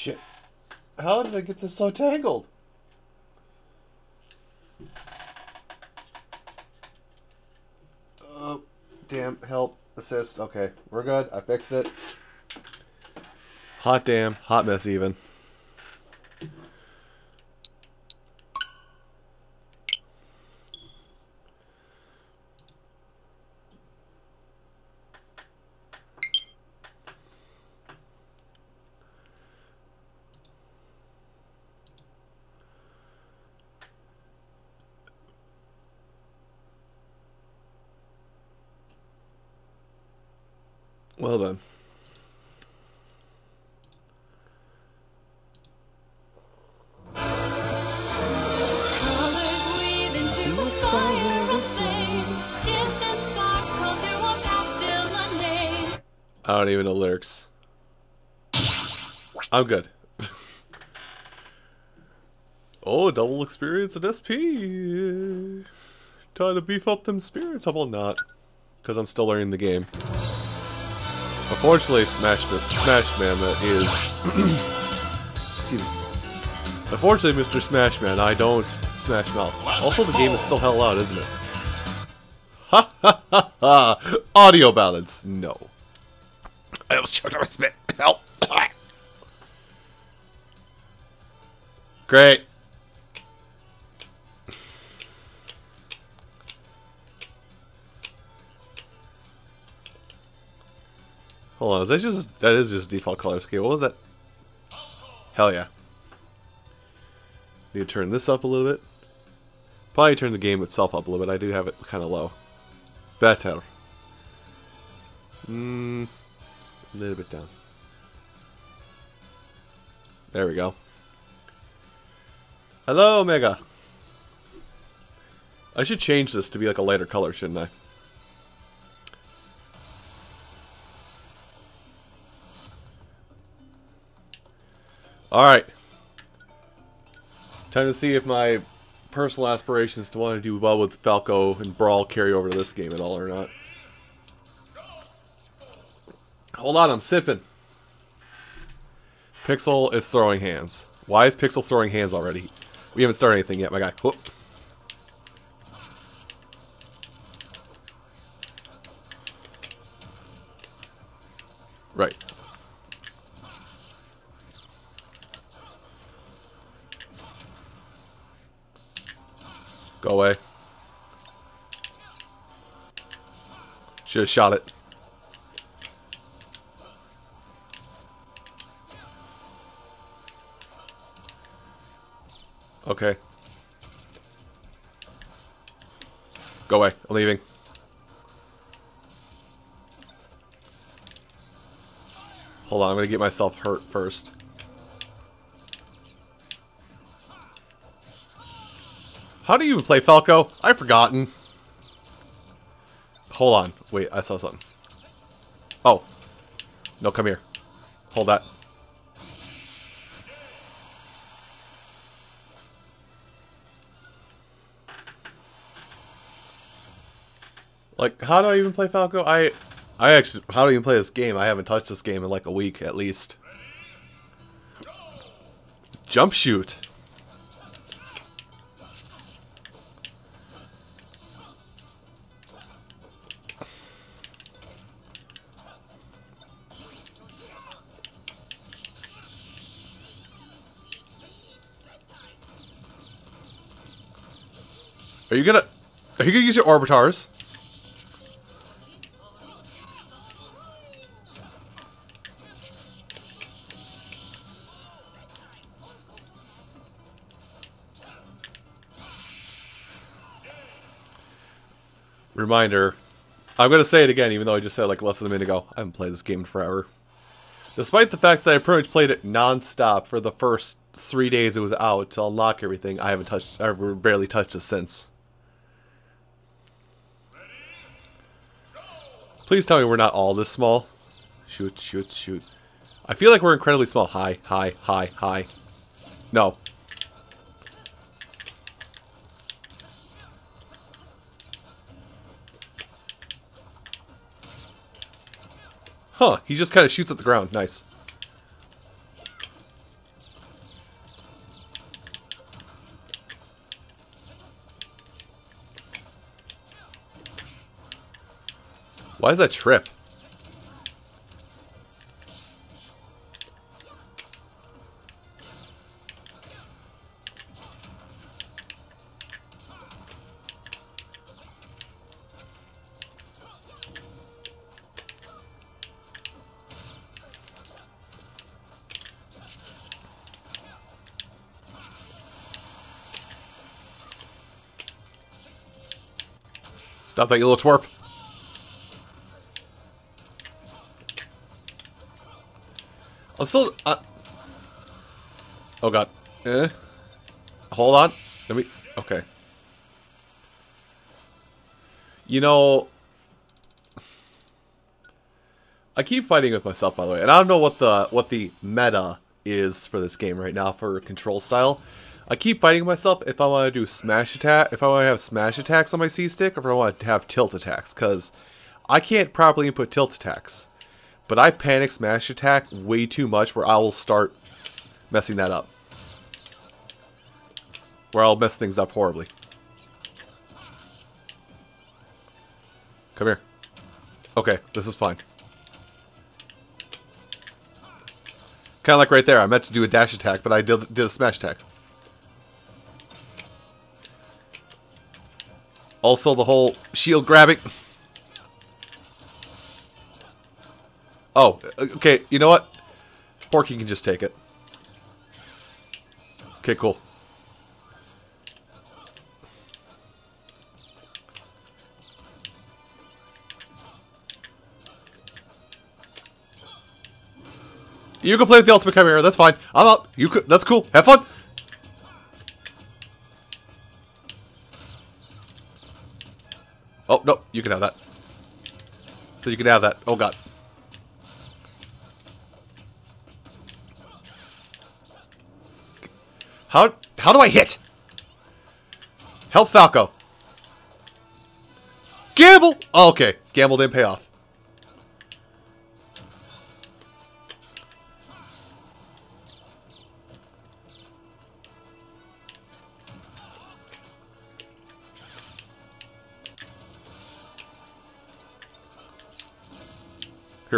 Shit. How did I get this so tangled? Oh, damn. Help. Assist. Okay, we're good. I fixed it. Hot damn. Hot mess even. I'm good. oh, double experience and SP. Time to beef up them spirits. How about not? Because I'm still learning the game. Unfortunately, Smash, Ma- Smash Man that is. Excuse me. Unfortunately, Mr. Smash Man, I don't smash mouth. Also, the game is still hell out, isn't it? Ha ha ha ha! Audio balance. No. I almost choked on my spit. Help! Great. Hold on, is that just that is just default color scheme? What was that? Hell yeah. Need to turn this up a little bit. Probably turn the game itself up a little bit. I do have it kind of low. Better. Mmm. A little bit down. There we go. Hello, Omega. I should change this to be like a lighter color, shouldn't I? Alright. Time to see if my personal aspirations to want to do well with Falco and Brawl carry over to this game at all or not. Hold on, I'm sipping. Pixel is throwing hands. Why is Pixel throwing hands already? We haven't started anything yet, my guy. Whoop. Right. Go away. Should have shot it. Okay. Go away. I'm leaving. Hold on, I'm gonna get myself hurt first. How do you play Falco? I've forgotten. Hold on. Wait, I saw something. Oh. No, come here. Hold that. Like, how do I even play Falco? I, I actually, how do you even play this game? I haven't touched this game in like a week at least. Jump shoot. Are you gonna, are you gonna use your orbitars? Reminder, I'm going to say it again, even though I just said like less than a minute ago. I haven't played this game in forever. Despite the fact that I pretty much played it non-stop for the first three days it was out to unlock everything, I haven't touched, I've barely touched it since. Please tell me we're not all this small. Shoot, shoot, shoot. I feel like we're incredibly small. High, high, high, high. No. Huh, he just kind of shoots at the ground. Nice. Why is that trip? Stop that, you little twerp. I'm still. Uh... Oh god. Eh. Hold on. Let me. Okay. You know. I keep fighting with myself, by the way, and I don't know what the what the meta is for this game right now for control style. I keep fighting myself if I want to do smash attack, if I want to have smash attacks on my C stick, or if I want to have tilt attacks, because I can't properly input tilt attacks. But I panic smash attack way too much where I will start messing that up. Where I'll mess things up horribly. Come here. Okay, this is fine. Kind of like right there. I meant to do a dash attack, but I did, did a smash attack. Also, the whole shield grabbing. Oh, uh, okay. You know what? Porky can just take it. Okay, cool. You can play with the ultimate chimera. That's fine. I'm out. You could. That's cool. Have fun. Oh no, you can have that. So you can have that. Oh god. How how do I hit? Help Falco. Gamble! Oh, okay. Gamble didn't pay off.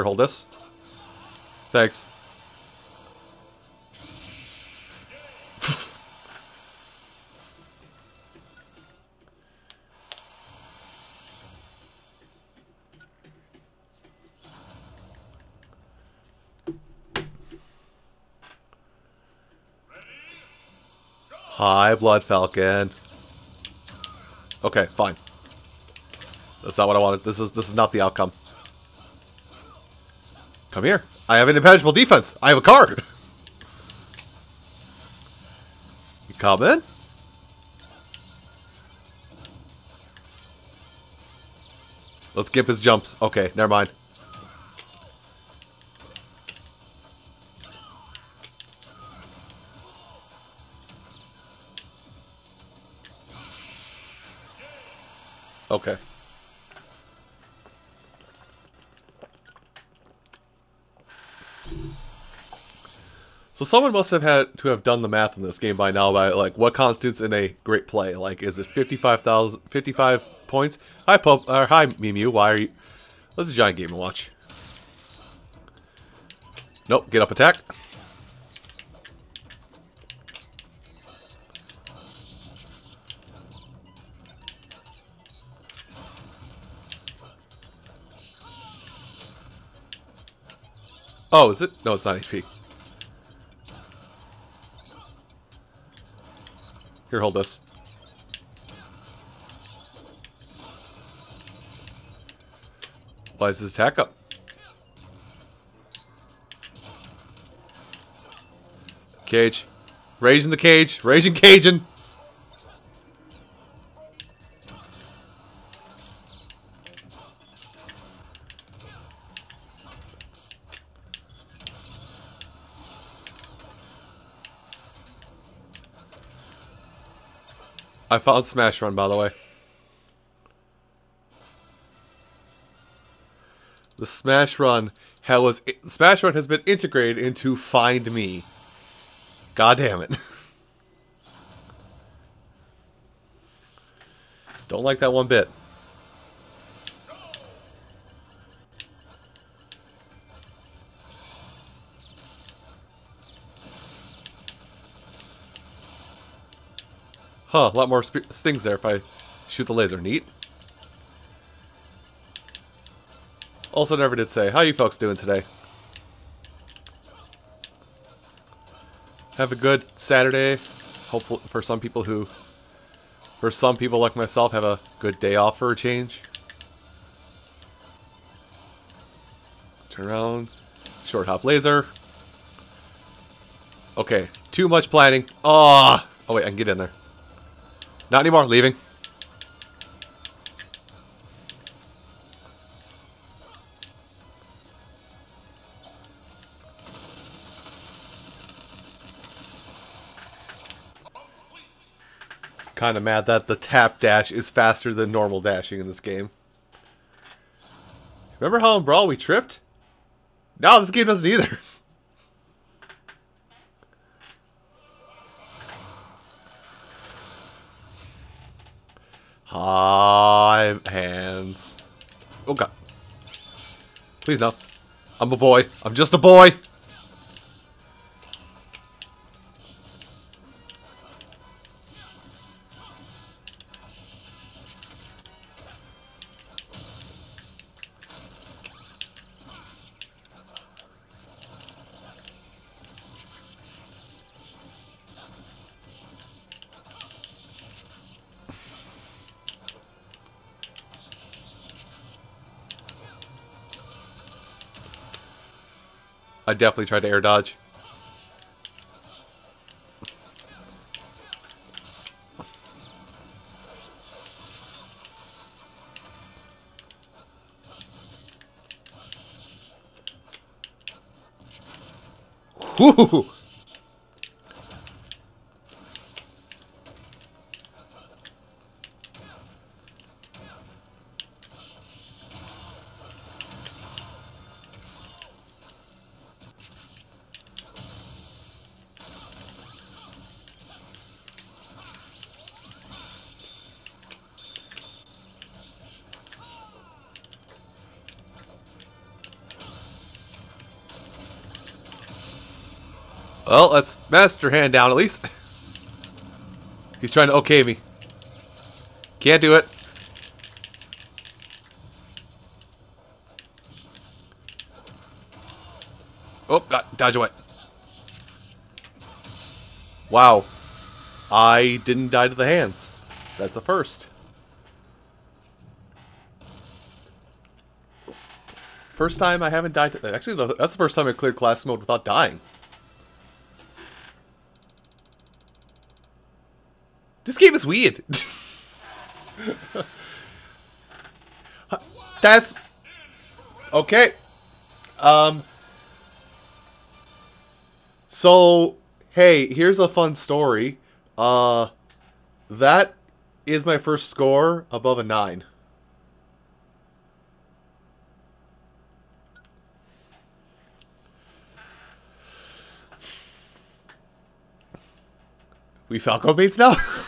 Here, hold this. Thanks. Hi, Blood Falcon. Okay, fine. That's not what I wanted. This is this is not the outcome. Come here. I have an impenetrable defense. I have a card. you come in? Let's skip his jumps. Okay, never mind. Someone must have had to have done the math in this game by now by like what constitutes in a great play. Like, is it 55,000, 55 points? Hi, Pope, or hi, Mew. Why are you? Let's a giant game and watch. Nope. Get up, attack. Oh, is it? No, it's not HP. Here, hold this. Why is his attack up? Cage. Raising the cage. Raging Cajun. I found Smash Run, by the way. The Smash Run was Smash Run has been integrated into Find Me. God damn it. Don't like that one bit. Huh, a lot more things there if I shoot the laser. Neat. Also never did say, how you folks doing today? Have a good Saturday. Hopeful for some people who, for some people like myself, have a good day off for a change. Turn around. Short hop laser. Okay, too much planning. Ah! Oh wait, I can get in there. Not anymore, leaving. Kind of mad that the tap dash is faster than normal dashing in this game. Remember how in Brawl we tripped? No, this game doesn't either. High hands. God. Please no. I'm a boy. I'm just a boy. I definitely tried to air dodge. Well, let's master hand down at least. He's trying to okay me. Can't do it. Oh, God, dodge away. Wow. I didn't die to the hands. That's a first. First time I haven't died to... Actually, that's the first time I cleared class mode without dying. Game is weird. That's okay. Um. So, hey, here's a fun story. Uh, that is my first score above a nine. We Falco mates now?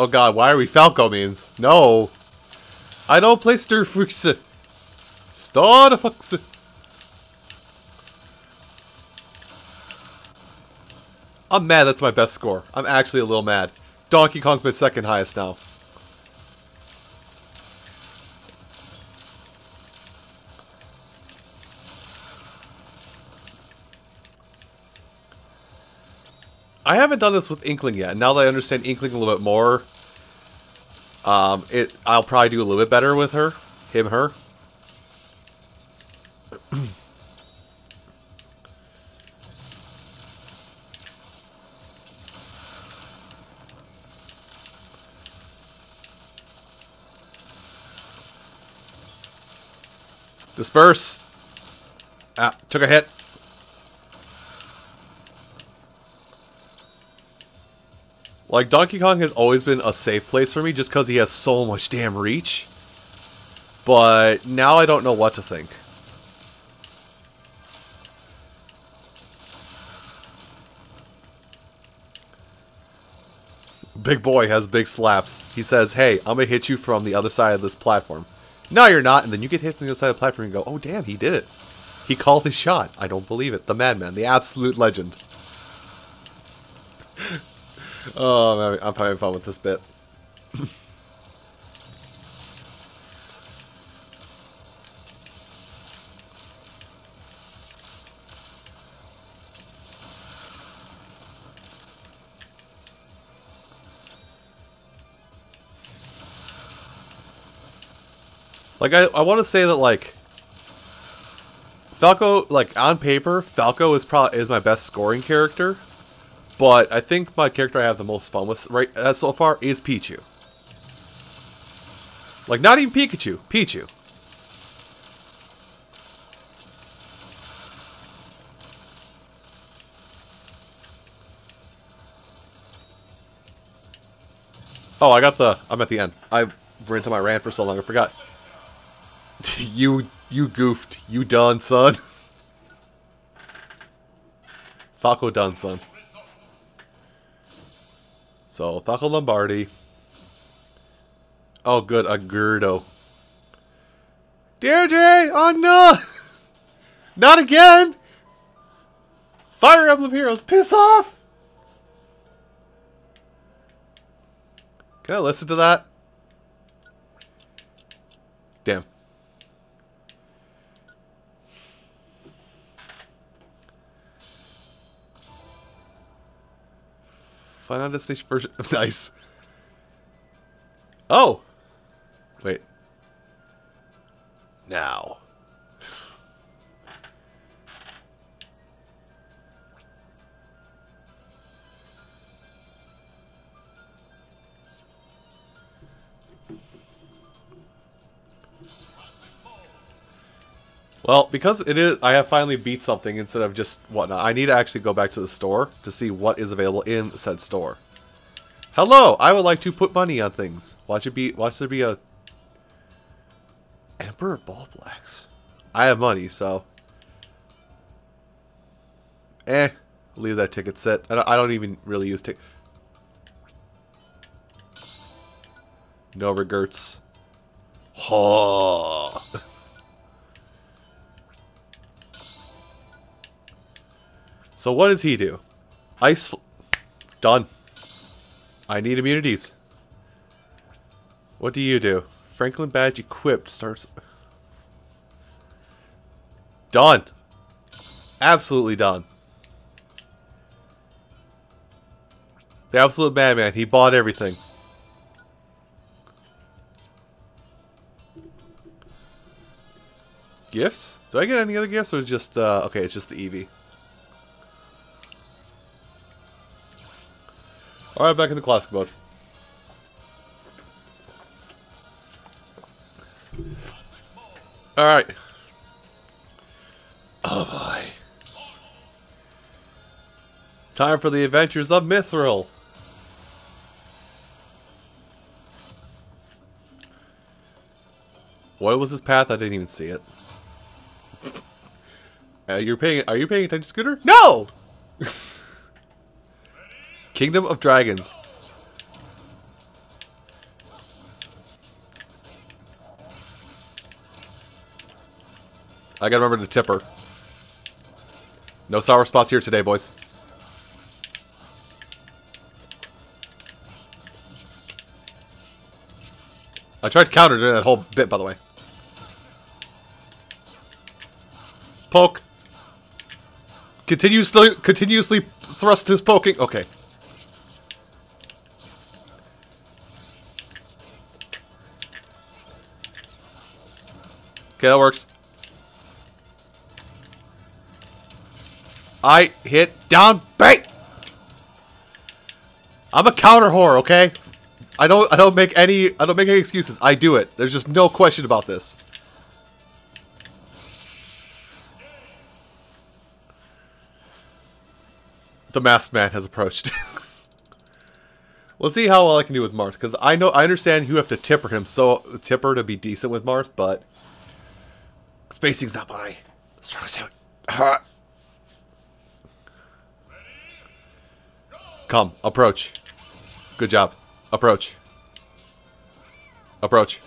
oh god, why are we Falco mains? No! I don't play Star Fox! Star Starfucks. I'm mad that's my best score. I'm actually a little mad. Donkey Kong's my second highest now. I haven't done this with Inkling yet. Now that I understand Inkling a little bit more, um, it I'll probably do a little bit better with her, him, her. Disperse. Ah, took a hit. Like, Donkey Kong has always been a safe place for me just because he has so much damn reach. But now I don't know what to think. Big boy has big slaps. He says, hey, I'm going to hit you from the other side of this platform. No, you're not. And then you get hit from the other side of the platform and go, oh, damn, he did it. He called his shot. I don't believe it. The madman, the absolute legend. Oh, man, I'm having fun with this bit. Like I, I want to say that like Falco, like on paper, Falco is probably is my best scoring character, but I think my character I have the most fun with right uh, so far is Pichu. Like not even Pikachu, Pichu. Oh, I got the. I'm at the end. I ran into my rant for so long, I forgot. you you goofed. You done, son. Falco done, son. So, Falco Lombardi. Oh, good. A Gerdo. Deirdre! Oh, no! Not again! Fire Emblem Heroes, piss off! Can I listen to that? Damn. Final Destination version. nice. Oh! Wait. Now. Well, because it is, I have finally beat something instead of just whatnot. I need to actually go back to the store to see what is available in said store. Hello, I would like to put money on things. Watch it be, watch there be a Emperor Ball Blacks. I have money, so eh, leave that ticket sit. I don't, I don't even really use ticket. No regrets. Oh. So what does he do? Ice... Done. I need immunities. What do you do? Franklin badge equipped starts... Done. Absolutely done. The absolute madman. He bought everything. Gifts? Do I get any other gifts or just, uh, okay, it's just the Eevee. Alright, back in the classic mode. Alright. Oh boy. Time for the adventures of Mithril. What was his path? I didn't even see it. Uh, you're paying. Are you paying attention, Scooter? No. Kingdom of Dragons. I gotta remember to tipper. No sour spots here today, boys. I tried to counter during that whole bit, by the way. Poke. Continuously, continuously thrust his poking. Okay. Okay, that works. I hit down bait. I'm a counter whore, okay? I don't I don't make any I don't make any excuses. I do it. There's just no question about this. The masked man has approached. Let's see how well I can do with Marth, because I know I understand you have to tipper him so tipper to be decent with Marth, but spacing's not my strong suit. Come, approach. Good job. Approach. Approach.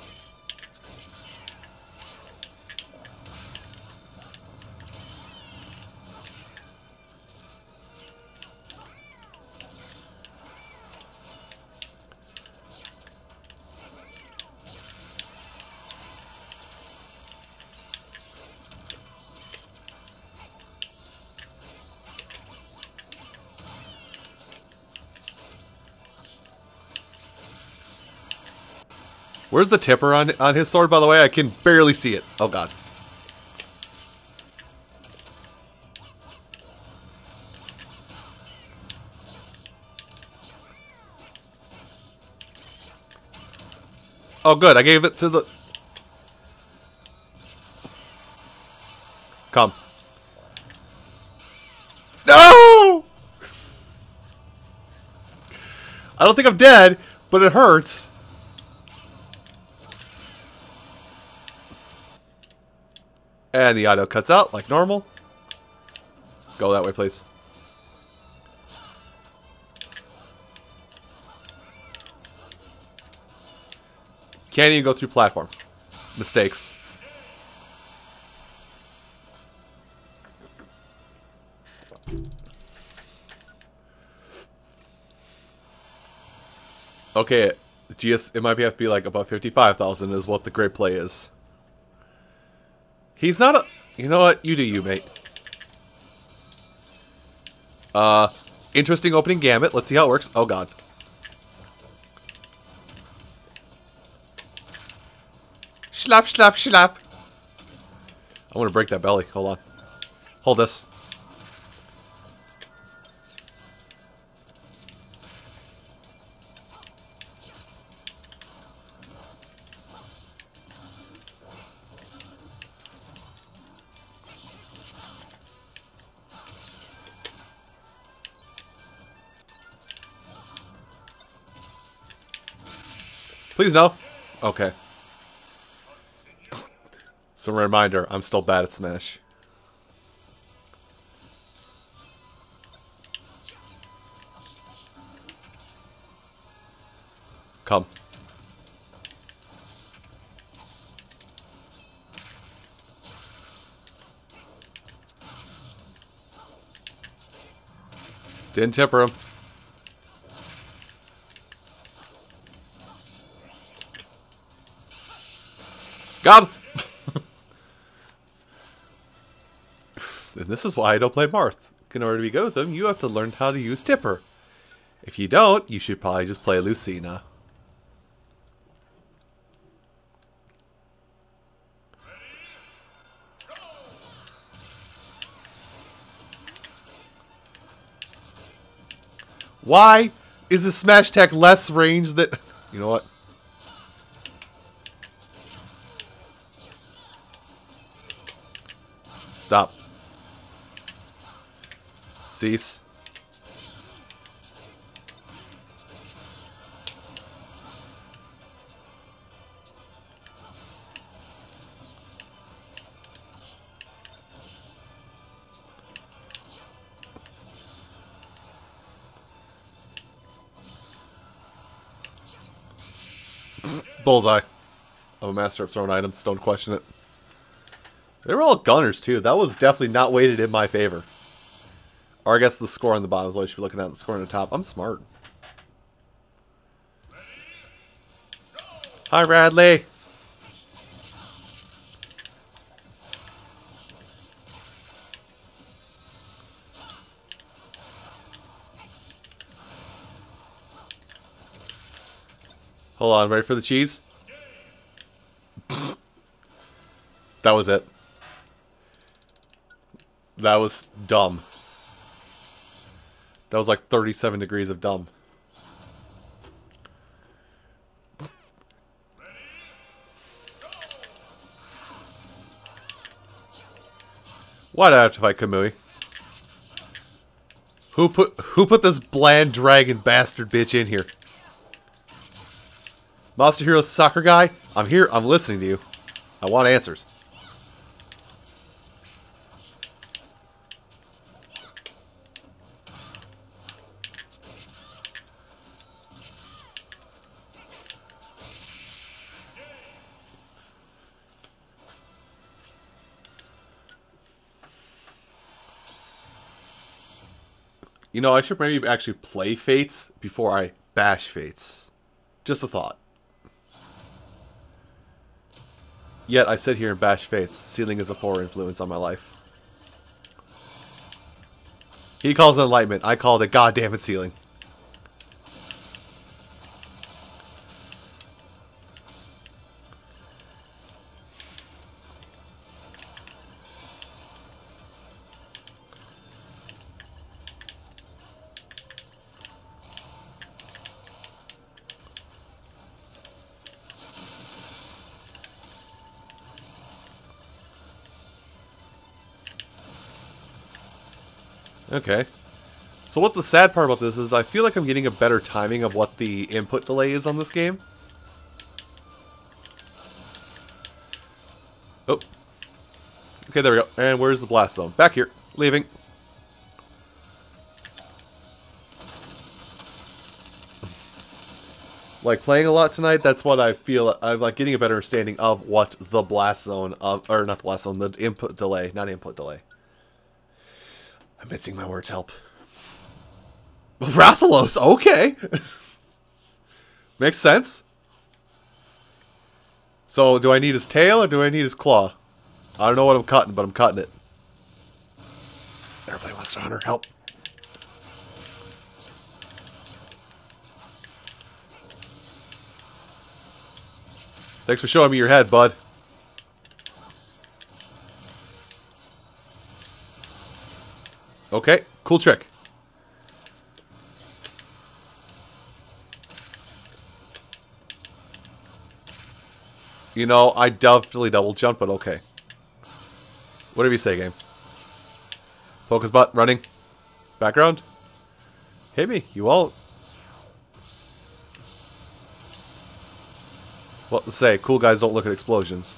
Where's the tipper on on his sword, by the way? I can barely see it. Oh god. Oh good, I gave it to the... Come. No! I don't think I'm dead, but it hurts. And the auto cuts out like normal. Go that way, please. Can't even go through platform. Mistakes. Okay, GS, it might have to be like about 55,000 is what the great play is. He's not a... You know what? You do you, mate. Uh, interesting opening gambit. Let's see how it works. Oh, God. Slap, slap, slap. I want to break that belly. Hold on. Hold this. Please no. Okay. So reminder, I'm still bad at Smash. Come. Didn't tipper him. Him! and this is why I don't play Marth. In order to be good with them, you have to learn how to use Tipper. If you don't, you should probably just play Lucina. Why is the Smash Tech less range that... You know what? Cease. Bullseye. I'm a master of throwing items, don't question it. They were all gunners, too. That was definitely not weighted in my favor. Or I guess the score on the bottom is what I should be looking at. The score on the top. I'm smart. Hi, Ridley. Hold on, ready for the cheese? that was it. That was dumb. That was like 37 degrees of dumb. Why did I have to fight Kamui? Who put who put this bland dragon bastard bitch in here? Monster Heroes soccer guy? I'm here, I'm listening to you. I want answers. You know, I should maybe actually play Fates before I bash Fates. Just a thought. Yet I sit here and bash Fates. Ceiling is a poor influence on my life. He calls it enlightenment. I call it goddamn it sealing. Okay. So what's the sad part about this is I feel like I'm getting a better timing of what the input delay is on this game. Oh. Okay, there we go. And where's the blast zone? Back here. Leaving. Like playing a lot tonight, that's what I feel. I'm like getting a better understanding of what the blast zone of, or not the blast zone, the input delay, not input delay. I'm missing my words. Help. Rathalos, okay. Makes sense. So, do I need his tail or do I need his claw? I don't know what I'm cutting, but I'm cutting it. Everybody wants to honor. Help. Thanks for showing me your head, bud. Okay, cool trick. You know, I definitely double jump, but okay. Whatever you say, game. Focus butt, running. Background. Hit me, you won't. What to say, cool guys don't look at explosions.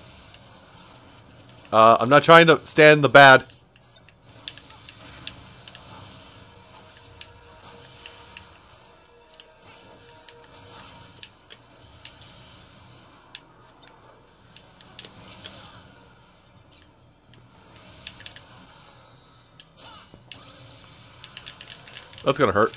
Uh, I'm not trying to stand the bad. That's gonna hurt.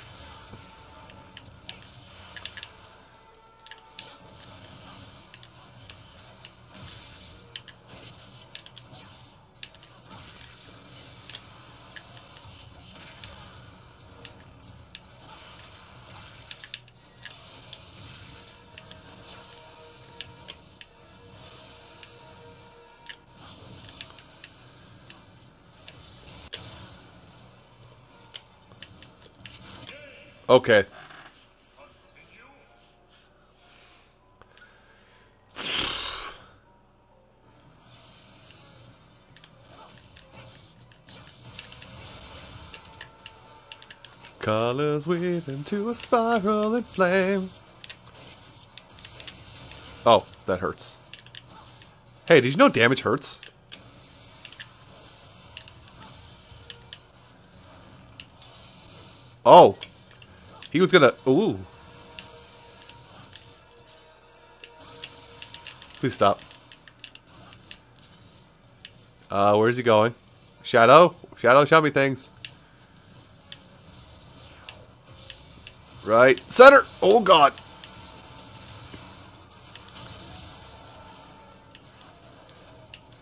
Okay. Colors weave into a spiral and flame. Oh, that hurts. Hey, did you know damage hurts? Oh, he was gonna... Ooh. Please stop. Uh, where's he going? Shadow? Shadow, show me things. Right. Center! Oh, God.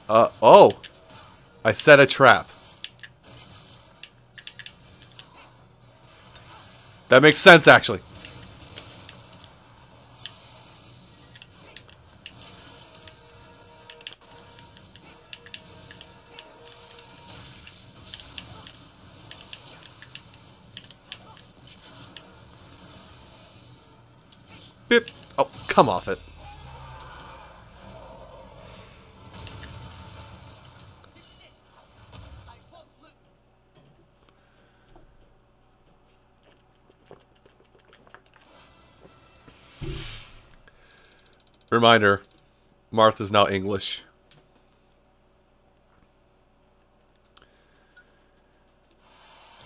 Uh, oh. I set a trap. That makes sense, actually. Bip. Oh, come off it. Reminder, Martha's now English.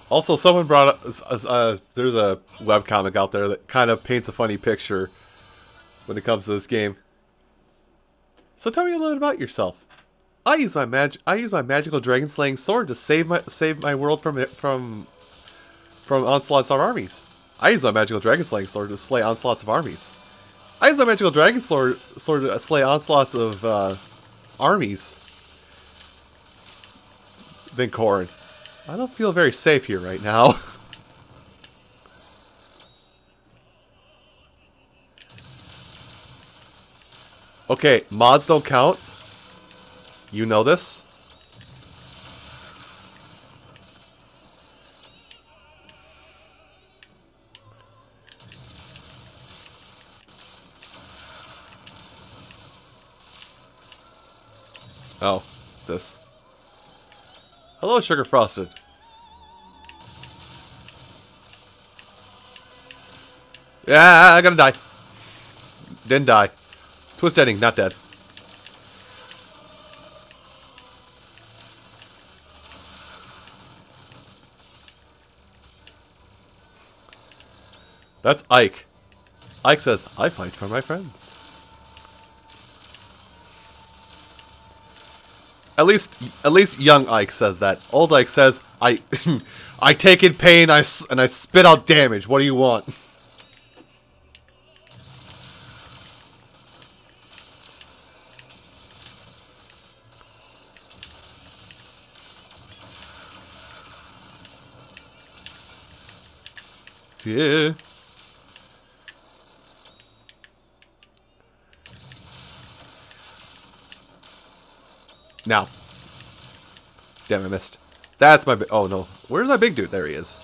Also, someone brought up, uh, there's a webcomic out there that kind of paints a funny picture when it comes to this game. So tell me a little bit about yourself. I use my mag I use my magical dragon slaying sword to save my save my world from from from onslaughts of armies. I use my magical dragon slaying sword to slay onslaughts of armies. I use my magical dragon sword, sword to slay onslaughts of uh, armies. than Corrin. I don't feel very safe here right now. okay, mods don't count. You know this. Oh, this. Hello, Sugar Frosted. Yeah, I'm gonna die. Didn't die. Twist ending, not dead. That's Ike. Ike says, I fight for my friends. At least, at least young Ike says that. Old Ike says, I, I take in pain I and I spit out damage. What do you want? Yeah. Now. Damn, I missed. That's my. Oh, no. Where's my big dude? There he is.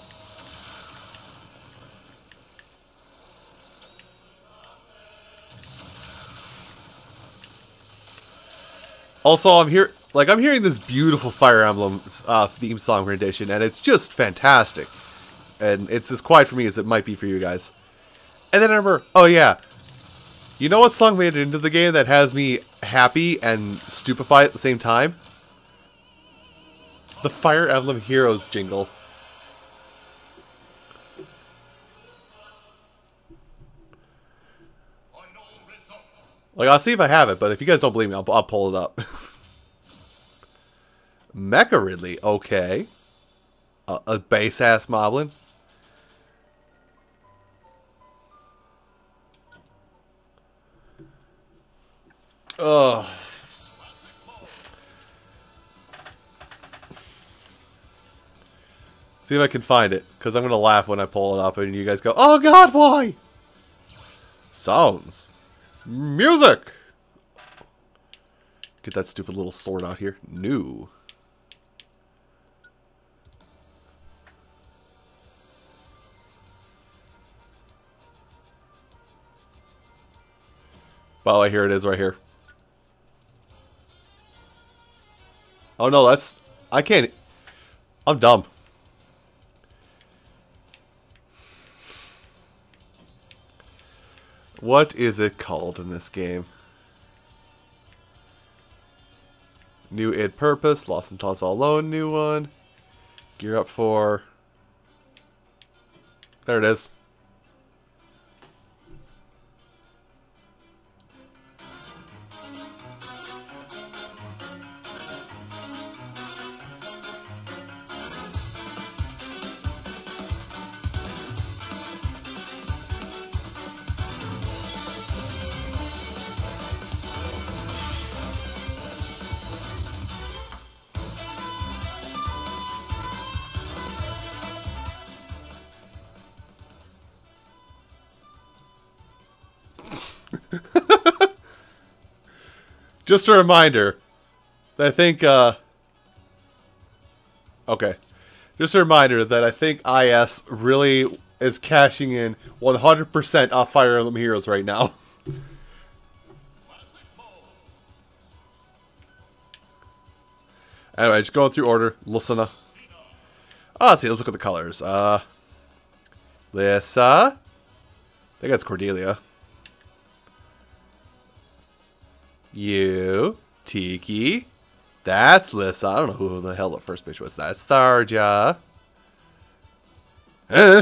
Also, I'm here... Like, I'm hearing this beautiful Fire Emblem uh, theme song rendition, and it's just fantastic. And it's as quiet for me as it might be for you guys. And then I remember, oh yeah, you know what song made it into the game that has me happy and stupefied at the same time? The Fire Emblem Heroes jingle. Like, I'll see if I have it, but if you guys don't believe me, I'll, I'll pull it up. Mecha Ridley, okay. A, a base ass Moblin. Ugh. See if I can find it, because I'm going to laugh when I pull it up and you guys go, Oh god, why? Sounds. Music! Get that stupid little sword out here. New. Oh, I hear it is right here. Oh no, that's... I can't... I'm dumb. What is it called in this game? New id purpose, Lost in Thoughts All Alone, new one. Gear up for... There it is. Just a reminder that I think, uh... Okay. Just a reminder that I think IS really is cashing in 100% off Fire Emblem Heroes right now. anyway, just going through order. Lucina. Oh, let's see. Let's look at the colors. Uh, Lissa. I think that's Cordelia. You. Tiki. That's Lissa. I don't know who the hell the first bitch was. That's Tharja. Eh.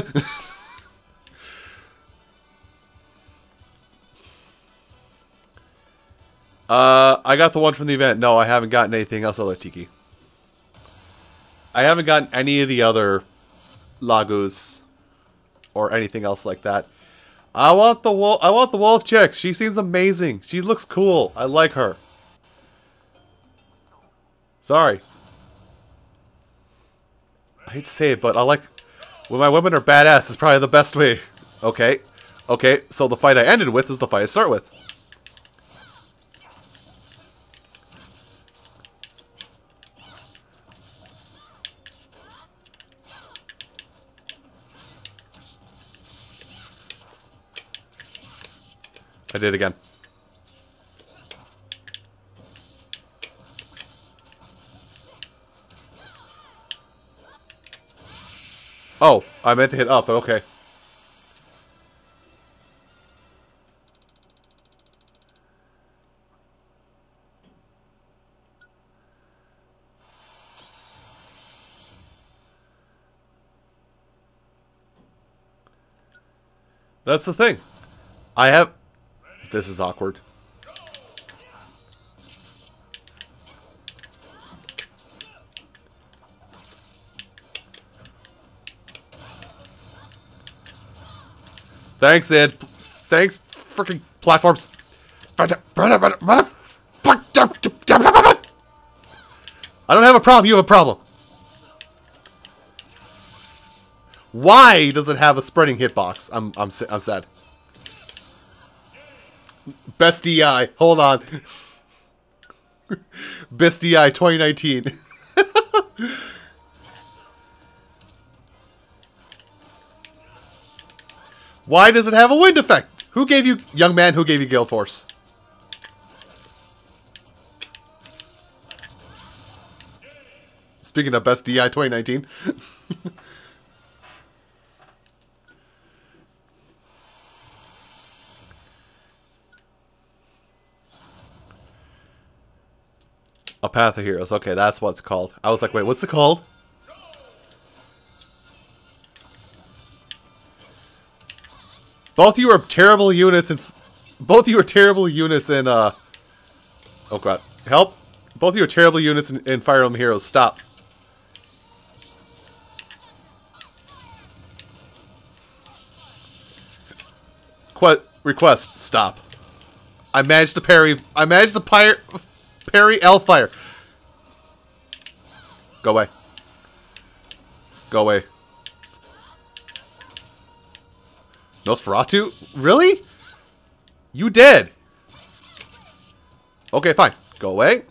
uh, I got the one from the event. No, I haven't gotten anything else other Tiki. I haven't gotten any of the other Lagos or anything else like that. I want the wolf. I want the wolf chick. She seems amazing. She looks cool. I like her. Sorry. I hate to say it, but I like when my women are badass. Is probably the best way. Okay, okay. So the fight I ended with is the fight I start with. I did again. Oh, I meant to hit up, but okay. That's the thing. I have this is awkward. Thanks, Ed. Thanks, freaking platforms. I don't have a problem. You have a problem. Why does it have a spreading hitbox? I'm I'm I'm sad. Best DI. Hold on. Best DI 2019. Why does it have a wind effect? Who gave you, young man, who gave you Gale Force? Speaking of best DI 2019. A Path of Heroes. Okay, that's what it's called. I was like, wait, what's it called? Both you are terrible units and both you are terrible units in uh Oh god. Help! Both of you are terrible units in, in Fire Emblem Heroes. Stop. Qu request. Stop. I managed to parry. I managed to pyre, parry Elfire. Go away. Go away. Nosferatu? Really? You did. Okay, fine. Go away.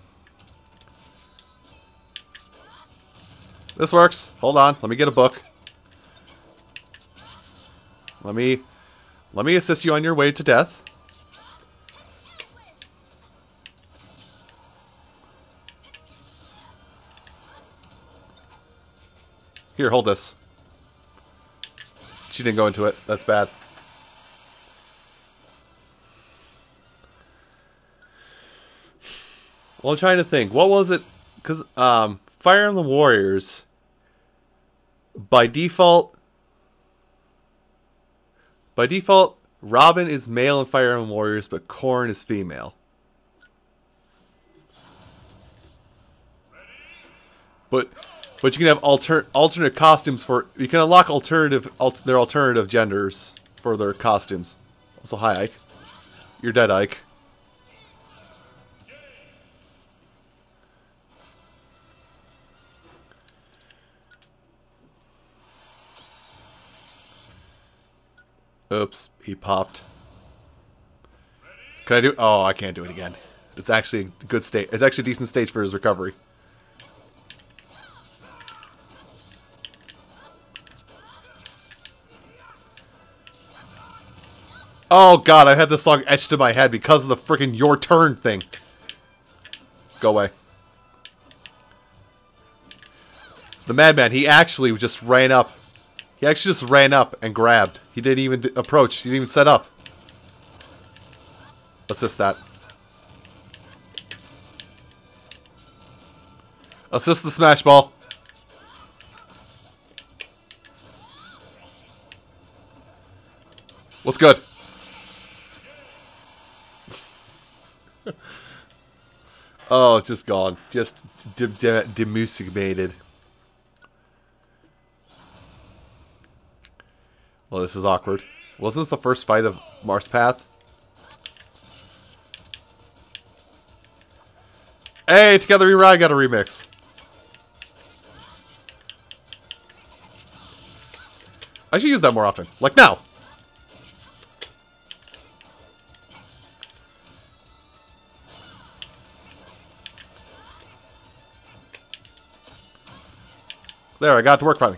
This works. Hold on. Let me get a book. Let me let me assist you on your way to death. Here, hold this. She didn't go into it. That's bad. Well, I'm trying to think. What was it? Because um, Fire Emblem Warriors, by default, by default, Robin is male in Fire Emblem Warriors, but Corrin is female. But but you can have alter alternate costumes for you can unlock alternative al their alternative genders for their costumes. Also, hi Ike. You're dead, Ike. Oops, he popped. Can I do? Oh, I can't do it again. It's actually a good state. It's actually a decent stage for his recovery. Oh god, I had this song etched in my head because of the freaking your turn thing. Go away. The madman, he actually just ran up. He actually just ran up and grabbed. He didn't even approach. He didn't even set up. Assist that. Assist the smash ball. What's good? Oh, just gone. Just de de demusicated. Well, this is awkward. Wasn't this the first fight of Mars Path? Hey, Together We Ride got a remix. I should use that more often. Like now. There, I got to work finally.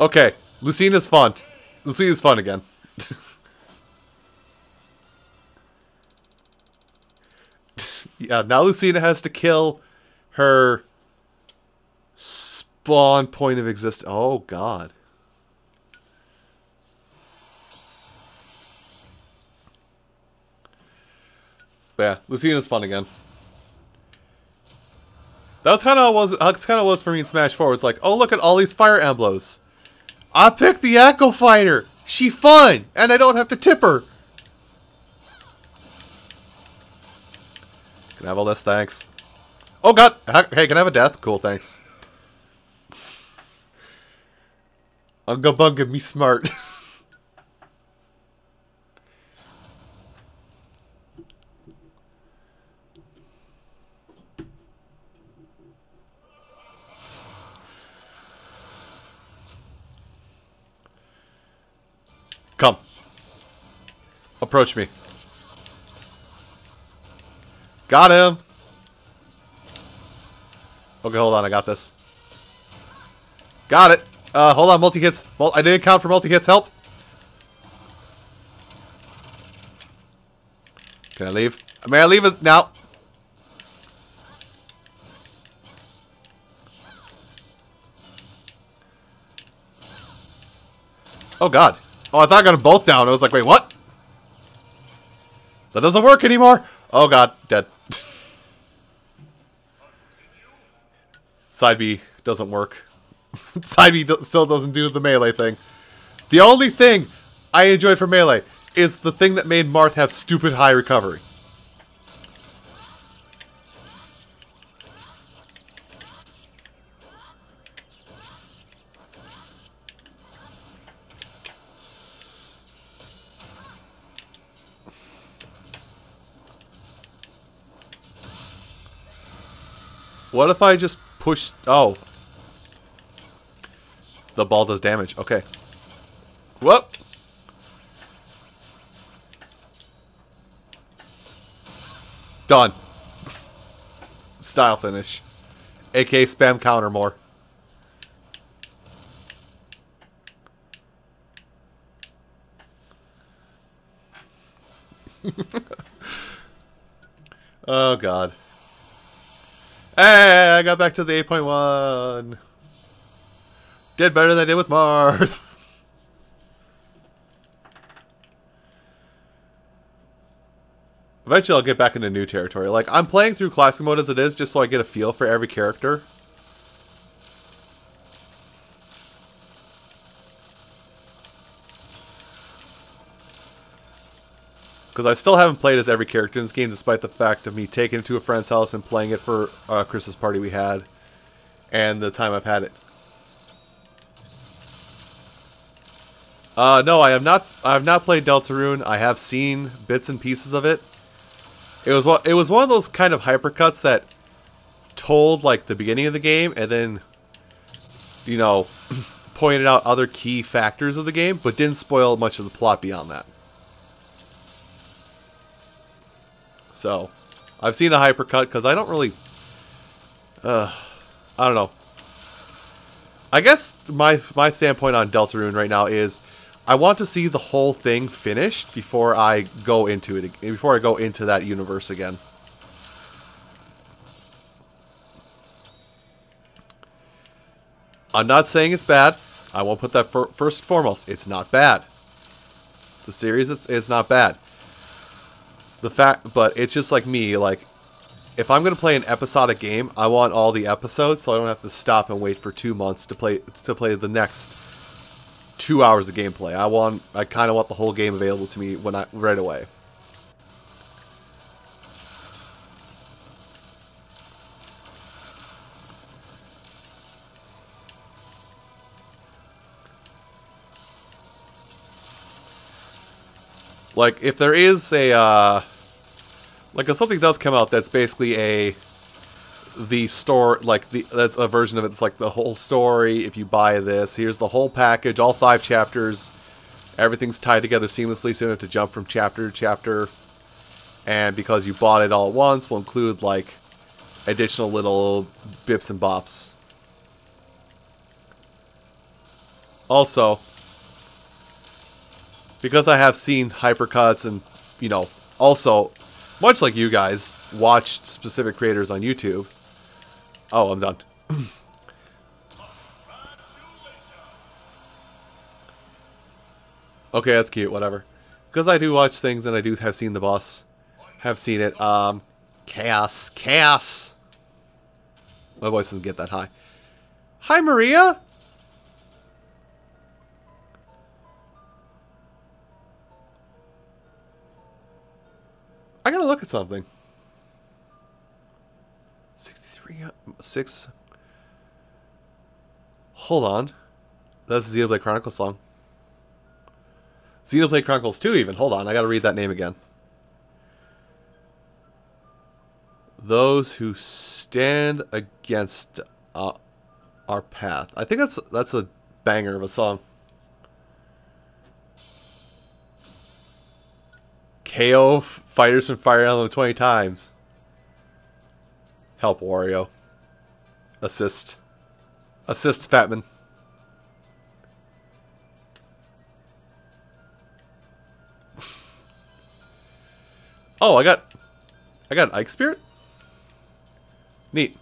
Okay, Lucina's fun. Lucina's fun again. yeah, now Lucina has to kill her spawn point of existence. Oh, God. But yeah, Lucina's fun again. That's kind of was that's kind of was for me in Smash 4. It's like, oh look at all these fire emblems. I picked the Echo Fighter. She fun, and I don't have to tip her. Can I have all this? Thanks. Oh god. Hey, can I have a death? Cool, thanks. Unga bunga me smart. Come. Approach me. Got him. Okay, hold on. I got this. Got it. Uh, hold on. Multi-hits. Well, I didn't count for multi-hits. Help. Can I leave? May I leave it now? Oh, God. Oh, I thought I got them both down. I was like, wait, what? That doesn't work anymore. Oh, God. Dead. Side B doesn't work. Side B do still doesn't do the melee thing. The only thing I enjoyed for melee is the thing that made Marth have stupid high recovery. What if I just push... Oh. The ball does damage. Okay. Whoop! Done. Style finish. AK spam counter more. oh god. Hey, I got back to the 8.1. Did better than I did with Marth. Eventually I'll get back into new territory. Like, I'm playing through classic mode as it is, just so I get a feel for every character. Because I still haven't played as every character in this game, despite the fact of me taking it to a friend's house and playing it for a Christmas party we had. And the time I've had it. Uh, no, I have not. I have not played Deltarune. I have seen bits and pieces of it. It was it was one of those kind of hypercuts that told like the beginning of the game and then, you know, pointed out other key factors of the game, but didn't spoil much of the plot beyond that. So, I've seen a hypercut because I don't really... Uh, I don't know. I guess my my standpoint on Deltarune right now is I want to see the whole thing finished before I go into it before I go into that universe again. I'm not saying it's bad. I won't put that first and foremost. It's not bad. The series is, is not bad. The fact, but it's just like me, like, if I'm going to play an episodic game, I want all the episodes so I don't have to stop and wait for two months to play to play the next two hours of gameplay. I want, I kind of want the whole game available to me when I right away. Like, if there is a, uh, like if something does come out that's basically a the store like the that's a version of it. It's like the whole story. If you buy this, here's the whole package, all five chapters. Everything's tied together seamlessly, so you don't have to jump from chapter to chapter. And because you bought it all at once, we'll include like additional little bips and bops. Also, because I have seen hypercuts and you know, also much like you guys, watch specific creators on YouTube. Oh, I'm done. okay, that's cute, whatever. Because I do watch things and I do have seen the boss. Have seen it. Um, chaos. Chaos! My voice doesn't get that high. Hi, Maria! I gotta look at something. 63, uh, 6. Hold on. That's the Xenoblade Chronicles song. Xenoblade Chronicles 2 even. Hold on, I gotta read that name again. Those who stand against uh, our path. I think that's that's a banger of a song. KO fighters from Fire Emblem 20 times. Help Wario. Assist. Assist Fatman. oh, I got I got Ike Spirit? Neat.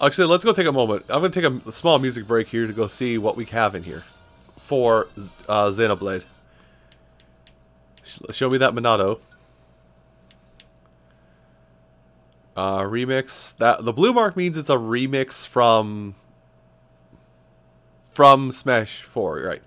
Actually, let's go take a moment. I'm going to take a, small music break here to go see what we have in here for uh, Xenoblade. Sh show me that Monado. Uh, remix. That the blue mark means it's a remix from from Smash 4, right?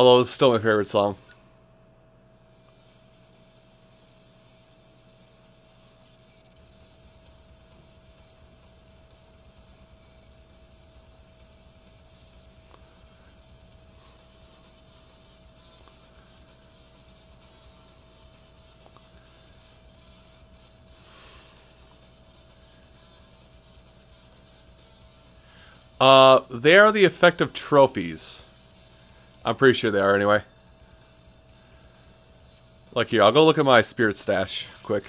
Although it's still my favorite song. Uh, they are the effect of trophies. I'm pretty sure they are anyway. Like here, I'll go look at my spirit stash quick.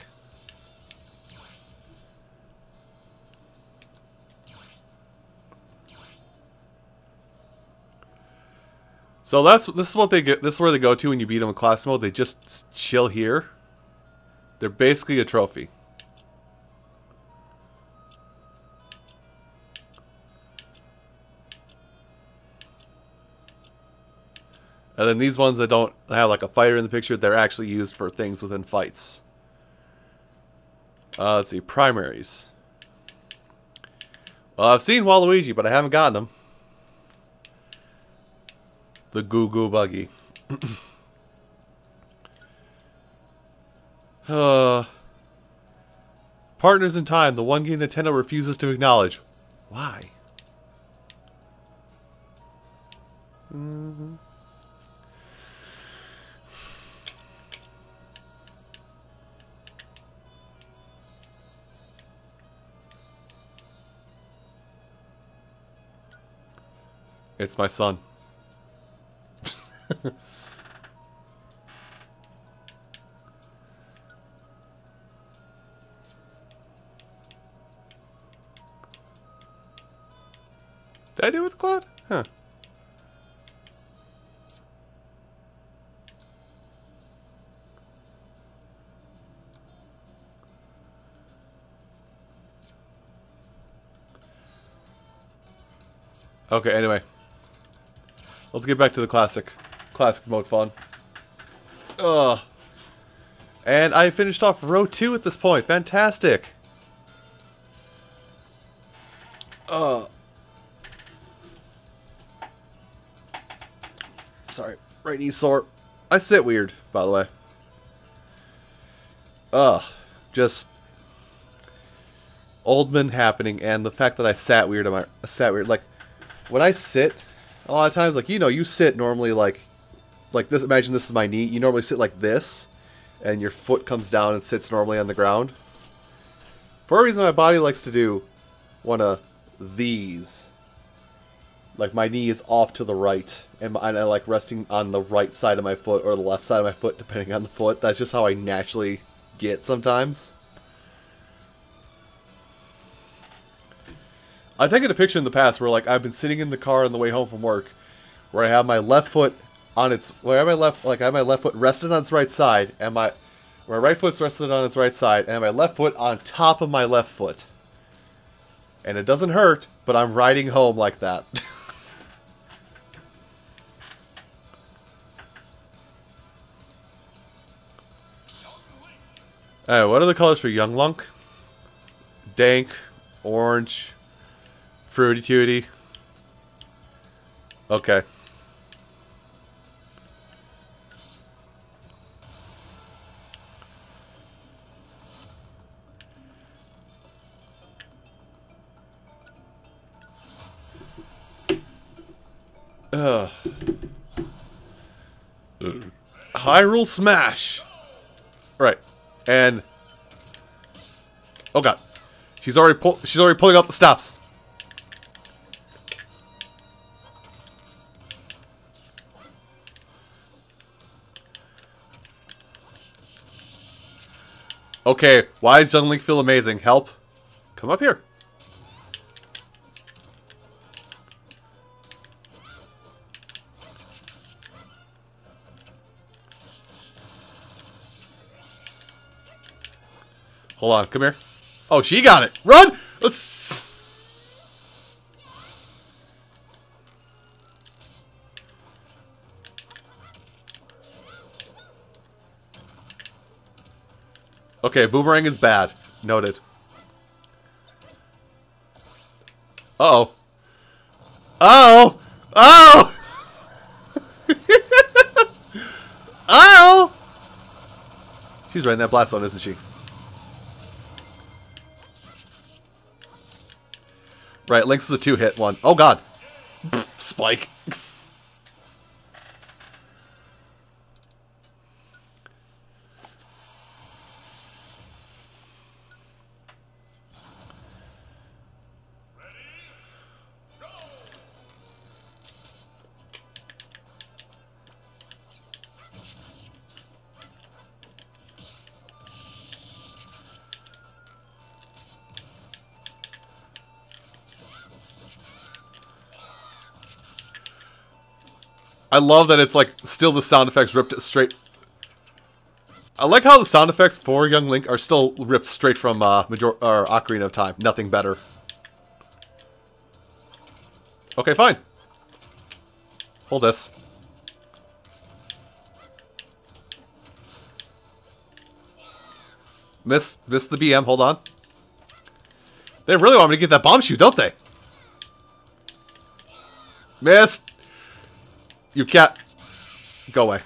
So that's this is what they get. This is where they go to when you beat them in class mode. They just chill here. They're basically a trophy. And then these ones that don't have like a fighter in the picture, they're actually used for things within fights. Uh, let's see, primaries. Well, I've seen Waluigi, but I haven't gotten him. The Goo Goo Buggy. uh, partners in Time, the one game Nintendo refuses to acknowledge. Why? Mm It's my son. Did I do it with Claude? Huh. Okay, anyway. Let's get back to the classic. Classic mode fun. Ugh. And I finished off row 2 at this point. Fantastic. Uh. Sorry. Right knee sore. I sit weird, by the way. Ugh. Just Oldman happening and the fact that I sat weird on my sat weird like when I sit a lot of times, like, you know, you sit normally like, like this, imagine this is my knee. You normally sit like this, and your foot comes down and sits normally on the ground. For a reason my body likes to do one of these. like my knee is off to the right, and, I like resting on the right side of my foot or the left side of my foot, depending on the foot. That's just how I naturally get sometimes. I've taken a picture in the past where like I've been sitting in the car on the way home from work, where I have my left foot on its where I have my left like I have my left foot rested on its right side, and my my right foot's rested on its right side, and my left foot on top of my left foot. And it doesn't hurt, but I'm riding home like that. Alright, what are the colors for Young Lunk? Dank, orange, fruity tooty. Okay. Ugh. Hyrule Smash. Right. And Oh god. She's already she's already pulling out the stops. Okay, why does Young Link feel amazing? Help. Come up here. Hold on, come here. Oh, she got it. Run! Let's... Okay, boomerang is bad. Noted. Uh-oh. Uh-oh! Oh! oh! She's right in that blast zone, isn't she? Right, Link's the two-hit one. Oh god. Spike. Love that it's like still the sound effects ripped straight. I like how the sound effects for Young Link are still ripped straight from uh, Major or Ocarina of Time. Nothing better. Okay, fine. Hold this. Miss, miss the BM. Hold on. They really want me to get that bomb shoot, don't they? Missed. You can't. Go away.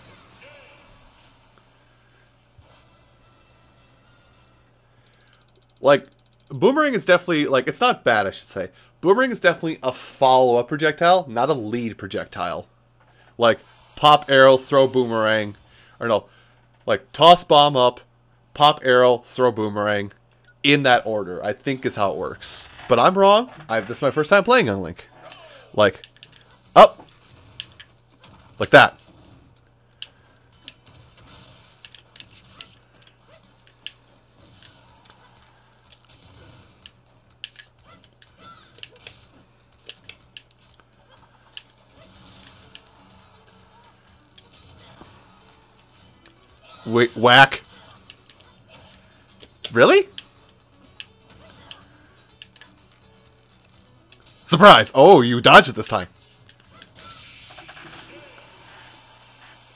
Like, Boomerang is definitely, like, it's not bad, I should say. Boomerang is definitely a follow-up projectile, not a lead projectile. Like, pop arrow, throw boomerang. Or no, like, toss bomb up, pop arrow, throw boomerang. In that order, I think is how it works. But I'm wrong. I, this is my first time playing Young Link. Like, up, like that. Wait, whack. Really? Surprise! Oh, you dodged it this time.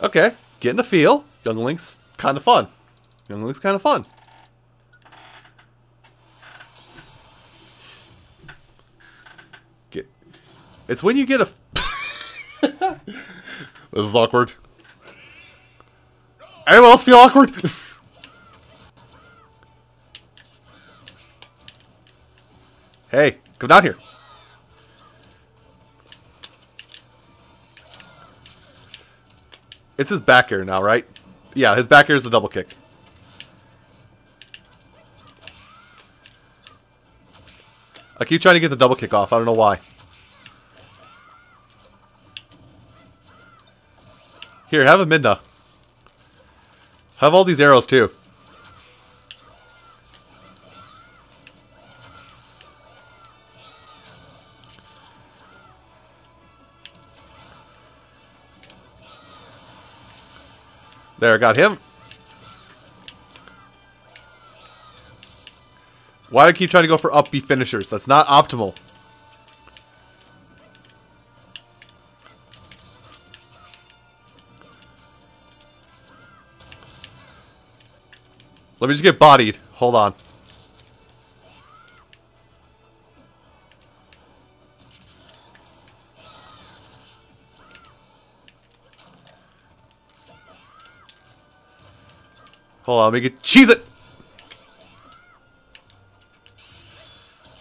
Okay, getting the feel. Young Link's kind of fun. Young Link's kind of fun. Get. It's when you get a. this is awkward. Anyone else feel awkward? hey, come down here. It's his back air now, right? Yeah, his back air is the double kick. I keep trying to get the double kick off. I don't know why. Here, have a Midna. Have all these arrows, too. There, got him. Why do I keep trying to go for up finishers? That's not optimal. Let me just get bodied. Hold on. Hold on, me get cheese it.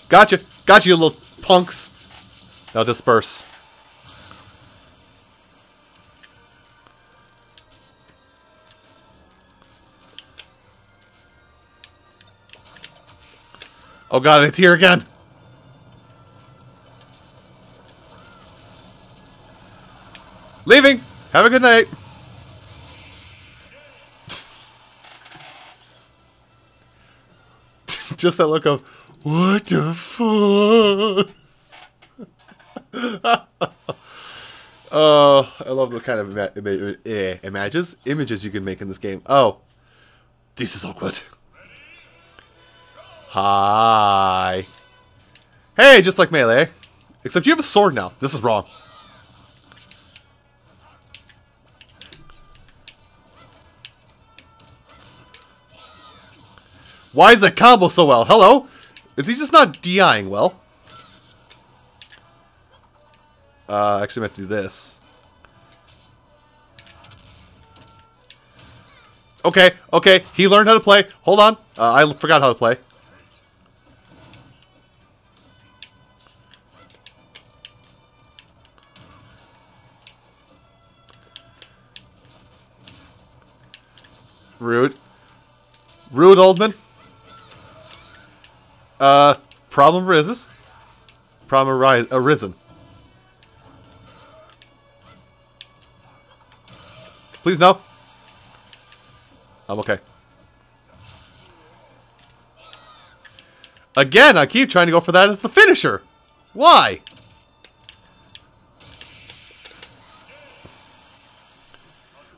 Gotcha. Gotcha, you little punks. Now disperse. Oh god, it's here again. Leaving. Have a good night. Just that look of, what the fuck? Oh, I love the kind of ima ima images images you can make in this game. Oh, this is awkward. Hi. Hey, just like melee, except you have a sword now. This is wrong. Why is that combo so well? Hello? Is he just not DIing well? Uh, actually meant to do this. Okay, okay, he learned how to play. Hold on. Uh, I forgot how to play. Rude. Rude, Oldman. Uh, problem rises. Problem arise, arisen. Please no. I'm okay. Again, I keep trying to go for that as the finisher. Why?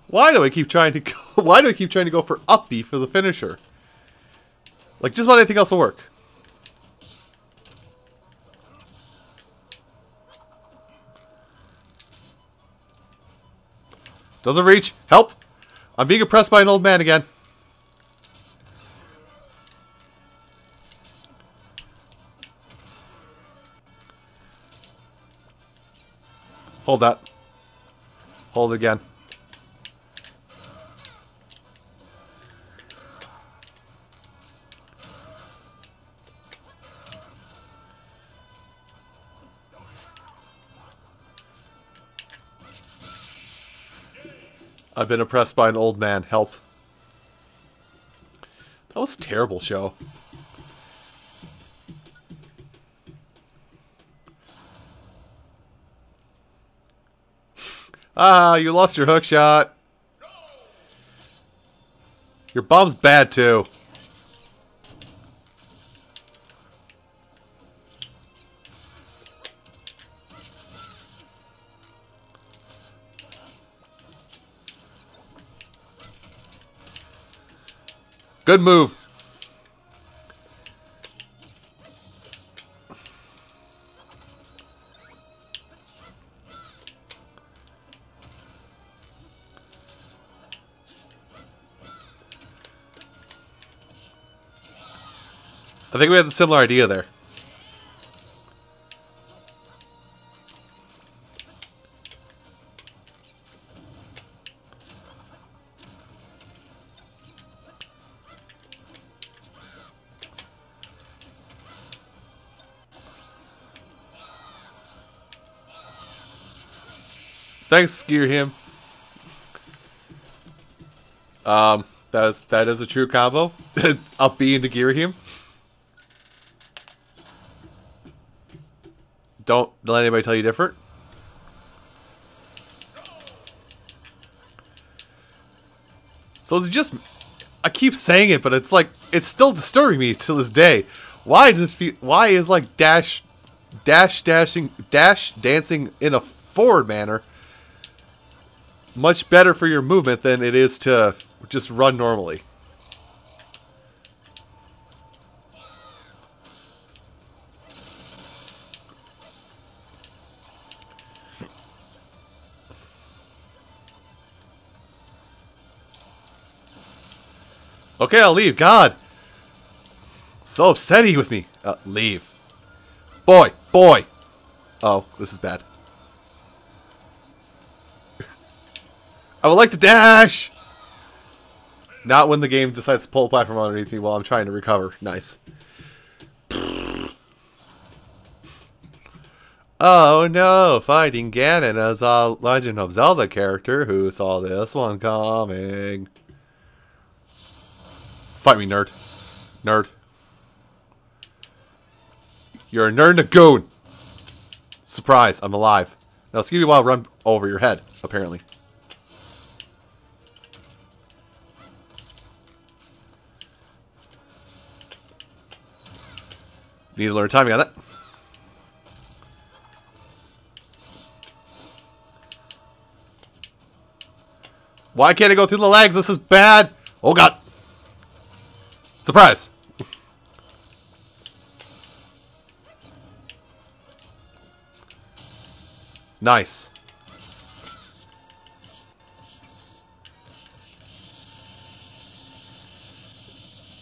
Why do I keep trying to go, why do I keep trying to go for up B for the finisher? Like just about anything else will work. Doesn't reach. Help! I'm being oppressed by an old man again. Hold that. Hold again. I've been oppressed by an old man. Help. That was a terrible show. Ah, you lost your hook shot. Your bomb's bad too. Good move. I think we had a similar idea there. Gear him. Um, that is that is a true combo. Up B into Gear him. Don't let anybody tell you different. So it's just, I keep saying it, but it's like it's still disturbing me to this day. Why does? Why is like dash, dash dashing, dash dancing in a forward manner much better for your movement than it is to just run normally? Okay, I'll leave. God. So upsetty with me. Uh, leave. Boy, boy. Oh, this is bad. I would like to dash! Not when the game decides to pull a platform underneath me while I'm trying to recover. Nice. Oh no, fighting Ganon as a Legend of Zelda character who saw this one coming. Fight me, nerd. Nerd. You're a nerd and a goon. Surprise, I'm alive. Now, while I run over your head, apparently. Need to learn timing on that. Why can't I go through the legs? This is bad. Oh god. Surprise. nice.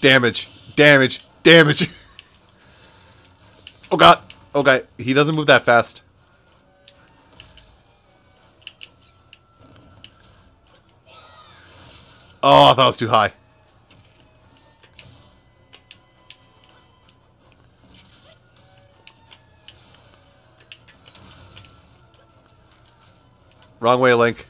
Damage. Damage. Damage. oh god. Oh, okay. He doesn't move that fast. Oh, that was too high. Wrong way, Link.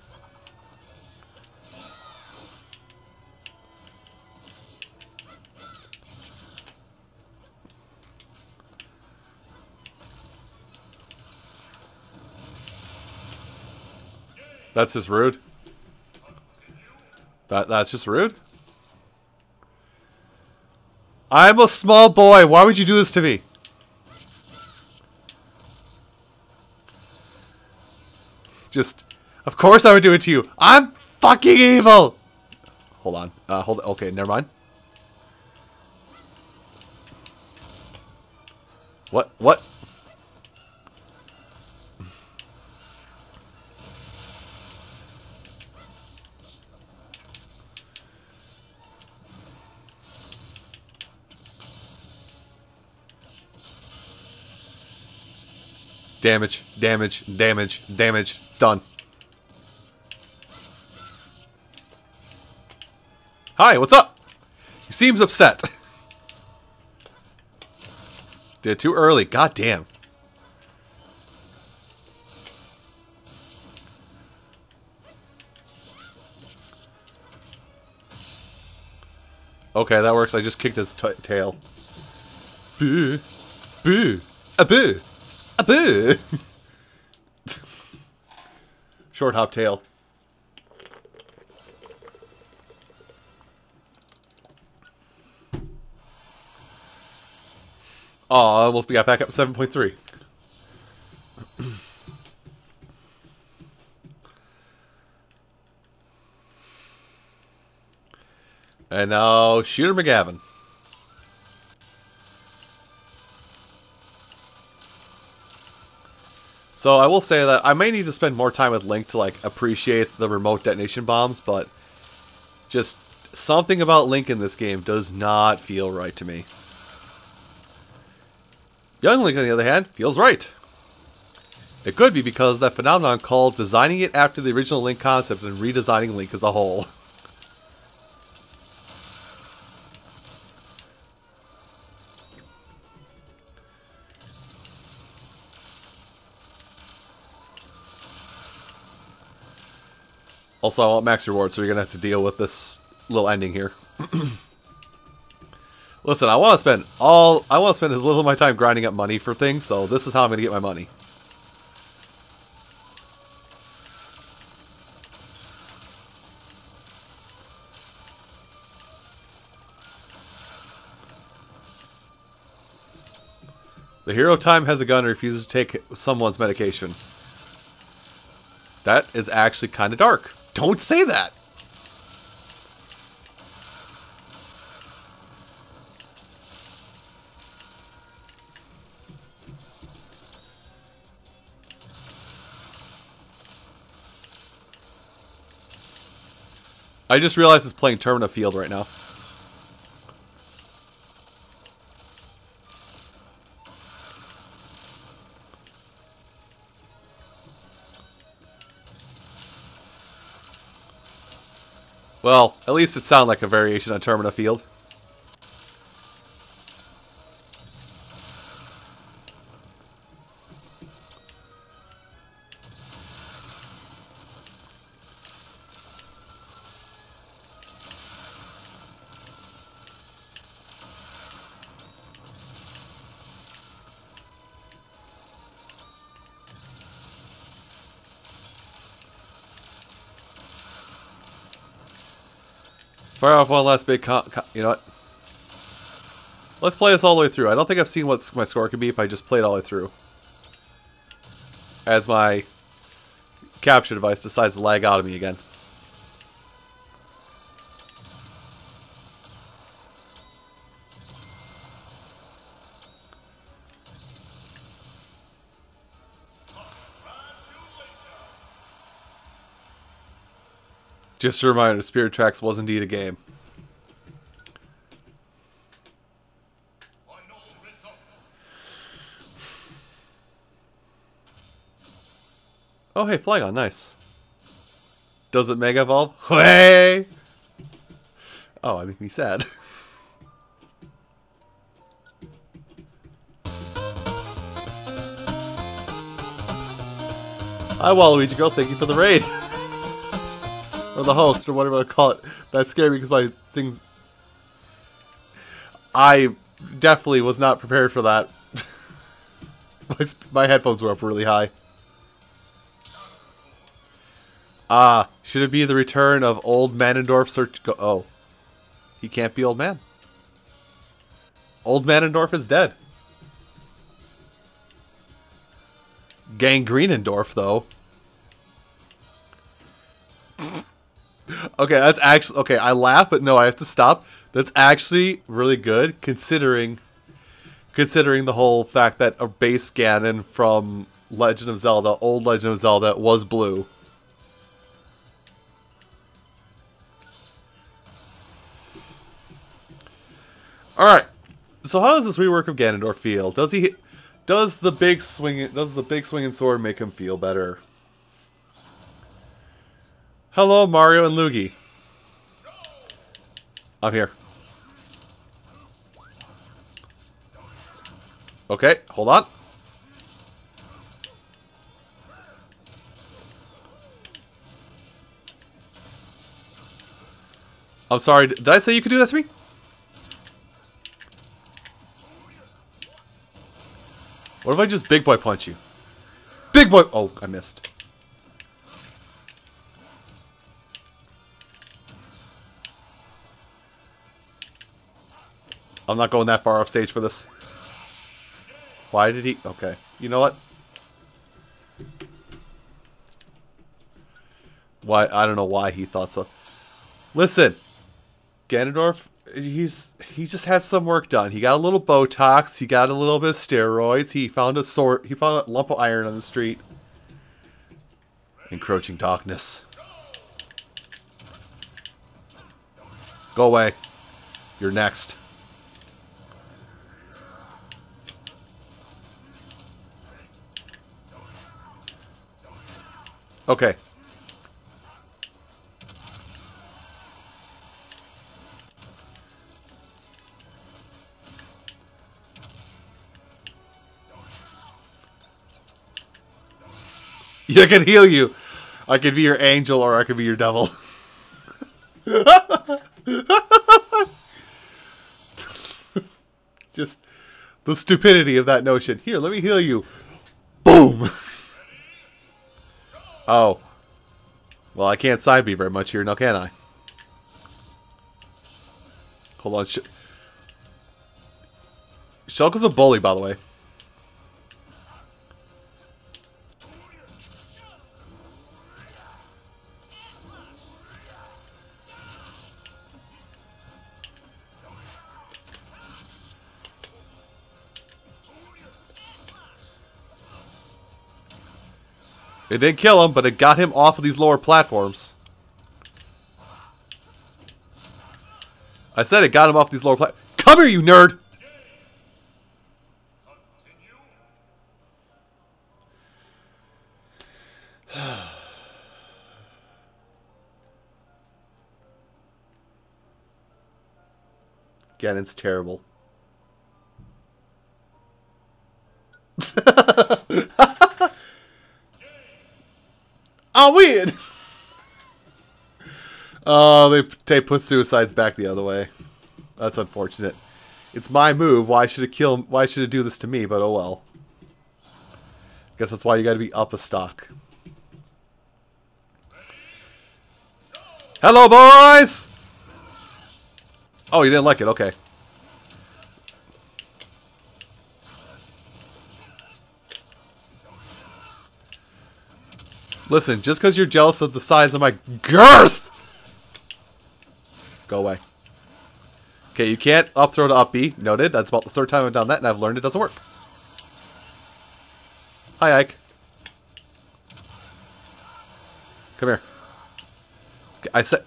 That's just rude. That that's just rude. I'm a small boy. Why would you do this to me? Just, of course I would do it to you. I'm fucking evil. Hold on. Uh, hold. Okay, never mind. What? What? Damage, damage, damage, damage. Done. Hi, what's up? He seems upset. Did too early. God damn. Okay, that works. I just kicked his tail. Boo. Boo. A boo. A boo. Short hop tail. Oh, almost we got back up 7.3. and now Shooter McGavin. So I will say that I may need to spend more time with Link to like appreciate the remote detonation bombs, but just something about Link in this game does not feel right to me. Young Link, on the other hand, feels right. It could be because that phenomenon called designing it after the original Link concept and redesigning Link as a whole. Also, I want max reward, so you're going to have to deal with this little ending here. Listen, I want to spend all... I want to spend as little of my time grinding up money for things, so this is how I'm going to get my money. The hero time has a gun and refuses to take someone's medication. That is actually kind of dark. Don't say that. I just realized it's playing Termina Field right now. Well, at least it sounded like a variation on Termina Field. Fire off one last big con, You know what? Let's play this all the way through. I don't think I've seen what my score could be if I just played all the way through. As my capture device decides to lag out of me again. Just a reminder, Spirit Tracks was indeed a game. Oh, hey, Flygon, nice. Does it Mega Evolve? Hey! Oh, that makes me sad. Hi, Waluigi Girl. Thank you for the raid. or the host, or whatever I call it. That scared me because my things... I definitely was not prepared for that. my, my headphones were up really high. Ah, should it be the return of old Manendorf search oh. He can't be old man. Old Manendorf is dead. Gangrenendorf though. Okay, that's actually okay, I laugh but no, I have to stop. That's actually really good considering considering the whole fact that a base Ganon from Legend of Zelda, old Legend of Zelda was blue. All right. So how does this rework of Ganondorf feel? Does he does the big swing does the big swinging sword make him feel better? Hello Mario and Luigi. I'm here. Okay, hold on. I'm sorry, did I say you could do that to me? What if I just big boy punch you? Big boy! Oh, I missed. I'm not going that far off stage for this. Why did he... Okay. You know what? Why? I don't know why he thought so. Listen. Ganondorf, he's he just had some work done. He got a little Botox. He got a little bit of steroids. He found a sort... He found a lump of iron on the street. Encroaching darkness. Go away. You're next. Okay. I can heal you. I can be your angel or I can be your devil. Just the stupidity of that notion. Here, let me heal you. Oh. Well, I can't side B very much here, now can I? Hold on. Sh Shulk is a bully, by the way. It didn't kill him, but it got him off of these lower platforms. I said it got him off these lower plat. Come here, you nerd! Ganon's terrible. oh, weird! Oh, they, they put suicides back the other way. That's unfortunate. It's my move. Why should it kill? Why should it do this to me? But oh well. Guess that's why you got to be up a stock. Hello, boys. Oh, you didn't like it? Okay. Listen, just because you're jealous of the size of my girth, go away. Okay, you can't up throw to up B. Noted. That's about the third time I've done that, and I've learned it doesn't work. Hi, Ike. Come here. Okay, I said...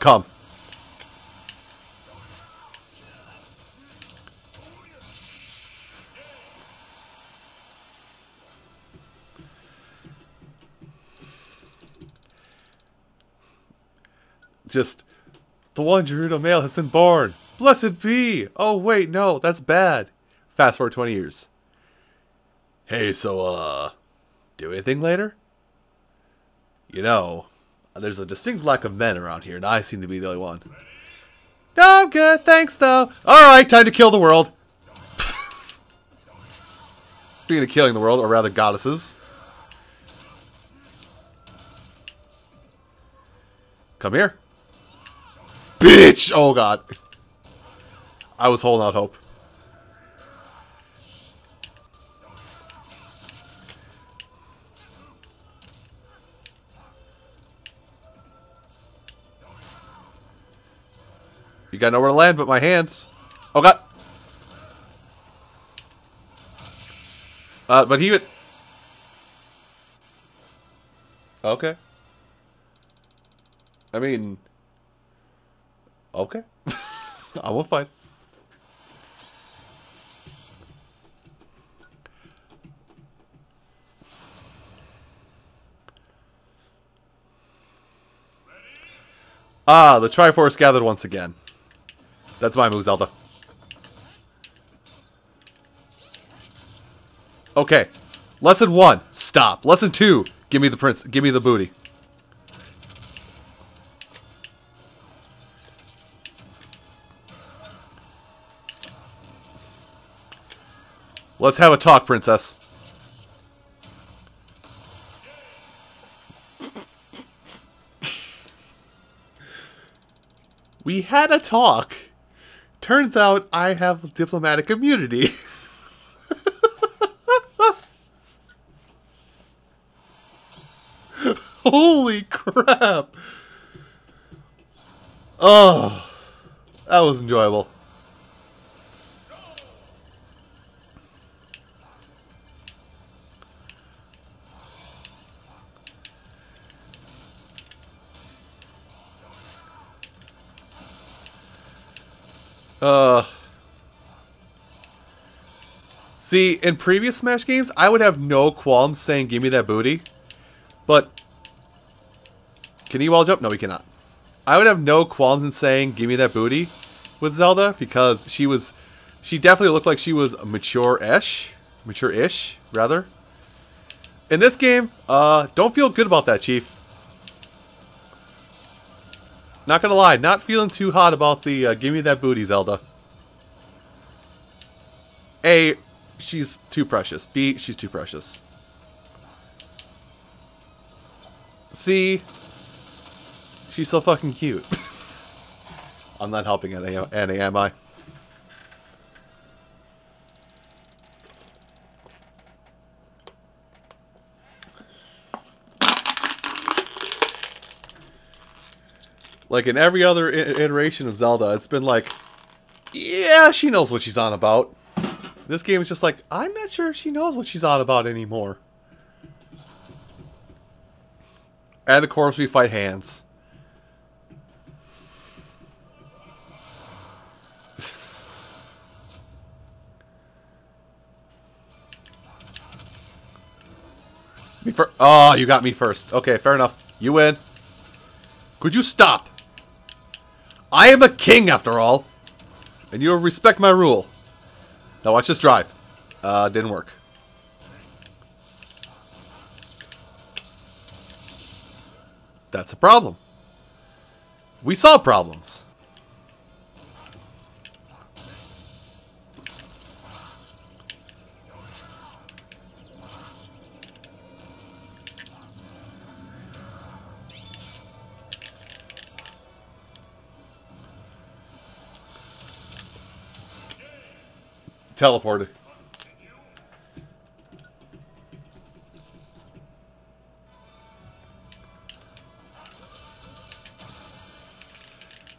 Come. Just, the one Gerudo male has been born. Blessed be. Oh, wait, no, that's bad. Fast forward 20 years. Hey, so, uh, do anything later? You know, there's a distinct lack of men around here, and I seem to be the only one. No, I'm good, thanks, though. Alright, time to kill the world. Speaking of killing the world, or rather goddesses. Come here. Bitch! Oh, God. I was holding out hope. You got nowhere to land but my hands. Oh, God. Uh, but he would... Okay. I mean... Okay. I will fight. Ah, the Triforce gathered once again. That's my move, Zelda. Okay. Lesson one, stop. Lesson two, give me the prince. Give me the booty. Let's have a talk, princess. We had a talk. Turns out I have diplomatic immunity. Holy crap. Oh, that was enjoyable. Uh. See, in previous Smash games, I would have no qualms saying, give me that booty. But, can he wall jump? No, he cannot. I would have no qualms in saying, give me that booty with Zelda, because she was, she definitely looked like she was mature-ish, mature-ish, rather. In this game, uh, don't feel good about that, Chief. Not gonna lie, not feeling too hot about the uh, give me that booty, Zelda. A, she's too precious. B, she's too precious. C, she's so fucking cute. I'm not helping any, any am I? Like in every other iteration of Zelda, it's been like, yeah, she knows what she's on about. This game is just like, I'm not sure she knows what she's on about anymore. And of course, we fight hands. me first. Oh, you got me first. Okay, fair enough. You win. Could you stop? I am a king, after all. And you'll respect my rule. Now watch this drive. Uh, didn't work. That's a problem. We solve problems. Teleported.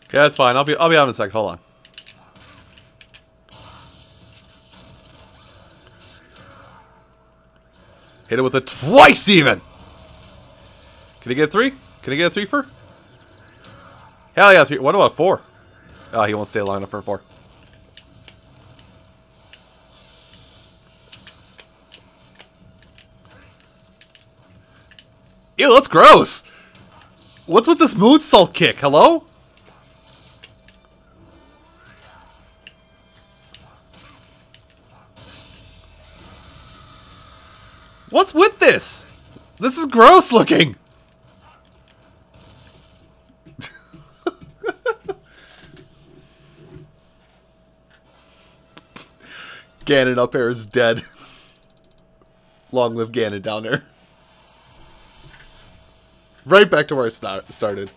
Okay, that's fine. I'll be I'll be out in a second. Hold on. Hit it with it twice even. Can he get a three? Can he get a three for? Hell yeah, three. What about four? Oh, he won't stay long enough for a four. Ew, that's gross. What's with this moonsault kick? Hello? What's with this? This is gross looking. Ganon up here is dead. Long live Ganon down there. Right back to where I start, started.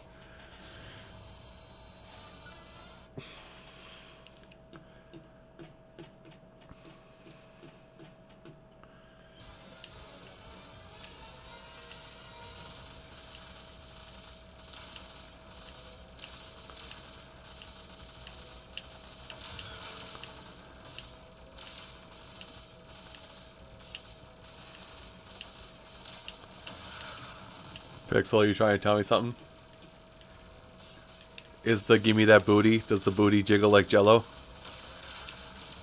Pixel, you trying to tell me something? Is the gimme that booty? Does the booty jiggle like jello?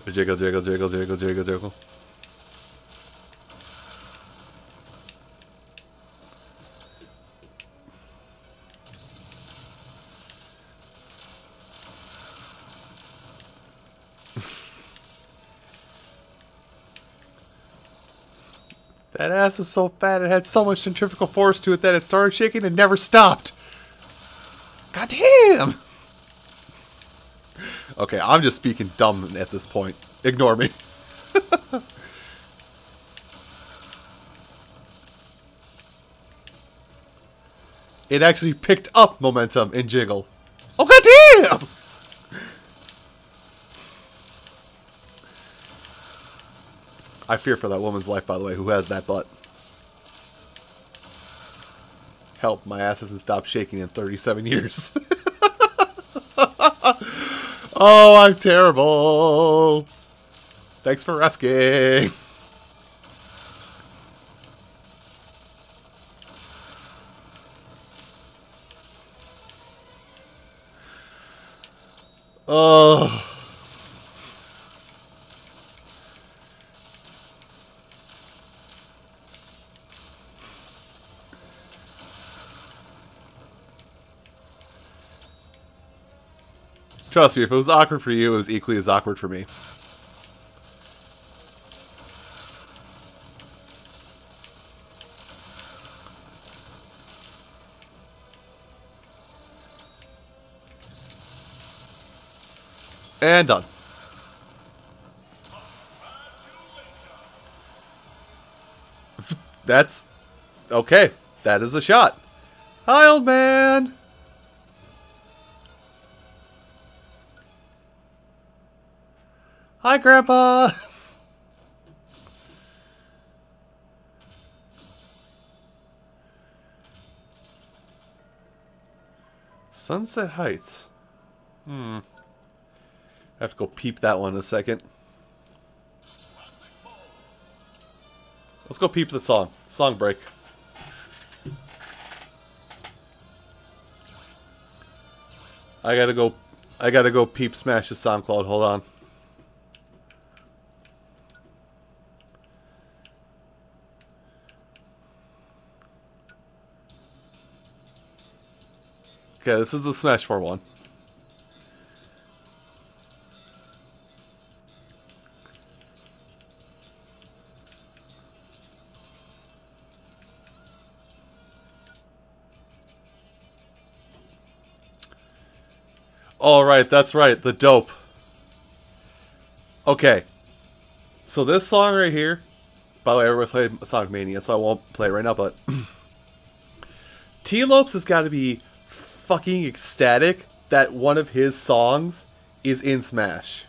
Jiggle, jiggle, jiggle, jiggle, jiggle, jiggle. That ass was so fat it had so much centrifugal force to it that it started shaking and never stopped. God damn! Okay, I'm just speaking dumb at this point. Ignore me. it actually picked up momentum in Jiggle. Oh god damn! I fear for that woman's life, by the way, who has that butt. Help, my ass hasn't stopped shaking in 37 years. oh, I'm terrible. Thanks for asking. Oh. Trust me, if it was awkward for you, it was equally as awkward for me. And done. That's okay. That is a shot. Hi, old man. Hi, Grandpa. Sunset Heights. Hmm. I have to go peep that one in a second. Let's go peep the song. Song break. I gotta go. I gotta go peep smash the SoundCloud. Hold on. Okay, this is the Smash 4 one. All right, that's right, the dope. Okay. So this song right here, by the way, already played Sonic Mania, so I won't play it right now, but Tee Lopes has got to be fucking ecstatic that one of his songs is in Smash.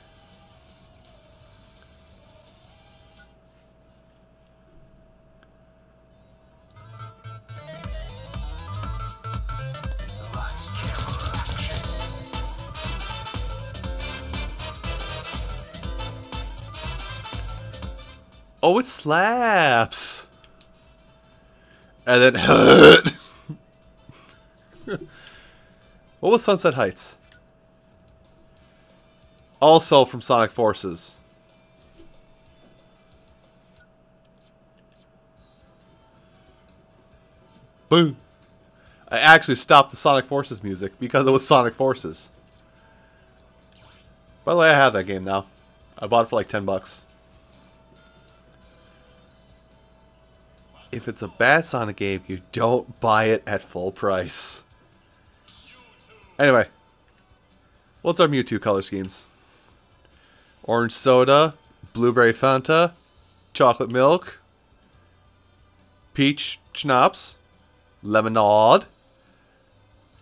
Oh, it slaps. And then What was Sunset Heights? Also from Sonic Forces. Boom. I actually stopped the Sonic Forces music because it was Sonic Forces. By the way, I have that game now. I bought it for like 10 bucks. If it's a bad Sonic game, you don't buy it at full price. Anyway, what's our Mewtwo color schemes? Orange soda, blueberry Fanta, chocolate milk, peach schnapps, lemonade,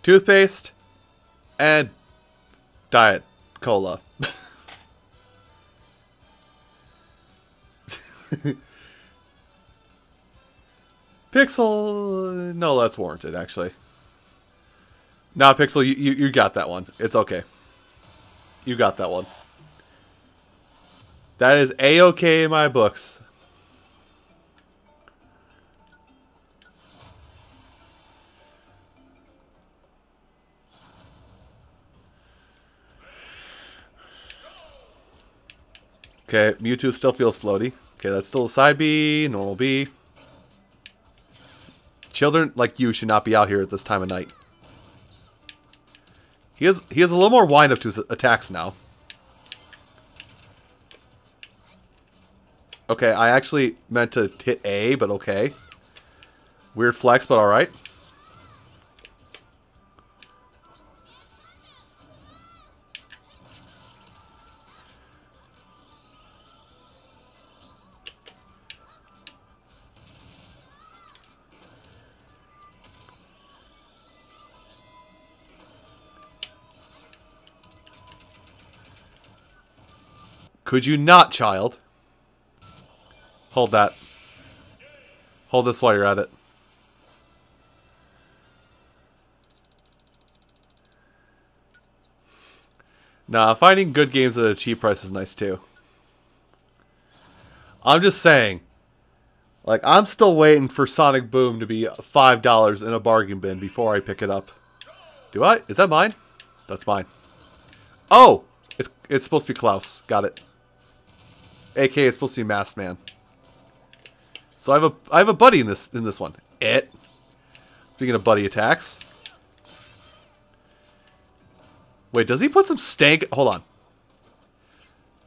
toothpaste, and diet cola. Pixel, no, that's warranted actually. Nah, Pixel, you, you, you got that one. It's okay. You got that one. That is A-okay in my books. Okay, Mewtwo still feels floaty. Okay, that's still a side B, normal B. Children like you should not be out here at this time of night. He has he has a little more wind up to his attacks now. Okay, I actually meant to hit A, but okay. Weird flex, but alright. Could you not, child? Hold that. Hold this while you're at it. Nah, finding good games at a cheap price is nice too. I'm just saying. Like, I'm still waiting for Sonic Boom to be $5 in a bargain bin before I pick it up. Do I? Is that mine? That's mine. Oh! It's, it's supposed to be Claus. Got it. AK it's supposed to be Masked Man. So I have a I have a buddy in this in this one. It. Speaking of buddy attacks. Wait, does he put some stank? Hold on.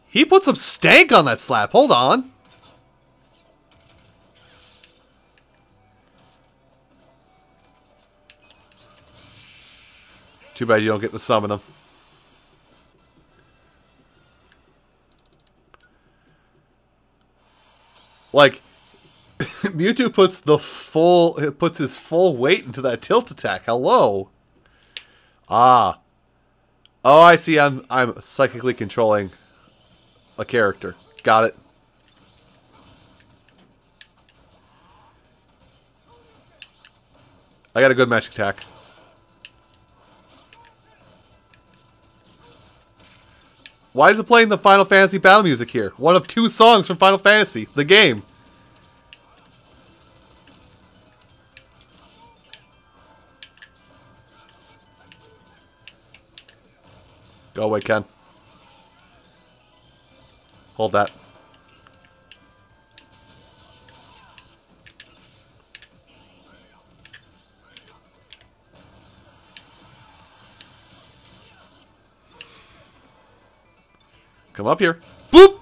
He put some stank on that slap. Hold on. Too bad you don't get to summon him. Like, Mewtwo puts the full puts his full weight into that tilt attack. Hello. Ah. Oh, I see. I'm I'm psychically controlling a character. Got it. I got a good magic attack. Why is it playing the Final Fantasy battle music here? One of two songs from Final Fantasy, the game. Go away, Ken. Hold that. Come up here. Boop!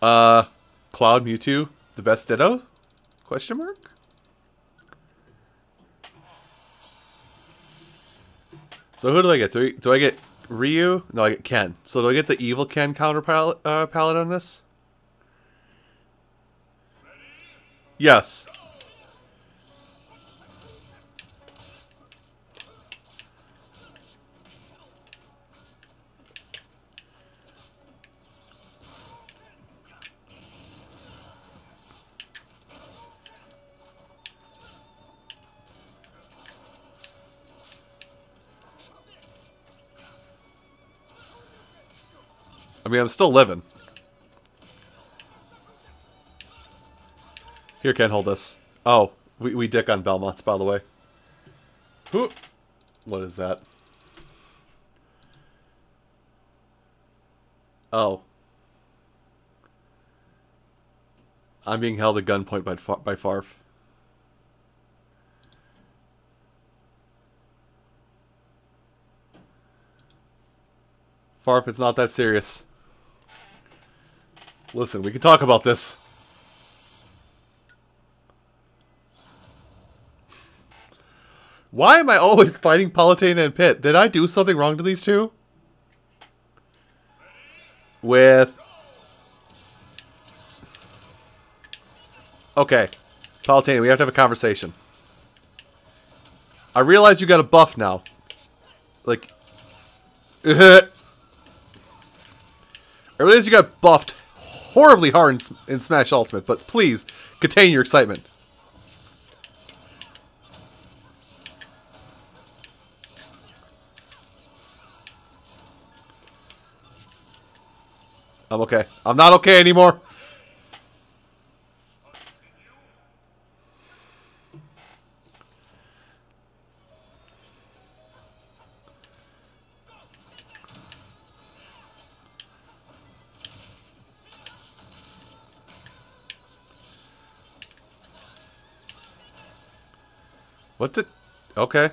Uh, Cloud Mewtwo, the best Ditto? Question mark? So who do I get? Do I, do I get Ryu? No, I get Ken. So do I get the evil Ken counter palette, uh, palette on this? Yes. Mean, I'm still living. Here, can't hold this. Oh, we, we dick on Belmonts, by the way. Who? What is that? Oh. I'm being held at gunpoint by, by Farf. Farf, it's not that serious. Listen, we can talk about this. Why am I always fighting Palutena and Pit? Did I do something wrong to these two? With... Okay. Palutena, we have to have a conversation. I realize you got a buff now. Like... I realize you got buffed horribly hard in, in Smash Ultimate, but please, contain your excitement. I'm okay. I'm not okay anymore. What the? Okay.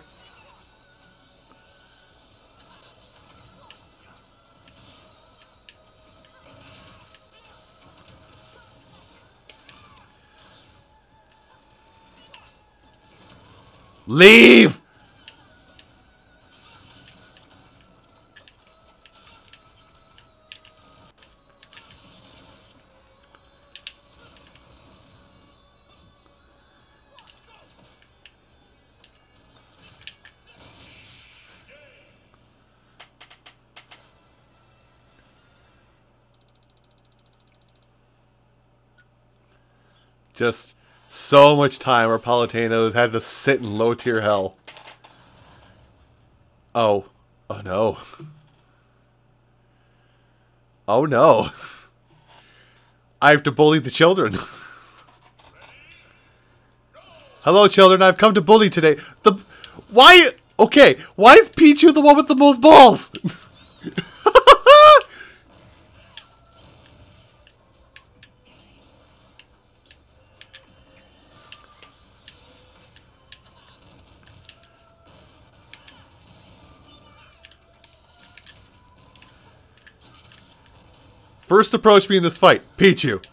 Leave! Just so much time where Palutena has had to sit in low tier hell. Oh. Oh no. Oh no. I have to bully the children. Hello children, I've come to bully today. The why okay, why is Pichu the one with the most balls? First approach me in this fight, Pichu.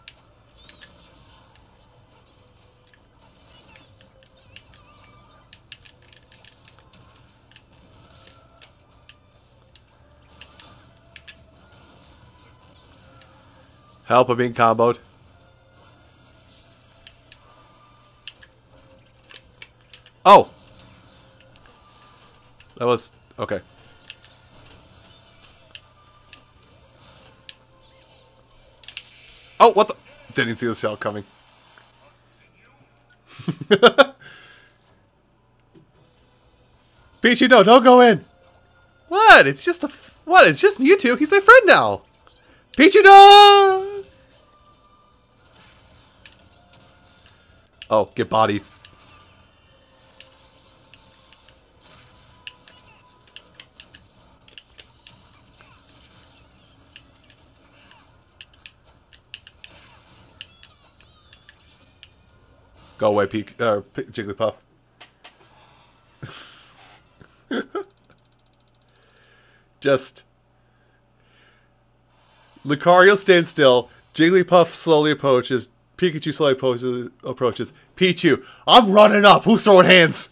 Help, I'm being comboed. Oh! That was... okay. Oh, what the... Didn't see the shell coming. Pichu, no, don't go in. What? It's just a what? It's just Mewtwo. He's my friend now. Pichu, no. Oh, get bodied. Go away, Peek, uh, P- Jigglypuff. Just Lucario stands still. Jigglypuff slowly approaches. Pikachu slowly approaches. approaches. Pichu, I'm running up. Who's throwing hands?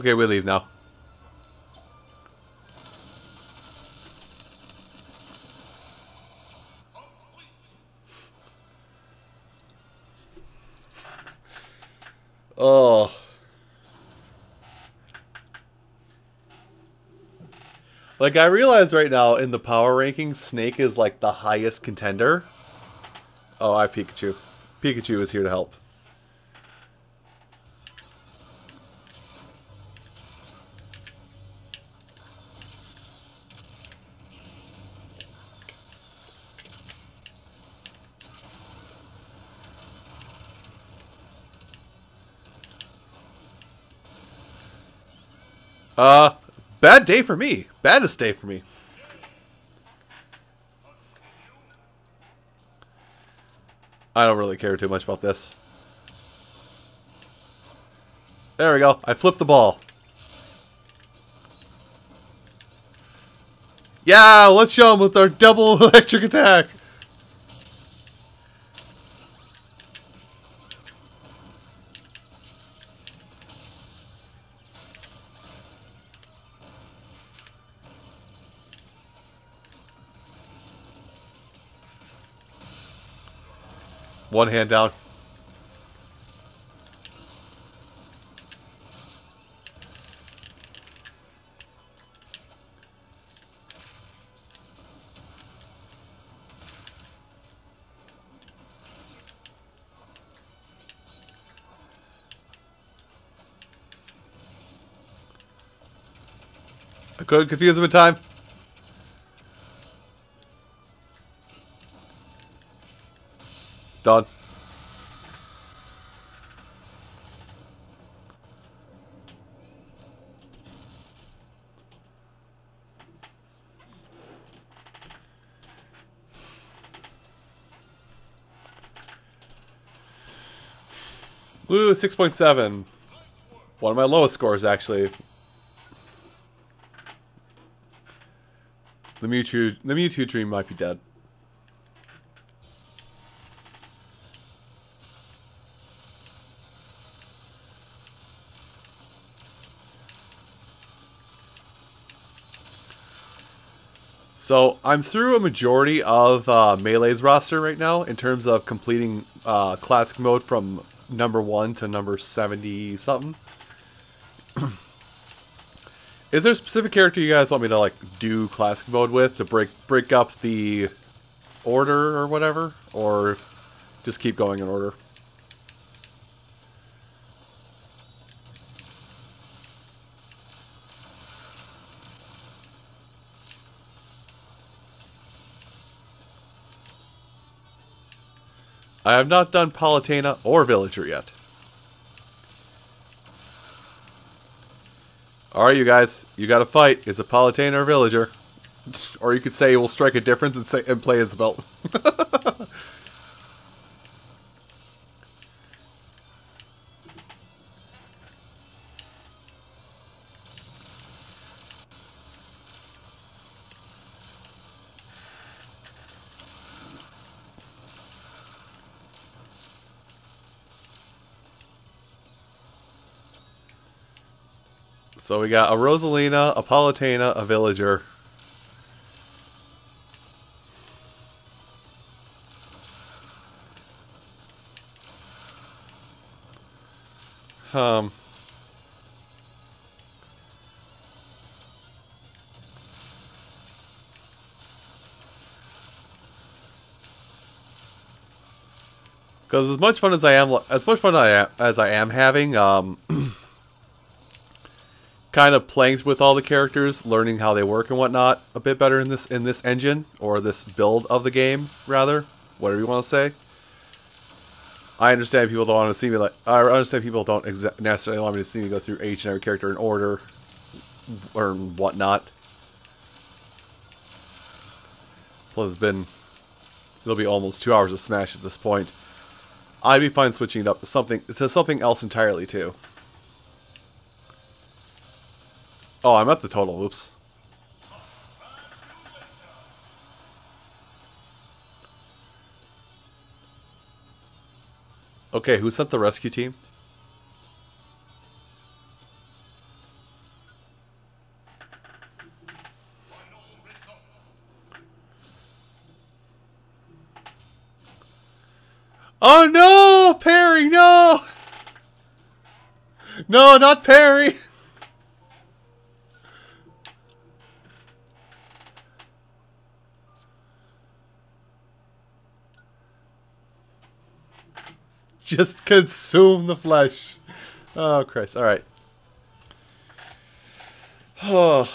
Okay, we leave now. Oh. Like, I realize right now in the power rankings, Snake is like the highest contender. Oh, I Pikachu. Pikachu is here to help. Uh, bad day for me. Baddest day for me. I don't really care too much about this. There we go. I flipped the ball. Yeah, let's show him with our double electric attack. One hand down. I couldn't confuse him in time. Done. Blue 6.7. One of my lowest scores, actually. The Mewtwo, the Mewtwo dream might be dead. So I'm through a majority of uh, Melee's roster right now in terms of completing uh, classic mode from number one to number seventy something. Is there a specific character you guys want me to like do classic mode with to break break up the order or whatever, or just keep going in order? I have not done Palutena or Villager yet. Alright, you guys. You gotta fight. Is it Palutena or Villager? Or you could say we'll strike a difference and, say, and play as So we got a Rosalina, a Palutena, a Villager. Um. Because as much fun as I am, as much fun I am, as I am having, um, kind of playing with all the characters, learning how they work and whatnot a bit better in this in this engine or this build of the game, rather, whatever you want to say. I understand people don't want to see me like I understand people don't necessarily want me to see me go through each and every character in order or whatnot. Plus, it's been it'll be almost two hours of Smash at this point. I'd be fine switching it up to something to something else entirely too. Oh, I'm at the total. Oops. Okay, who sent the rescue team? Oh no, Perry, no! No, not Perry! Just consume the flesh. Oh, Christ. Alright. Oh.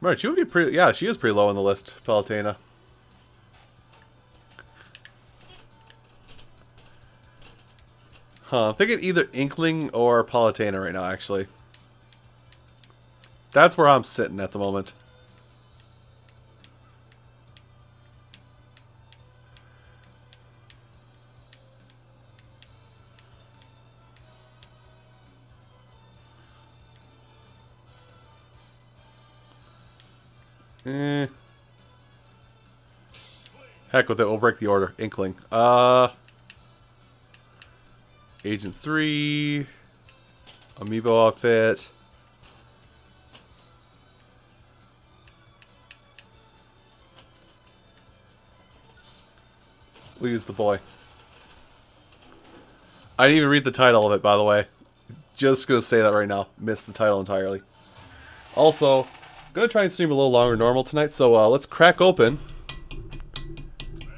Right, she would be pretty... Yeah, she is pretty low on the list, Palutena. Huh, I'm thinking either Inkling or Palutena right now, actually. That's where I'm sitting at the moment. Heck with it, we'll break the order. Inkling. Uh... Agent 3... Amiibo outfit... We'll use the boy. I didn't even read the title of it, by the way. Just gonna say that right now. Missed the title entirely. Also, gonna try and stream a little longer normal tonight, so uh, let's crack open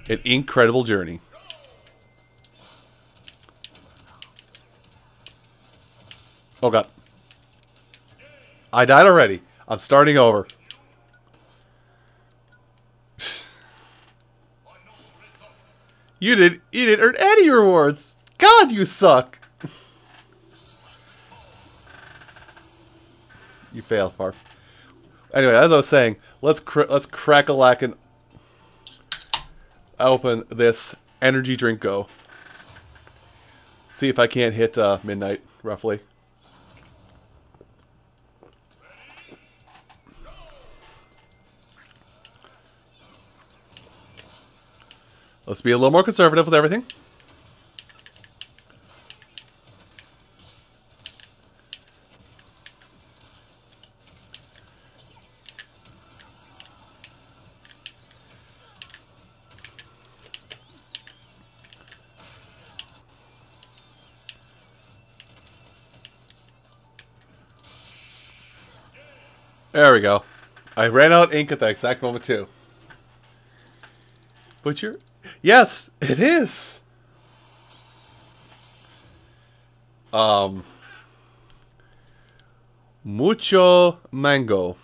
an incredible journey. Oh god. I died already. I'm starting over. you did you didn't earn any rewards. God, you suck. you failed, Farf. Anyway, as I was saying, let's cr let's crack a lack and open this energy drink go. See if I can't hit uh, midnight roughly. Let's be a little more conservative with everything. We go. I ran out ink at that exact moment too. But you're... Yes, it is! Um... Mucho mango.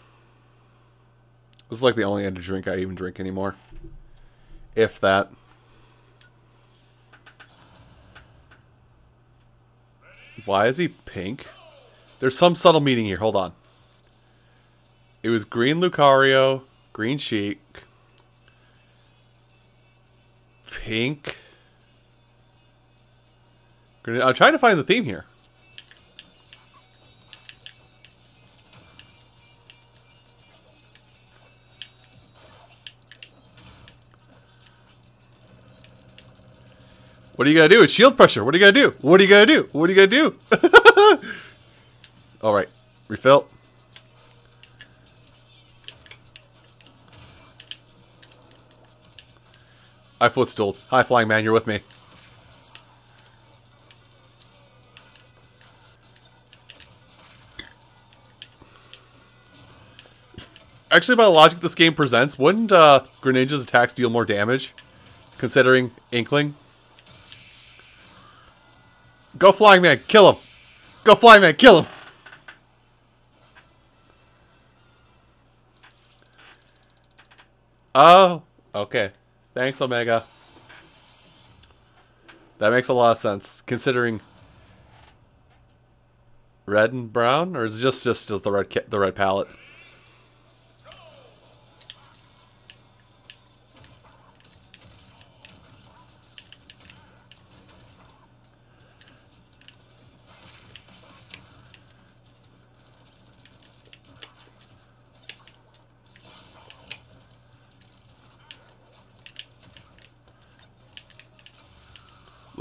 This is like the only energy drink I even drink anymore. If that. Why is he pink? There's some subtle meaning here. Hold on. It was green Lucario, green Sheik, pink. I'm trying to find the theme here. What are you gonna do? It's shield pressure. What are you gonna do? What are you gonna do? What are you gonna do? All right, refill. I footstooled. High flying man, you're with me. Actually, by the logic this game presents, wouldn't uh, Greninja's attacks deal more damage? Considering Inkling? Go Flying Man, kill him! Go Flying Man, kill him! Oh, okay. Thanks, Omega. That makes a lot of sense, considering red and brown, or is it just just the red the red palette?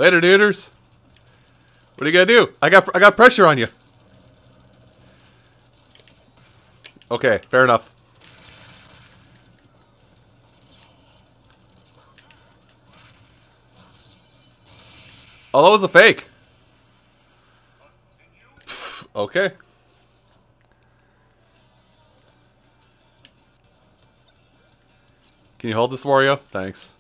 Later, duders. What are you gonna do? I got I got pressure on you. Okay, fair enough. Oh, that was a fake. Okay. Can you hold this, Wario? Thanks.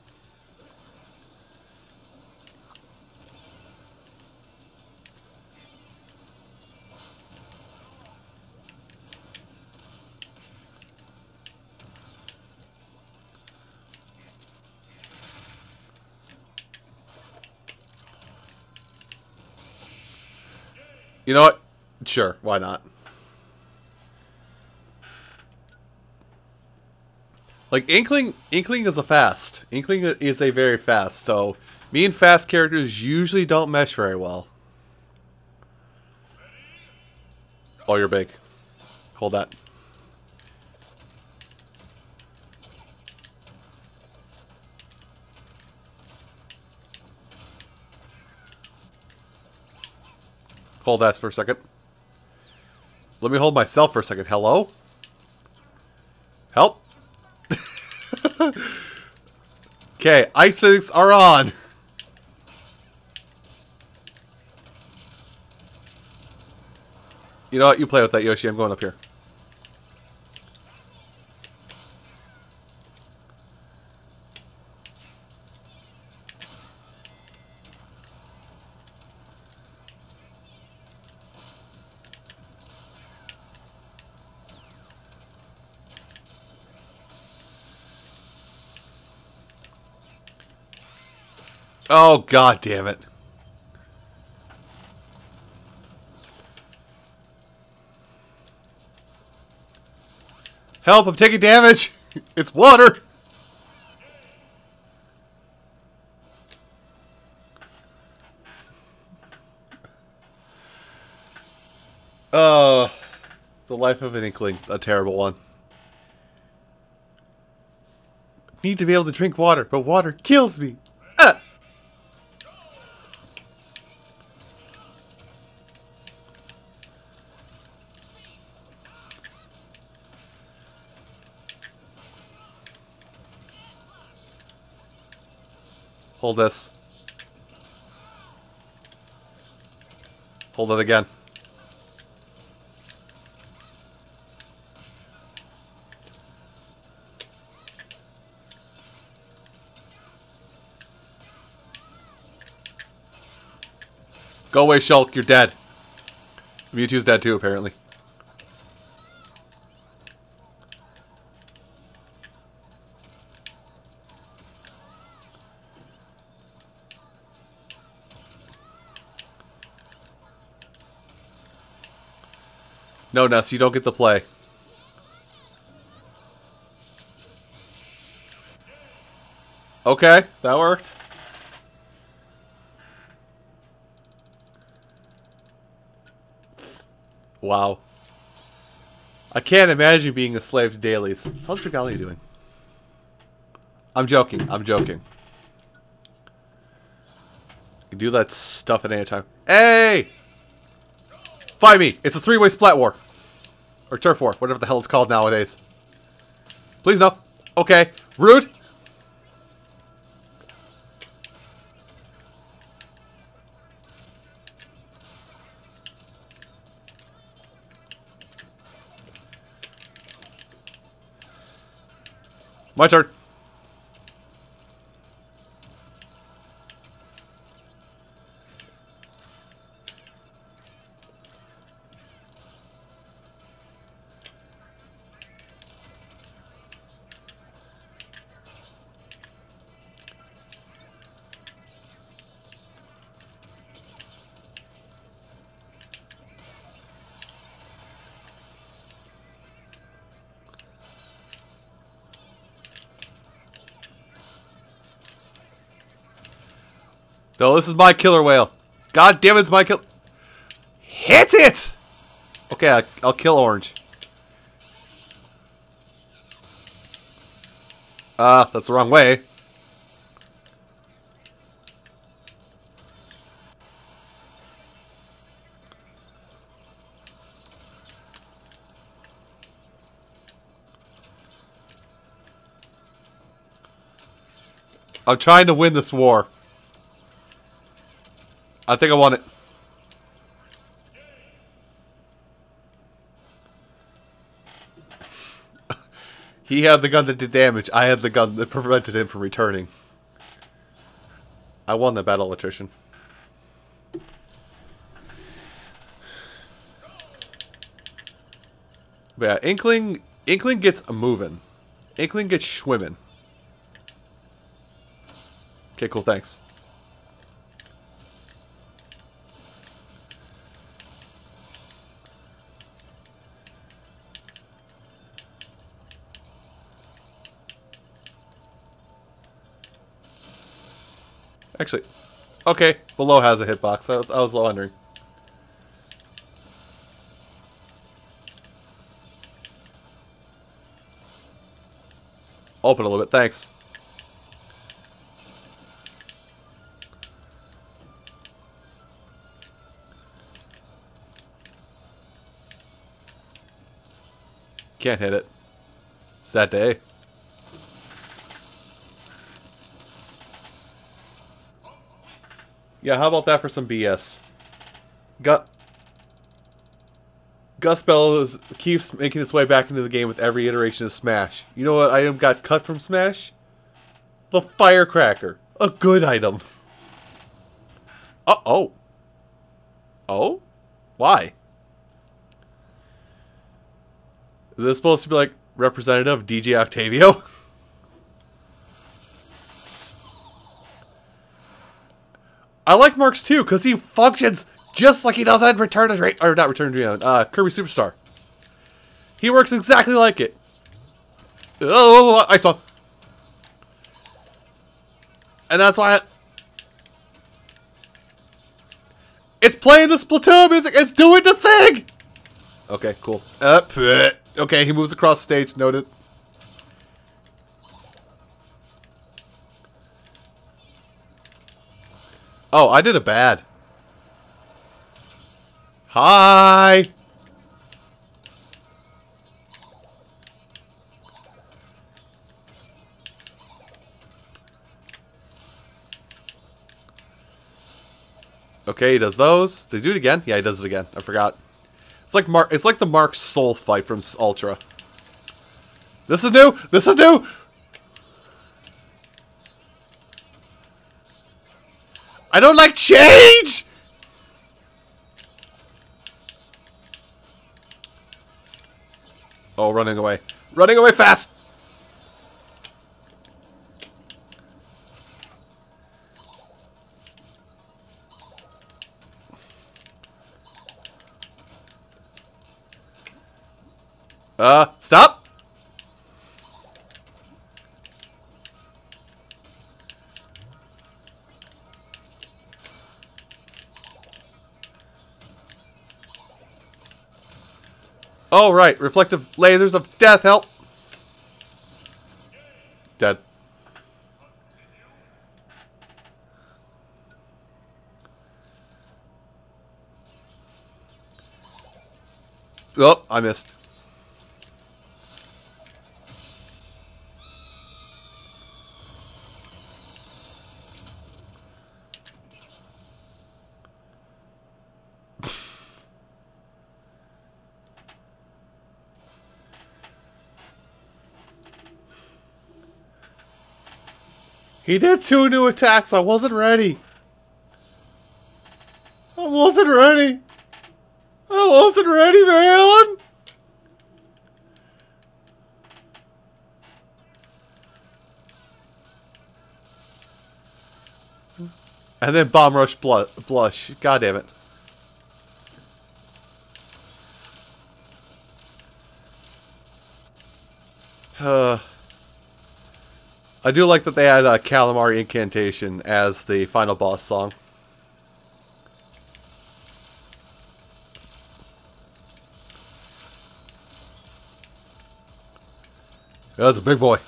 You know what? Sure, why not? Like Inkling, Inkling is a fast. Inkling is a very fast. So me and fast characters usually don't mesh very well. Oh, you're big. Hold that. Hold that for a second. Let me hold myself for a second. Hello? Help? okay, ice physics are on. You know what? You play with that, Yoshi. I'm going up here. Oh, god damn it. Help, I'm taking damage. It's water. Oh, the life of an inkling, a terrible one. Need to be able to drink water, but water kills me. Hold this. Hold it again. Go away, Shulk. You're dead. Mewtwo's dead too, apparently. No, Ness, you don't get the play. Okay, that worked. Wow. I can't imagine being a slave to dailies. How's Dragalia doing? I'm joking. I'm joking. You do that stuff at any time. Hey! Find me! It's a three-way splat war. Or turf war, whatever the hell it's called nowadays. Please no. Okay. Rude. My turn. No, this is my killer whale. God damn it, it's my kill. Hit it! Okay, I, I'll kill Orange. Ah, uh, that's the wrong way. I'm trying to win this war. I think I want it. he had the gun that did damage. I had the gun that prevented him from returning. I won the battle, attrition. But yeah, Inkling Inkling gets moving. Inkling gets swimming. Okay, cool, thanks. Actually, okay, below has a hitbox. I, I was wondering. Open a little bit, thanks. Can't hit it. Sad day. Yeah, how about that for some BS? Got Gust Bellows keeps making its way back into the game with every iteration of Smash. You know what item got cut from Smash? The Firecracker. A good item. Uh-oh. Oh? Why? Is this supposed to be like representative of DJ Octavio? I like Marx too because he functions just like he does at Return to Dream, or not Return to Dream, uh, Kirby Superstar. He works exactly like it. Oh, ice bomb. And that's why I, it's playing the Splatoon music. It's doing the thing. Okay, cool. Up. okay, he moves across stage. Noted. Oh, I did it bad. Hi! Okay, he does those. Did he do it again? Yeah, he does it again. I forgot. It's like Mark. It's like the Marx Soul fight from Ultra. This is new. This is new. I don't like change! Oh, running away. Running away fast! Uh, stop! Oh, right. Reflective lasers of death. Help. Dead. Oh, I missed. He did two new attacks. I wasn't ready. I wasn't ready. I wasn't ready, man. And then bomb rush blu- blush. God damn it. Uh, I do like that they had a Calamari Inkantation as the final boss song. That's a big boy.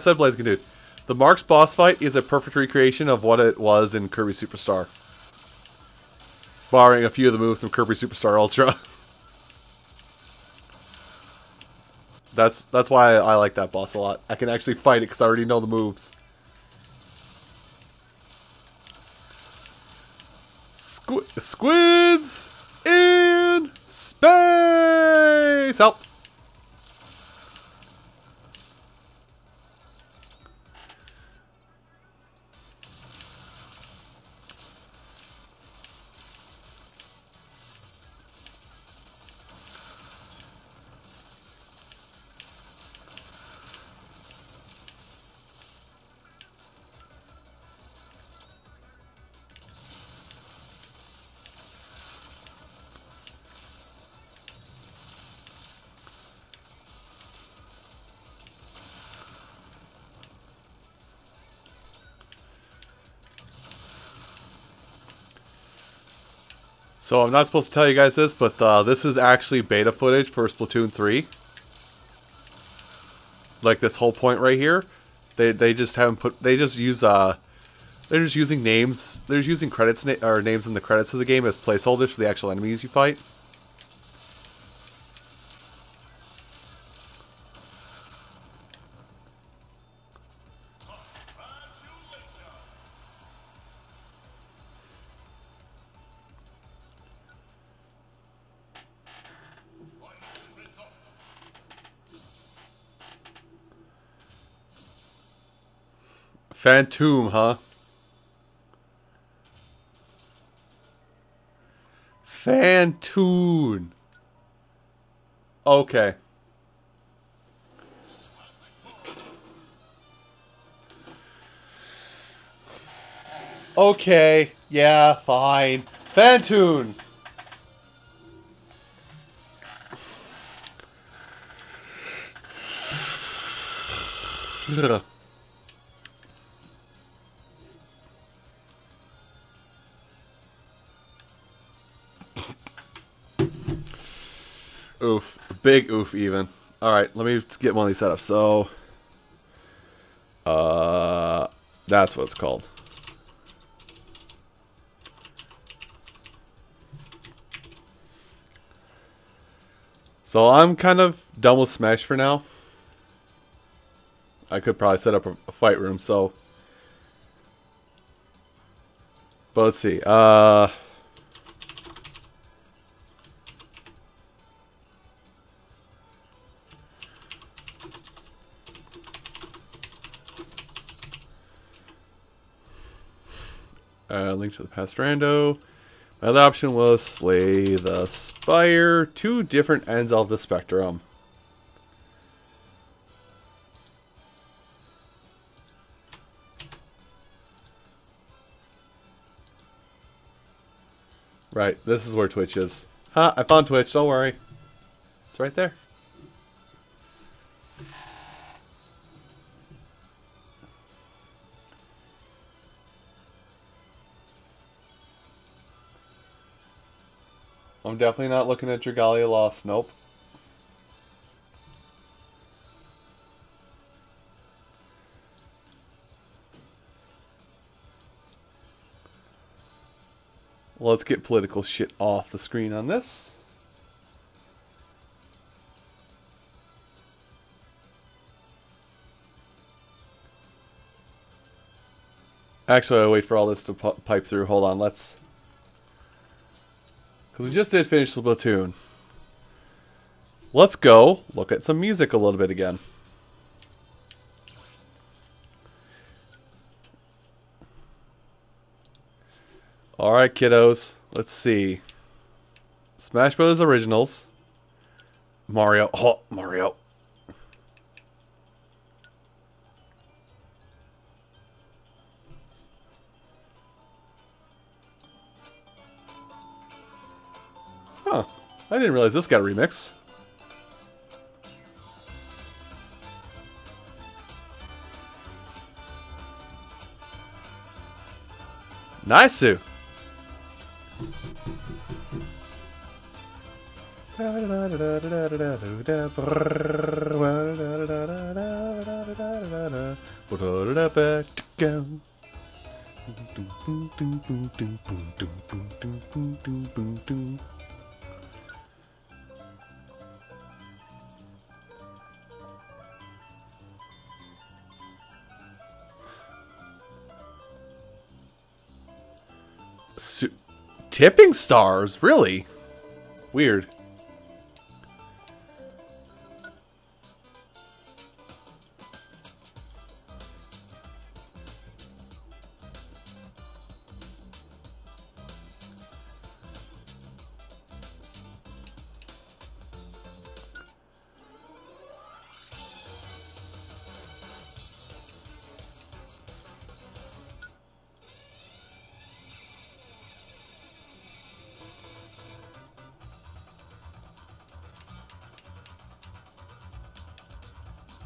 Said, Blaziken dude, the Marx boss fight is a perfect recreation of what it was in Kirby Superstar, barring a few of the moves from Kirby Superstar Ultra. that's that's why I, I like that boss a lot. I can actually fight it because I already know the moves. Squ squids in space. Help. So I'm not supposed to tell you guys this, but uh, this is actually beta footage for Splatoon 3. Like this whole point right here, they they just haven't put. They just use uh, they're just using names. They're just using credits na or names in the credits of the game as placeholders for the actual enemies you fight. Phantom, huh? Fantoon. Okay. Okay. Yeah, fine. Fantoon. Ugh. Big oof even. Alright, let me get one of these set up. So uh that's what it's called. So I'm kind of done with Smash for now. I could probably set up a, a fight room, so but let's see. Uh Uh, link to the past rando. My other option was slay the spire. Two different ends of the spectrum. Right, this is where Twitch is. Ha, I found Twitch, don't worry. It's right there. Definitely not looking at Dragalia Lost. Nope. Let's get political shit off the screen on this. Actually, I'll wait for all this to pipe through. Hold on, let's... Because we just did finish Splatoon. Let's go look at some music a little bit again. Alright, kiddos. Let's see. Smash Bros. Originals. Mario. Oh, Mario. Huh. I didn't realize this got a remix. Nice. Su- tipping stars, really? Weird.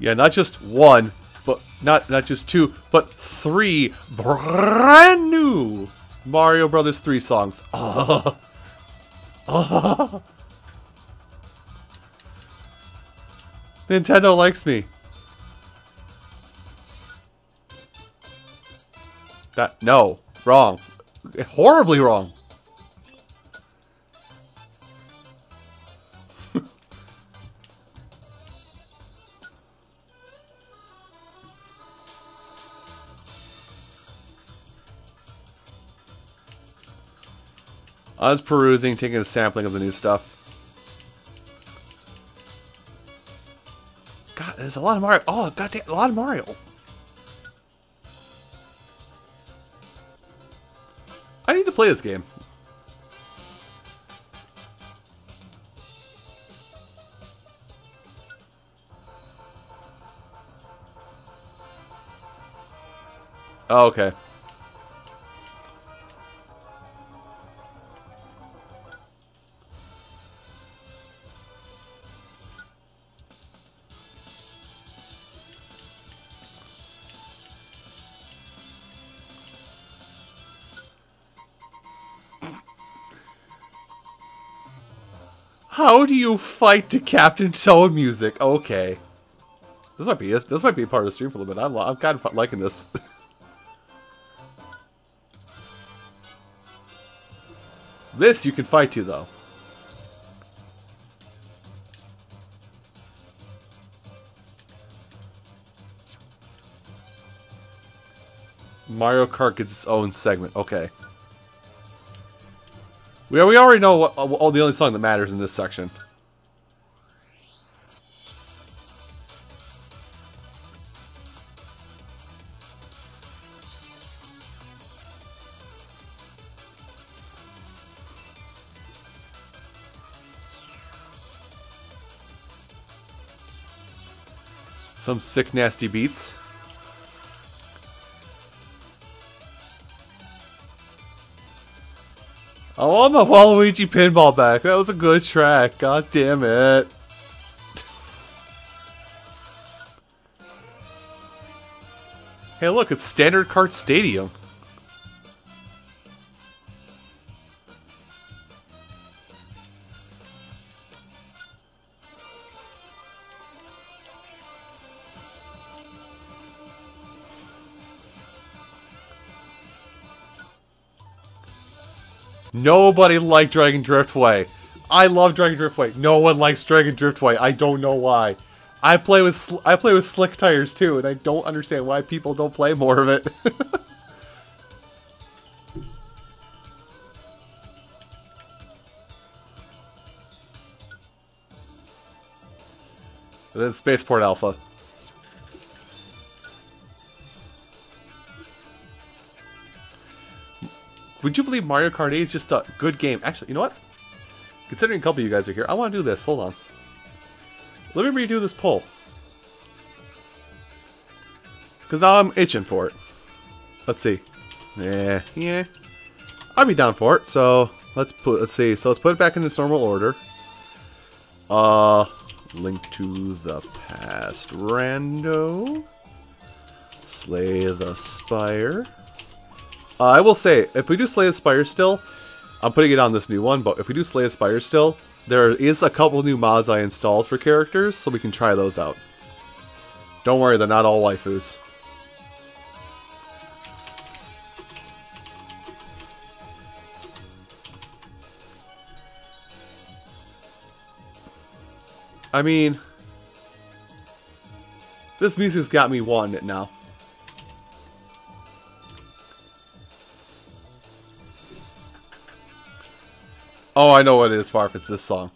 Yeah, not just one, but not not just two, but three brand new Mario Brothers 3 songs. Oh. Oh. Nintendo likes me. That no, wrong. Horribly wrong. I was perusing, taking a sampling of the new stuff. God, there's a lot of Mario. Oh, goddamn, a lot of Mario. I need to play this game. Oh, okay. How do you fight to Captain Toad music? Okay. This might be this might be part of the stream for a little bit. I'm, I'm kind of liking this. this you can fight to though. Mario Kart gets its own segment. Okay. We, we already know what, uh, all the only song that matters in this section. Some sick, nasty beats. I want my Waluigi pinball back. That was a good track. God damn it. hey, look, it's Standard Kart Stadium. Nobody liked Dragon Driftway. I love Dragon Driftway. No one likes Dragon Driftway. I don't know why. I play with I play with slick tires too, and I don't understand why people don't play more of it. then Spaceport Alpha. Would you believe Mario Kart 8 is just a good game? Actually, you know what? Considering a couple of you guys are here, I want to do this. Hold on. Let me redo this poll. Because now I'm itching for it. Let's see. Yeah, yeah. I'd be down for it. So, let's put, let's see. So, let's put it back in its normal order. Uh, link to the past rando. Slay the Spire. Uh, I will say, if we do Slay the Spire still, I'm putting it on this new one, but if we do Slay the Spire still, there is a couple new mods I installed for characters, so we can try those out. Don't worry, they're not all waifus. I mean, this music's got me wanting it now. Oh, I know what it is, Farf. It's this song.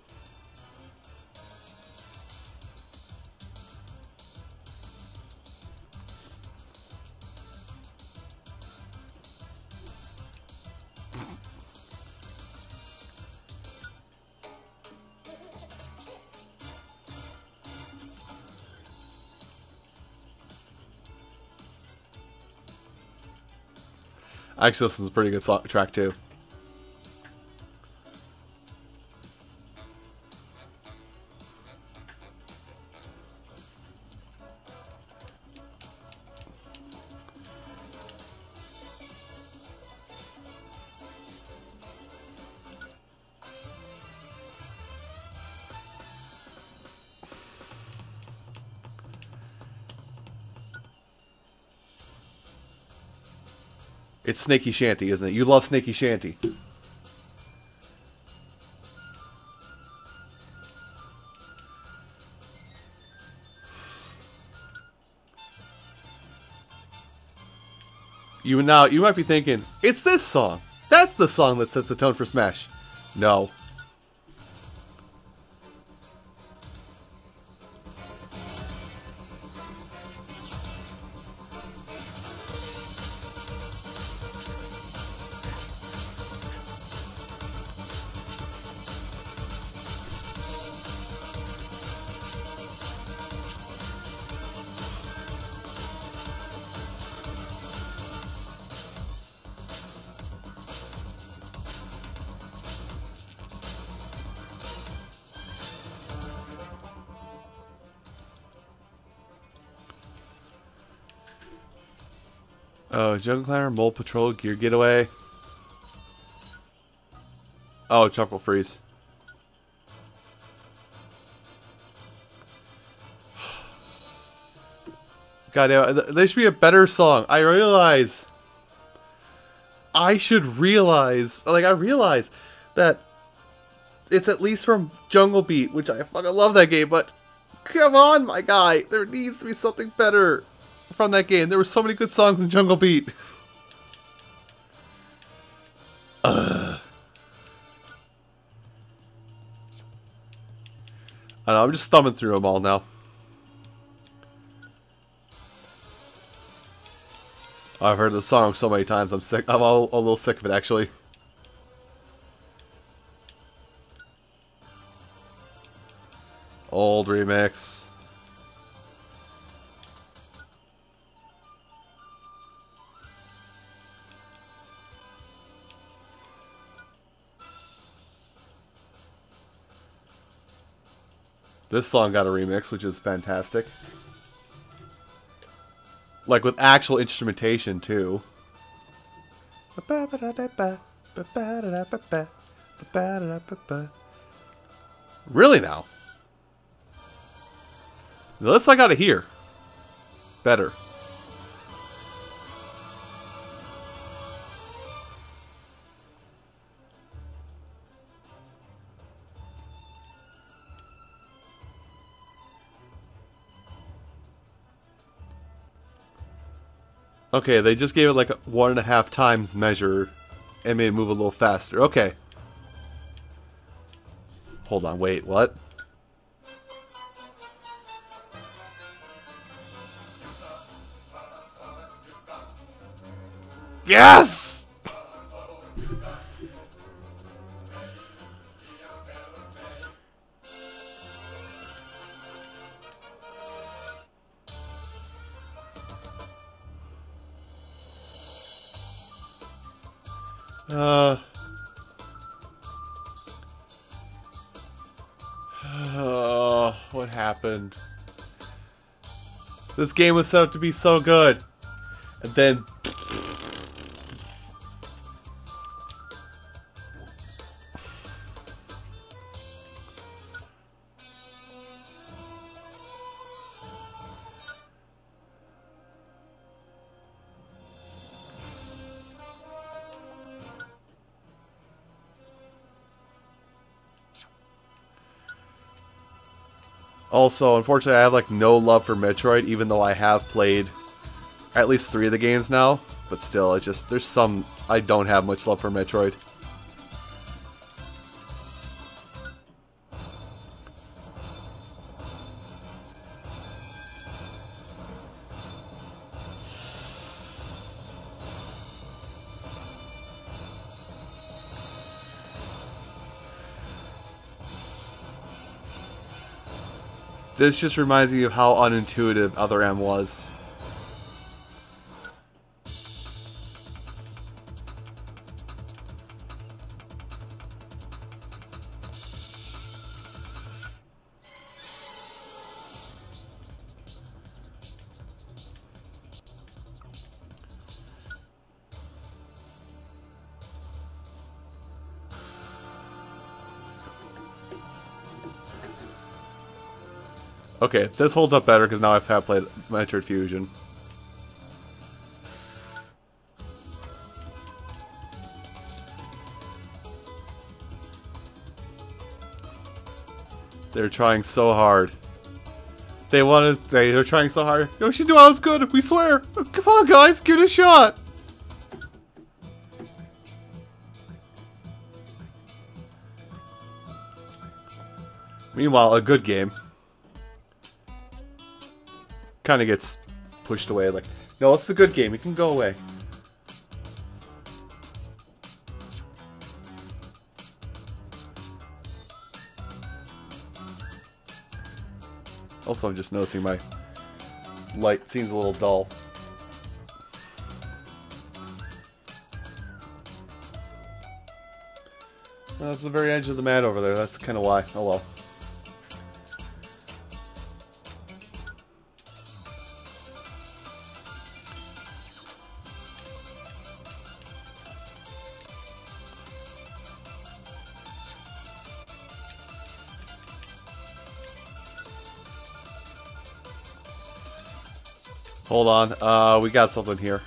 Actually, this one's a pretty good track too. It's Snakey Chantey, isn't it? You love Snakey Chantey. You now you might be thinking, it's this song. That's the song that sets the tone for Smash. No. Jungle Climber, Mole Patrol, Gear Getaway. Oh, Chuckle Freeze. God damn. There should be a better song. I realize. I should realize. Like, I realize that it's at least from Jungle Beat, which I fucking love that game, but come on, my guy. There needs to be something better from that game. There were so many good songs in Jungle Beat. Ugh. I know, I'm just thumbing through them all now. I've heard the song so many times. I'm sick. I'm all, a little sick of it, actually. Old remix. This song got a remix, which is fantastic. Like with actual instrumentation too. Really now? This I gotta hear. Better. Okay, they just gave it like one and a half times measure and made it move a little faster. Okay. Hold on, wait, what? Yes! This game was set up to be so good. And then. Also, unfortunately, I have like no love for Metroid, even though I have played at least three of the games now. But still, it's just there's some I don't have much love for Metroid. This just reminds me of how unintuitive Other M was. Okay, this holds up better because now I've played Metroid Fusion. They're trying so hard. They want to. They, they're trying so hard. Yo, she's doing all this good. We swear. Come on, guys, give it a shot. Meanwhile, a good game kind of gets pushed away. Like, no, it's a good game. You can go away. Also, I'm just noticing my light seems a little dull. That's the very edge of the mat over there. That's kind of why. Oh well. Hold on. Uh, we got something here.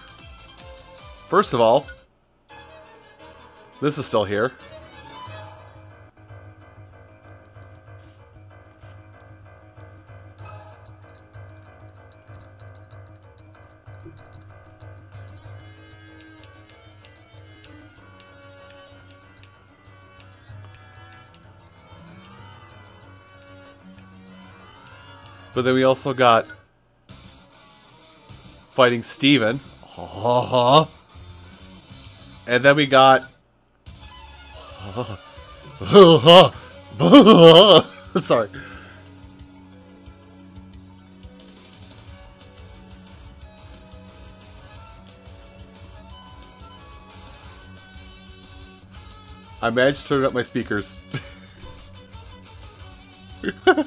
First of all, this is still here. But then we also got fighting Steven. And then we got. Sorry. I managed to turn up my speakers.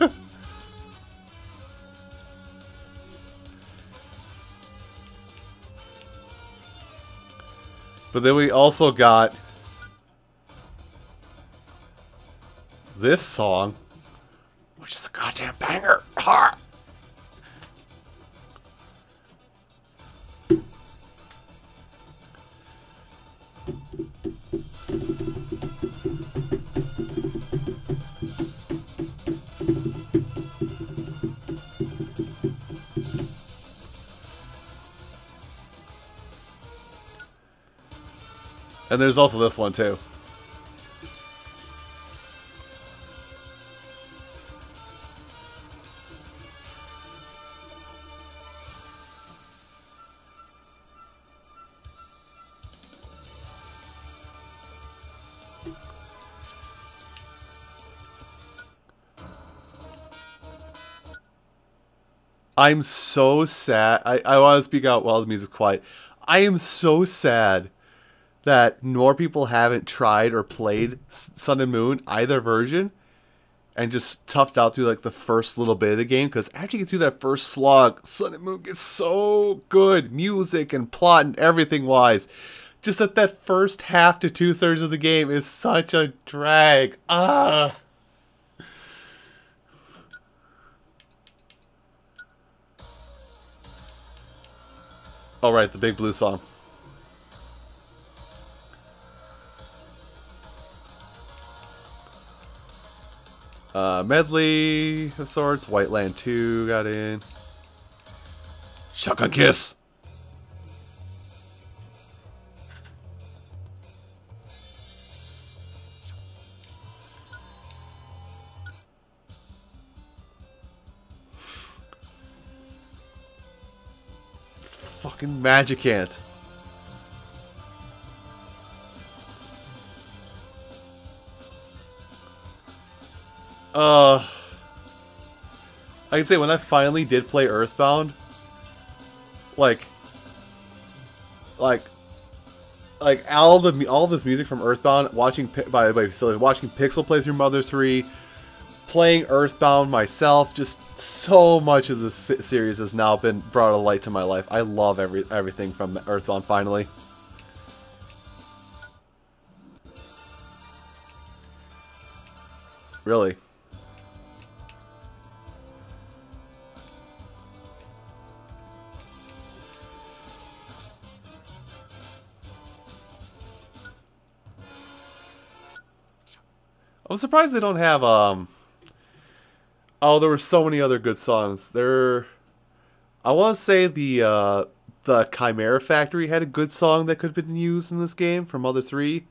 But then we also got this song, which is a goddamn banger. Ha! And there's also this one too. I'm so sad. I, I want to speak out while the music's quiet. I am so sad that more people haven't tried or played Sun and Moon either version and just toughed out through like the first little bit of the game because after you get through that first slog, Sun and Moon gets so good, music and plot and everything wise. Just that that first half to two thirds of the game is such a drag. Ah. All right, the big blue song. Uh, medley of sorts. White Land 2 got in. Shotgun Kiss. Fucking Magicant. Uh, I can say when I finally did play Earthbound, like, like, like all the all this music from Earthbound, watching by by facility, watching Pixel play through Mother Three, playing Earthbound myself, just so much of the series has now been brought to light to my life. I love every everything from Earthbound. Finally. Really? I'm surprised they don't have um Oh, there were so many other good songs. There I want to say the uh the Chimera Factory had a good song that could have been used in this game from Mother 3.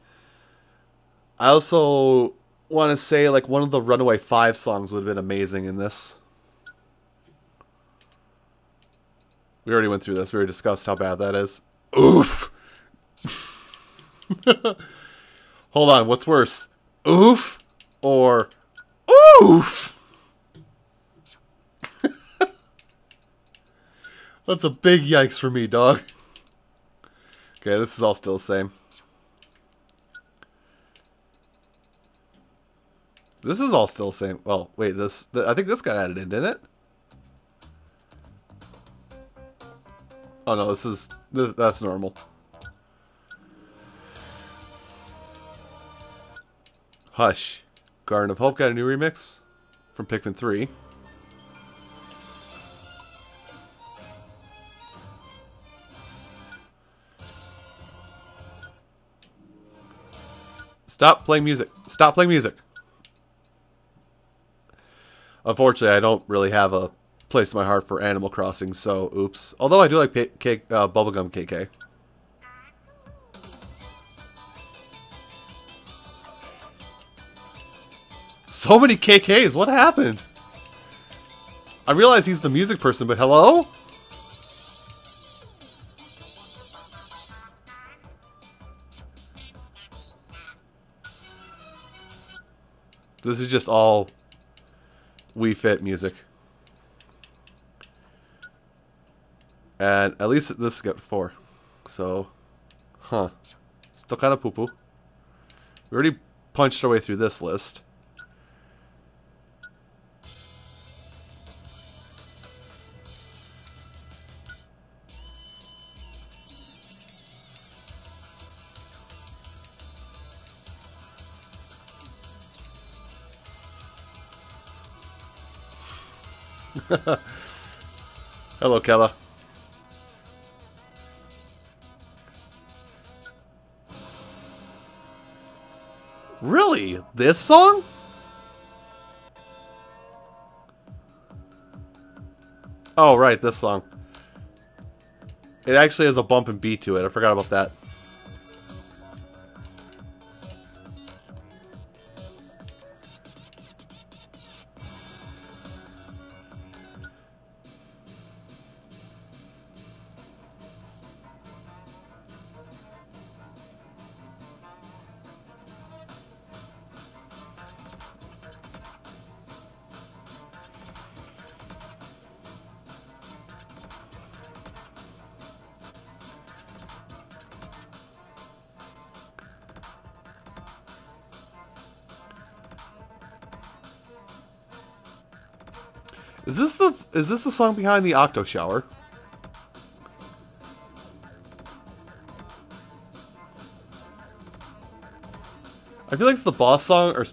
I also want to say like one of the Runaway 5 songs would have been amazing in this. We already went through this. We already discussed how bad that is. Oof. Hold on, what's worse? Oof or oof? That's a big yikes for me, dog. Okay, this is all still the same. This is all still the same. Well, wait, this th I think this got added in, didn't it? Oh no, this is this, that's normal. Hush. Garden of Hope got a new remix from Pikmin 3. Stop playing music. Stop playing music. Unfortunately, I don't really have a place in my heart for Animal Crossing, so oops. Although I do like uh, Bubblegum KK. So many KKs. What happened? I realize he's the music person, but hello? This is just all Wii Fit music. And at least this got four. So, huh. Still kind of poo-poo. We already punched our way through this list. Hello, Keller. Really? This song? Oh, right, this song. It actually has a bump and beat to it. I forgot about that. Is this the song behind the Octo Shower? I feel like it's the boss song or.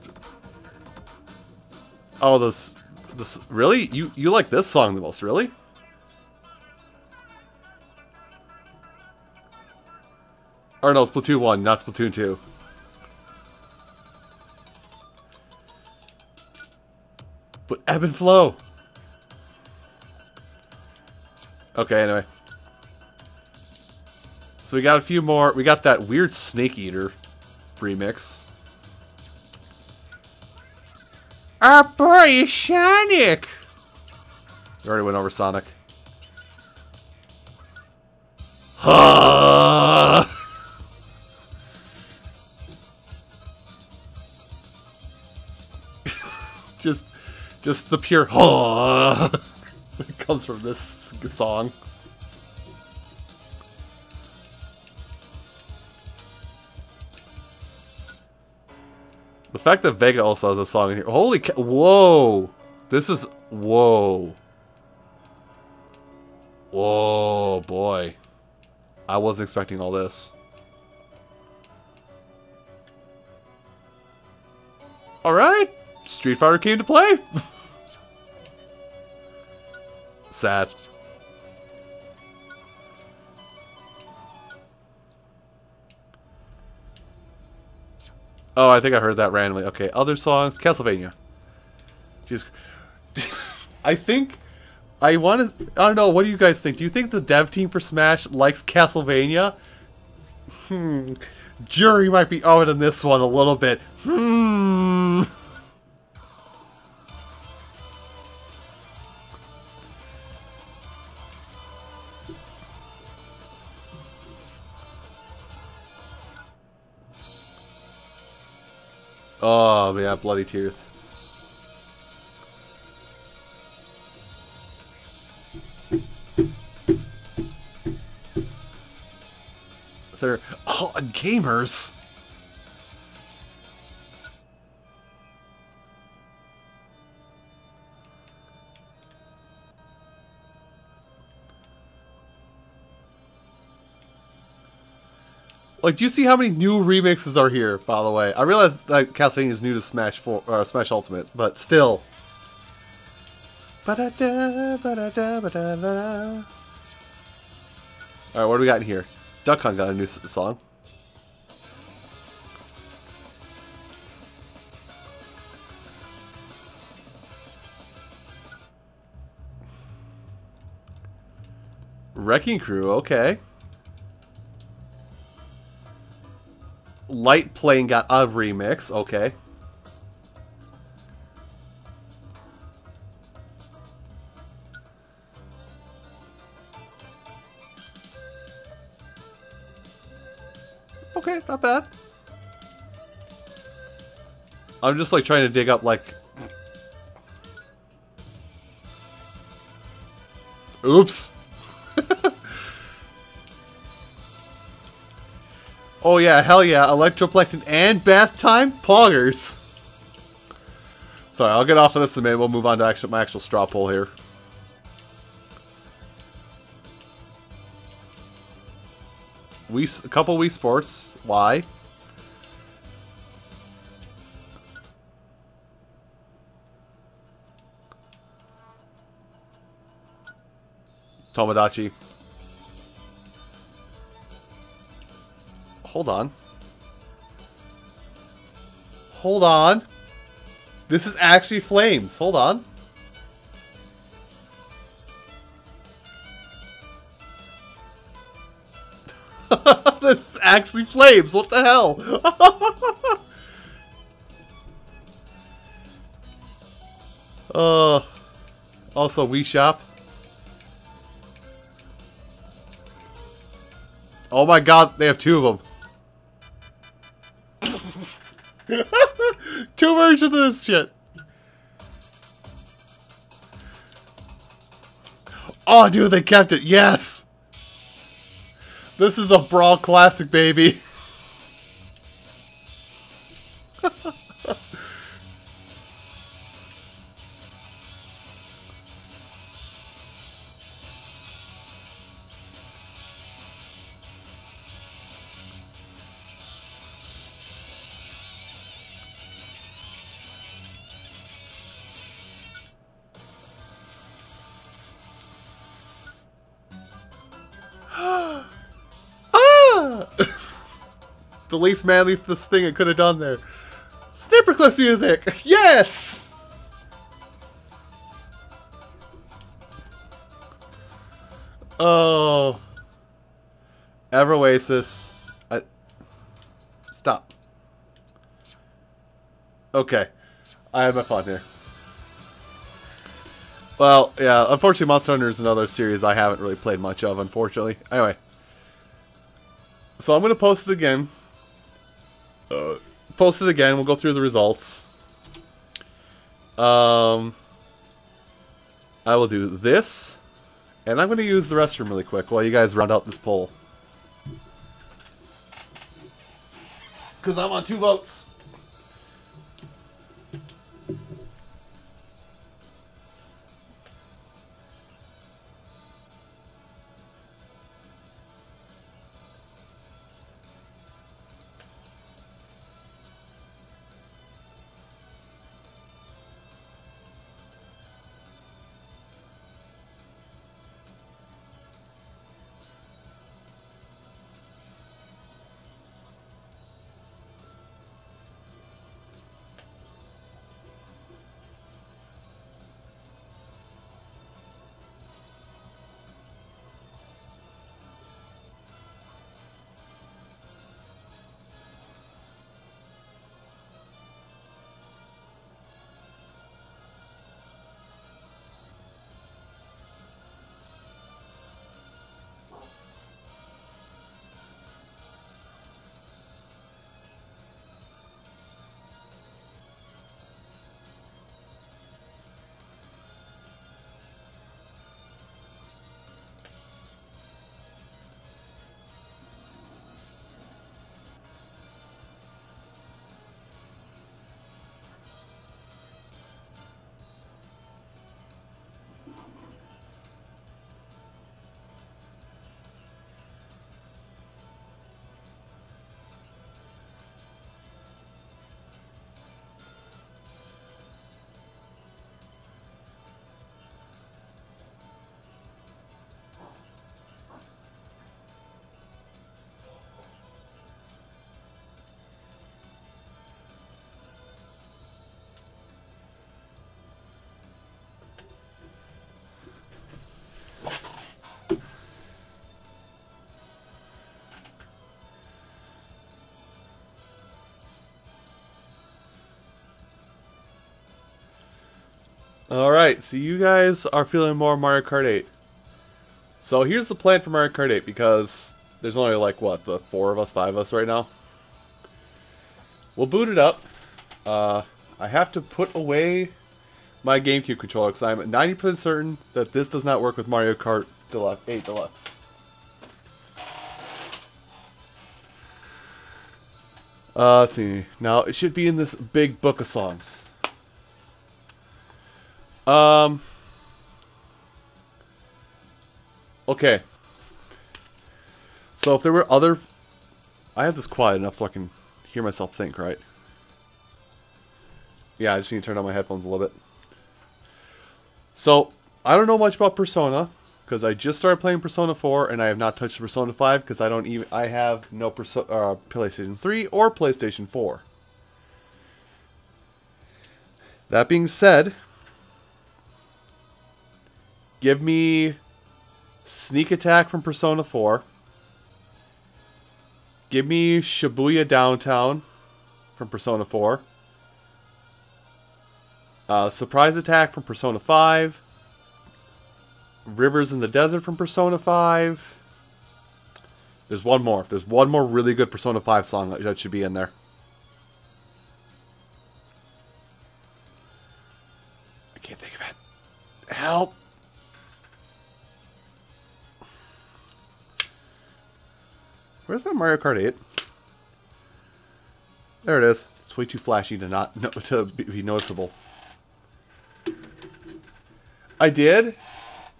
Oh, this this really you you like this song the most, really? Or no, Splatoon 1, not Splatoon 2. But ebb and flow. Okay, anyway. So we got a few more. We got that weird Snake Eater remix. Our boy is Sonic! We already went over Sonic. just, just the pure comes from this song. The fact that Vega also has a song in here. Holy cow. Whoa. This is. Whoa. Whoa, boy. I wasn't expecting all this. Alright. Street Fighter came to play. Sad. Oh, I think I heard that randomly. Okay, other songs. Castlevania. Jeez. I think... I want to... I don't know, what do you guys think? Do you think the dev team for Smash likes Castlevania? Hmm. Jury might be out in this one a little bit. Hmm... Oh, bloody tears. They're all gamers. Like, do you see how many new remixes are here? By the way, I realize that Castlevania is new to Smash for uh, Smash Ultimate, but still. All right, what do we got in here? Duck Hunt got a new song. Wrecking Crew, okay. Light Plane got a remix. Okay. Okay, not bad. I'm just like trying to dig up like... Oops. Oh yeah, hell yeah, Electroplankton and Bath Time? Poggers! Sorry, I'll get off of this in a minute. We'll move on to my actual straw poll here. Wii, a couple Wii Sports. Why? Tomodachi. Hold on. Hold on. This is actually flames. Hold on. this is actually flames. What the hell? uh, also, Wii Shop. Oh my god, they have two of them. Two versions of this shit. Oh, dude, they kept it. Yes. This is a Brawl classic, baby. least manly this thing it could have done there. Snipperclips music! Yes! Oh. Ever Oasis. I... Stop. Okay. I have my fun here. Well, yeah, unfortunately Monster Hunter is another series I haven't really played much of, unfortunately. Anyway. So I'm going to post it again. Post it again. We'll go through the results. Um, I will do this. And I'm going to use the restroom really quick while you guys round out this poll. Because I'm on two votes. Alright, so you guys are feeling more Mario Kart 8. So here's the plan for Mario Kart 8 because there's only like, what, the four of us, five of us right now? We'll boot it up. Uh, I have to put away my GameCube controller because I'm 90% certain that this does not work with Mario Kart Deluxe 8 Deluxe. Uh, let's see. Now, it should be in this big book of songs. Um. Okay. So if there were other... I have this quiet enough so I can hear myself think, right? Yeah, I just need to turn on my headphones a little bit. So, I don't know much about Persona because I just started playing Persona 4 and I have not touched Persona 5 because I don't even I have no uh, PlayStation 3 or PlayStation 4. That being said, give me Sneak Attack from Persona 4. Give me Shibuya Downtown from Persona 4. Uh, Surprise Attack from Persona 5. Rivers in the Desert from Persona 5. There's one more. There's one more really good Persona 5 song that should be in there. I can't think of it. Help! Where's that Mario Kart 8? There it is. It's way too flashy to not no, to be noticeable. I did,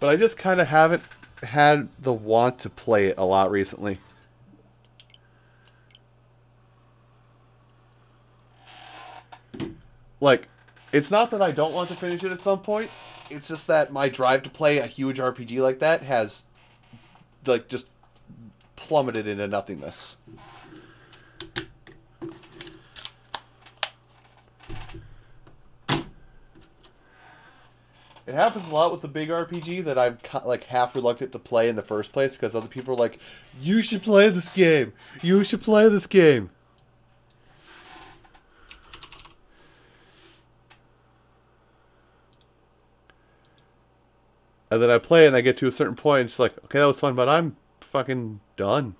but I just kind of haven't had the want to play it a lot recently. Like, it's not that I don't want to finish it at some point. It's just that my drive to play a huge RPG like that has, like, just plummeted into nothingness. It happens a lot with the big RPG that I'm like half reluctant to play in the first place because other people are like, "You should play this game. You should play this game." And then I play and I get to a certain point, and it's like, "Okay, that was fun, but I'm fucking done.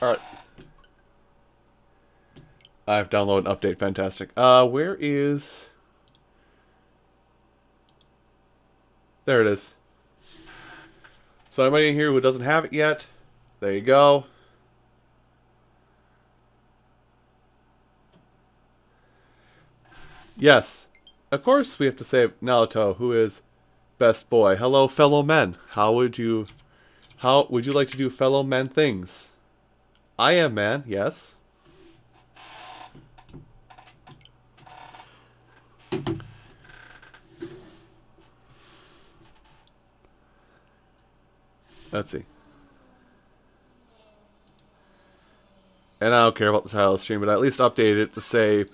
Alright. I've downloaded update. Fantastic. Uh, where is... There it is. So anybody in here who doesn't have it yet, there you go. Yes. Of course we have to say Naruto, who is best boy. Hello, fellow men. How would you... How would you like to do fellow men things? I am man, yes. Let's see. And I don't care about the title of the stream, but I at least updated it to say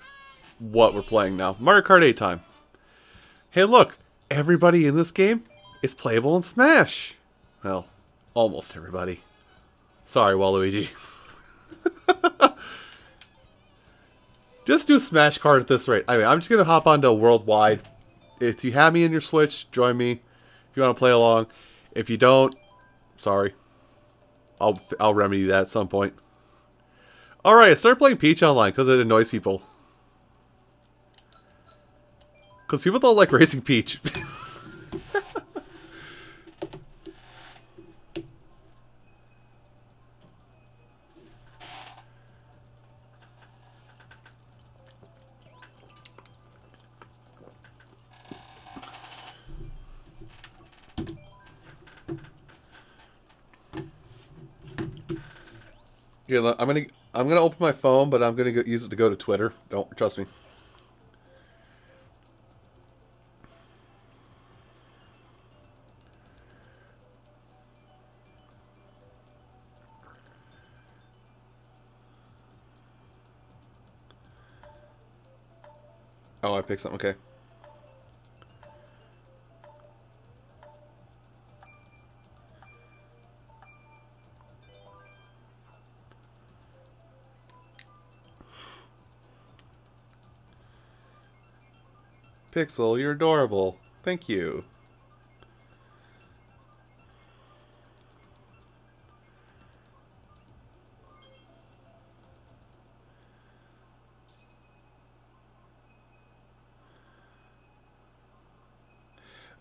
what we're playing now. Mario Kart 8 time. Hey, look, everybody in this game is playable in Smash. Well, almost everybody. Sorry, Waluigi. just do Smash Kart at this rate. I mean, I'm just gonna hop onto Worldwide. If you have me in your Switch, join me. If you want to play along. If you don't, sorry. I'll I'll remedy that at some point. All right, start playing Peach online because it annoys people. Because people don't like racing Peach. Yeah, I'm gonna I'm gonna open my phone, but I'm gonna go, use it to go to Twitter. Don't trust me. I picked something. Okay. Pixel, you're adorable. Thank you.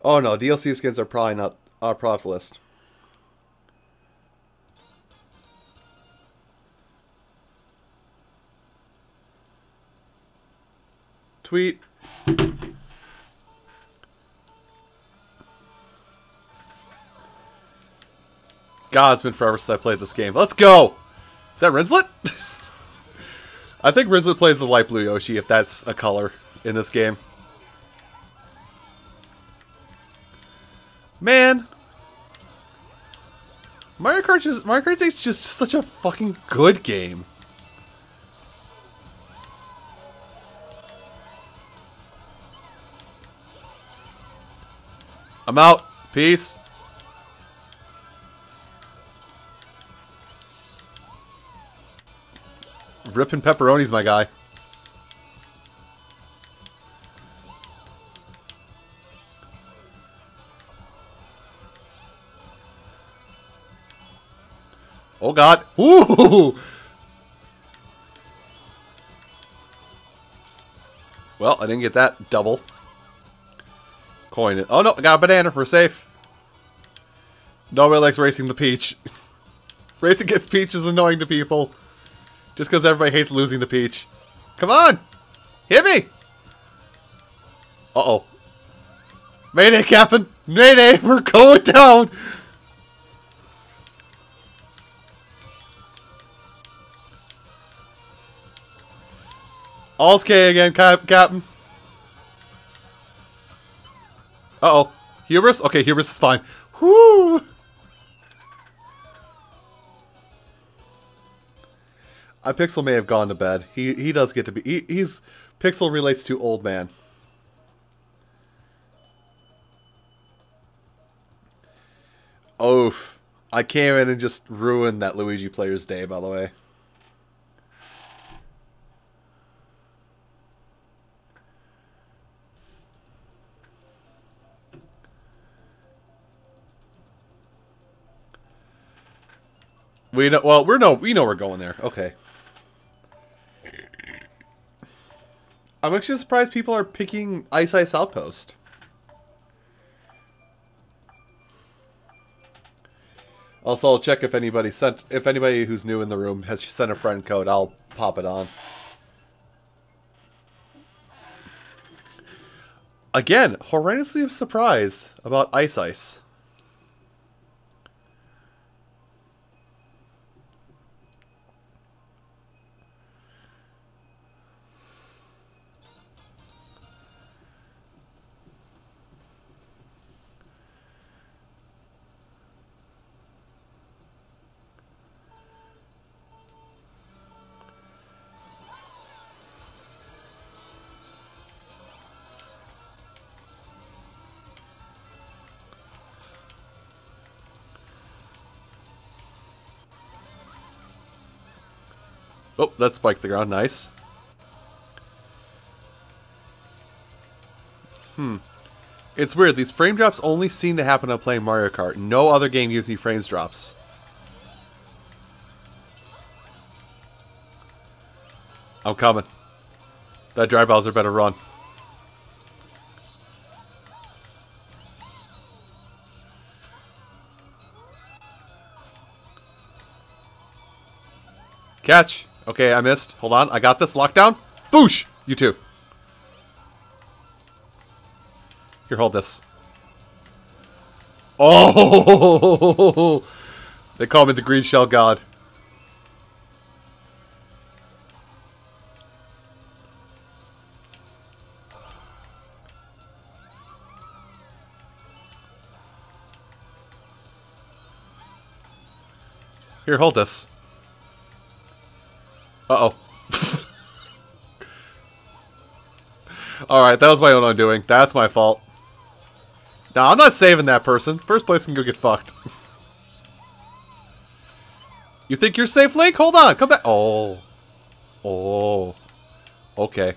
Oh no, DLC skins are probably not our profit list. Tweet. God, it's been forever since I played this game. Let's go! Is that Rinslet? I think Rinslet plays the light blue Yoshi, if that's a color in this game. Man! Mario Kart just Mario Kart 8 is just such a fucking good game. I'm out. Peace. Ripping pepperonis, my guy. Oh god. Ooh! Well, I didn't get that double. Coin it. Oh no, I got a banana. We're safe. Nobody likes racing the peach. racing against peach is annoying to people. Just because everybody hates losing the peach. Come on! Hit me! Uh-oh. Mayday, Captain! Mayday! We're going down! All's K again, Cap Captain. Uh-oh. Hubris? Okay, Hubris is fine. Whoo! Uh, Pixel may have gone to bed. He he does get to be. He, he's Pixel relates to old man. Oof. I came in and just ruined that Luigi player's day, by the way. We know. Well, we're no. We know we're going there. Okay. I'm actually surprised people are picking Ice Ice Outpost. Also, I'll check if anybody sent if anybody who's new in the room has sent a friend code. I'll pop it on. Again, horrendously surprised about Ice Ice. Oh, that spiked the ground. Nice. Hmm. It's weird. These frame drops only seem to happen on playing Mario Kart. No other game gives me frames drops. I'm coming. That dry Bowser better run. Catch. Okay, I missed. Hold on. I got this. Lockdown. Boosh! You too. Here, hold this. Oh! They call me the Green Shell God. Here, hold this. Uh-oh. Alright, that was my own undoing. That's my fault. Now, I'm not saving that person. First place can go get fucked. you think you're safe, Link? Hold on. Come back. Oh. Oh. Okay.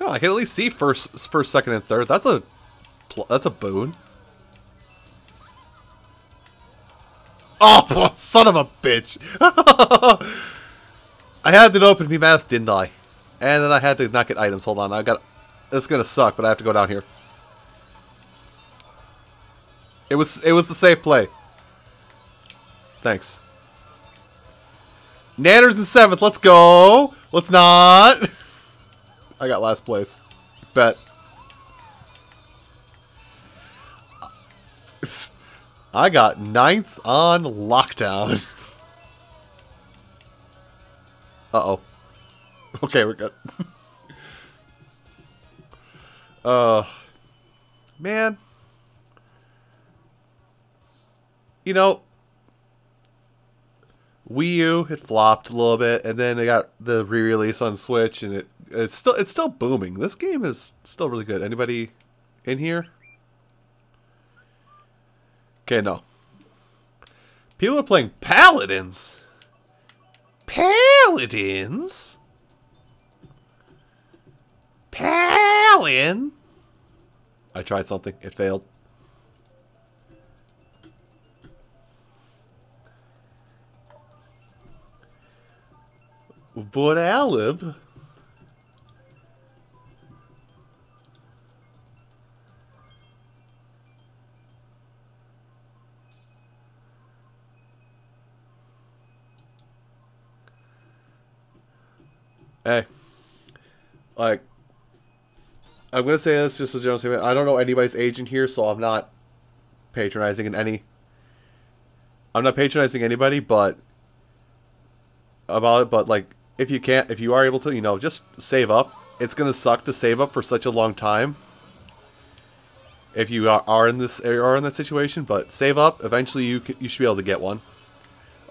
Oh, I can at least see first, first, second, and third. That's a, that's a boon. Oh, son of a bitch! I had it open to be masked, didn't I? And then I had to not get items. Hold on, I got. It's gonna suck, but I have to go down here. It was it was the safe play. Thanks. Nanners in seventh. Let's go. Let's not. I got last place. Bet. I got ninth on lockdown. Uh-oh. Okay, we're good. uh, man. You know, Wii U it flopped a little bit, and then they got the re-release on Switch, and it it's still it's still booming. This game is still really good. Anybody in here? Okay, no. People are playing Paladins. Paladins? Palin? I tried something. It failed. But Alib... Hey, like, I'm gonna say this just a general statement. I don't know anybody's age in here, so I'm not patronizing in any. I'm not patronizing anybody, but about it, but like if you can't, if you are able to, you know, just save up. It's gonna suck to save up for such a long time. If you are, in this are in that situation, but save up. Eventually, you you should be able to get one.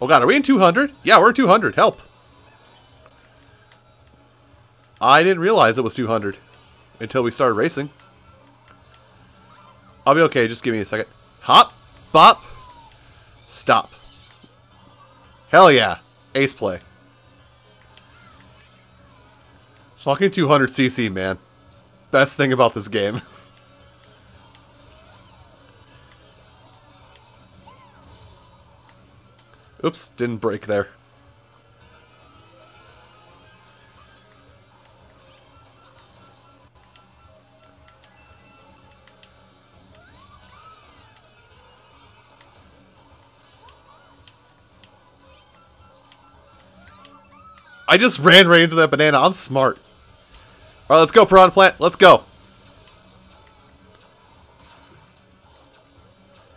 Oh god, are we in 200? Yeah, we're in 200. Help! I didn't realize it was 200 until we started racing. I'll be okay. Just give me a second. Hop, bop, stop. Hell yeah, ace play. Fucking 200 CC, man. Best thing about this game. Oops, didn't break there. I just ran right into that banana. I'm smart. Alright, let's go, Piranha Plant. Let's go.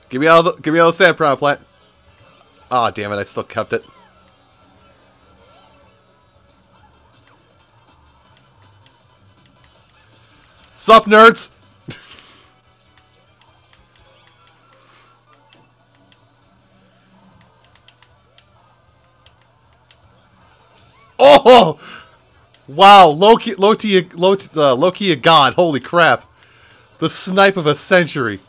Give me all the give me all the sand, Piranha Plant. Ah, damn it, I still kept it. Sup, nerds? oh! Wow, Loki, Loki, Loki, uh, Loki a god. Holy crap. The snipe of a century.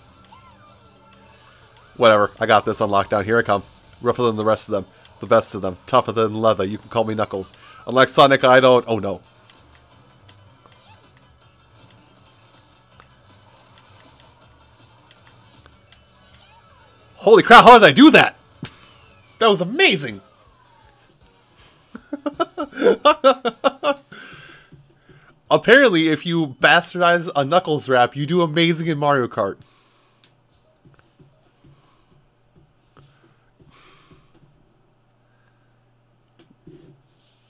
Whatever, I got this on lockdown. Here I come. Rougher than the rest of them. The best of them. Tougher than leather. You can call me Knuckles. Unlike Sonic, I don't... Oh, no. Holy crap, how did I do that? That was amazing! Apparently, if you bastardize a Knuckles rap, you do amazing in Mario Kart.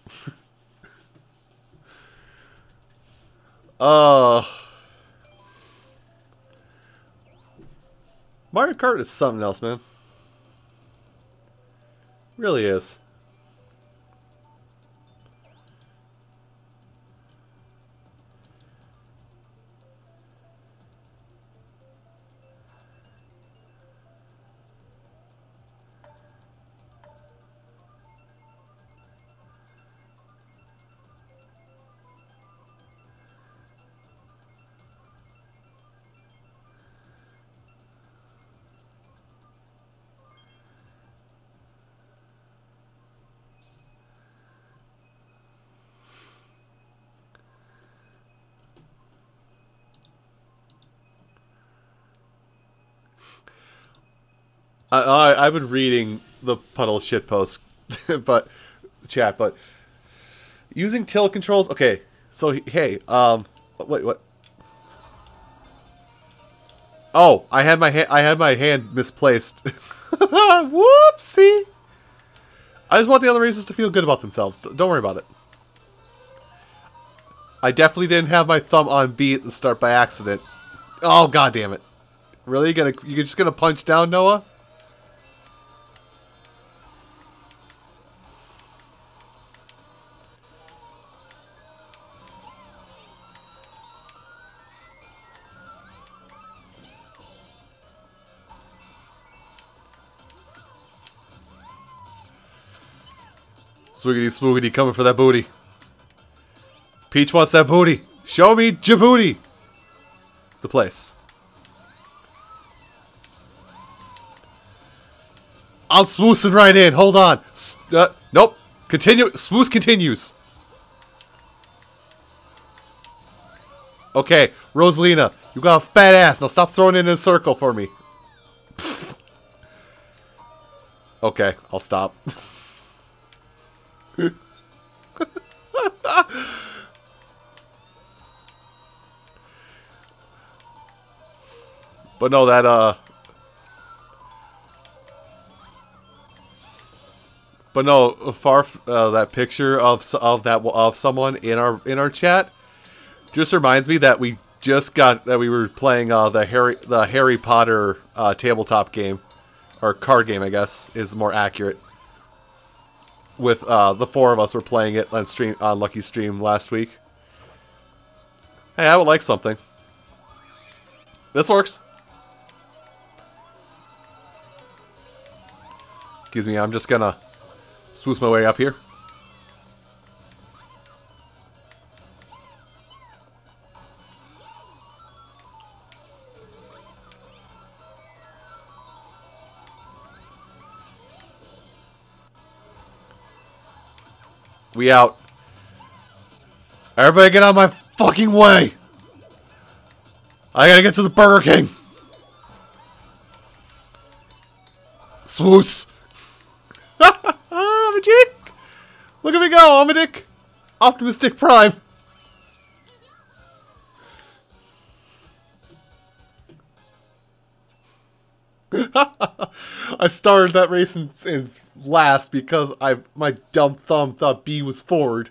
Uh Mario Kart is something else, man. Really is. I, I I've been reading the puddle shit post, but chat, but using tilt controls. Okay, so hey, um, wait, what? Oh, I had my hand. I had my hand misplaced. Whoopsie! I just want the other races to feel good about themselves. Don't worry about it. I definitely didn't have my thumb on B at the start by accident. Oh god damn it! Really? You gonna you just gonna punch down Noah? Swiggity swoogity coming for that booty. Peach wants that booty. Show me Djibouti. The place. I'm swoosing right in. Hold on. S uh, nope. Continue. Swoos continues. Okay, Rosalina, you got a fat ass. Now stop throwing it in a circle for me. okay, I'll stop. but no, that uh. But no, far uh, that picture of of that of someone in our in our chat just reminds me that we just got that we were playing uh, the Harry the Harry Potter uh, tabletop game or card game, I guess is more accurate. With uh, the four of us were playing it on stream on Lucky Stream last week. Hey, I would like something. This works. Excuse me, I'm just gonna swoosh my way up here. We out. Everybody get out of my fucking way! I gotta get to the Burger King! Swoos! I'm a dick! Look at me go, I'm a dick! Optimus Dick Prime! I started that race in, in last because I my dumb thumb thought B was forward.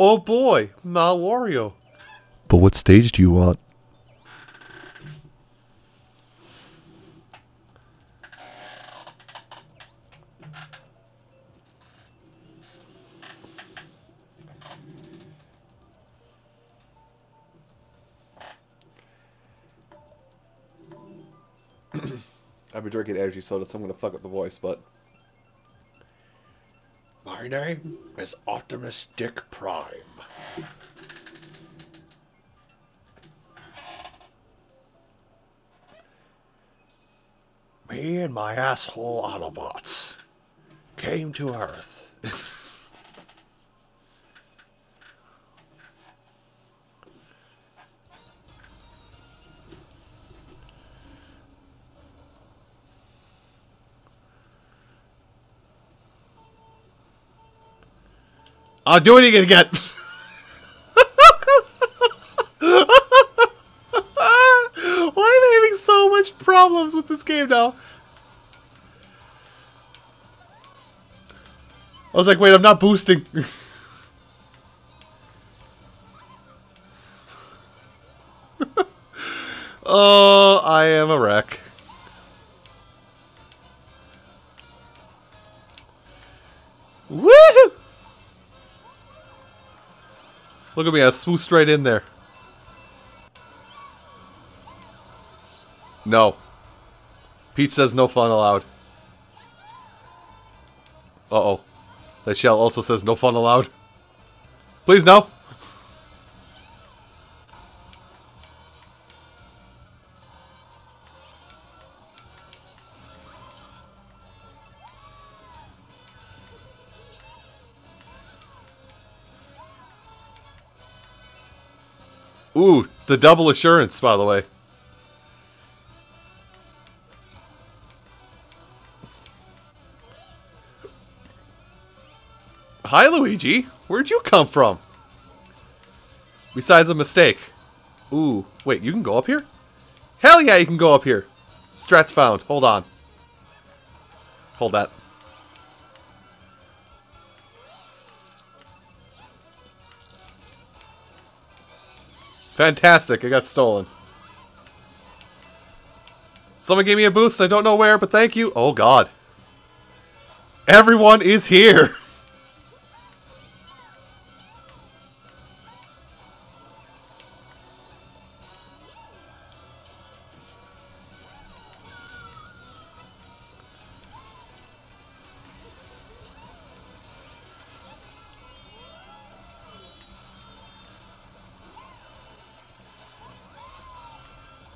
Oh boy, Mal Wario. But what stage do you want? I've been drinking energy soda, so I'm gonna fuck up the voice, but. My name is Optimus Dick Prime. Me and my asshole Autobots came to Earth. I'll do it again. Again. Why am I having so much problems with this game now? I was like, wait, I'm not boosting. oh, I am a wreck. Look at me, I swooshed right in there. No. Peach says no fun allowed. Uh-oh. That shell also says no fun allowed. Please, no. Ooh, the double assurance, by the way. Hi, Luigi. Where'd you come from? Besides a mistake. Ooh, wait, you can go up here? Hell yeah, you can go up here. Strats found. Hold on. Hold that. Fantastic, I got stolen. Someone gave me a boost, I don't know where, but thank you. Oh god. Everyone is here!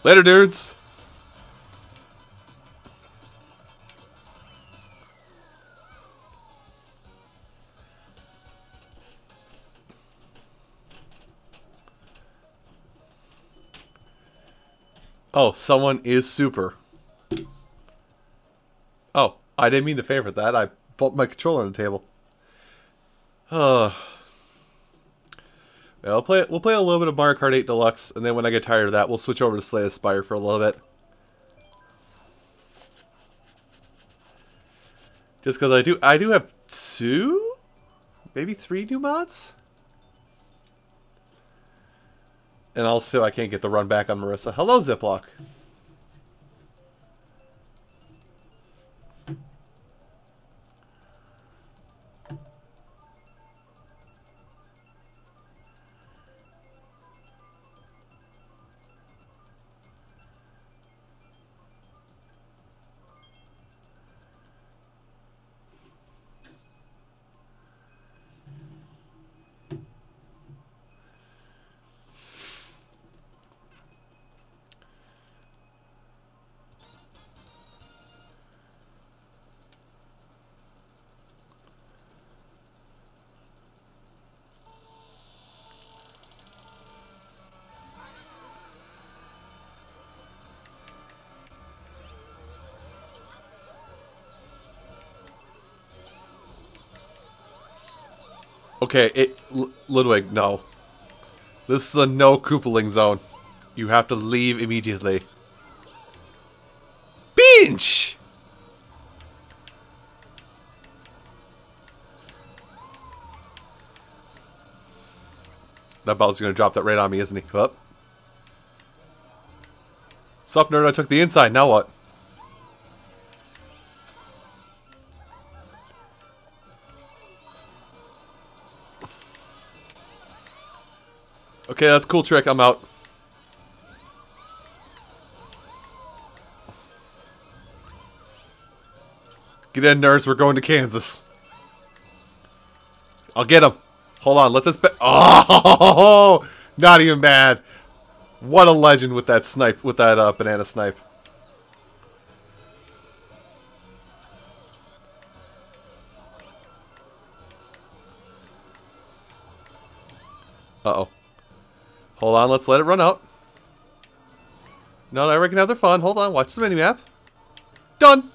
Later, dudes. Oh, someone is super. Oh, I didn't mean to favorite that. I bumped my controller on the table. Uh, yeah, we'll play we'll play a little bit of Mario Kart 8 Deluxe, and then when I get tired of that, we'll switch over to Slay the Spire for a little bit. Just because I do, I do have two, maybe three new mods. And also, I can't get the run back on Marissa. Hello, Ziploc. Okay, it, Ludwig, no. This is a no Koopaling zone. You have to leave immediately. Binge! That Bowser's gonna drop that right on me, isn't he? Up. Sup, nerd? I took the inside. Now what? Okay, that's a cool trick. I'm out. Get in, nerds. We're going to Kansas. I'll get him. Hold on. Let this Oh! Not even bad. What a legend with that snipe, with that uh, banana snipe. Uh-oh. Hold on, let's let it run out. No, I reckon have their fun. Hold on, watch the minimap. Done!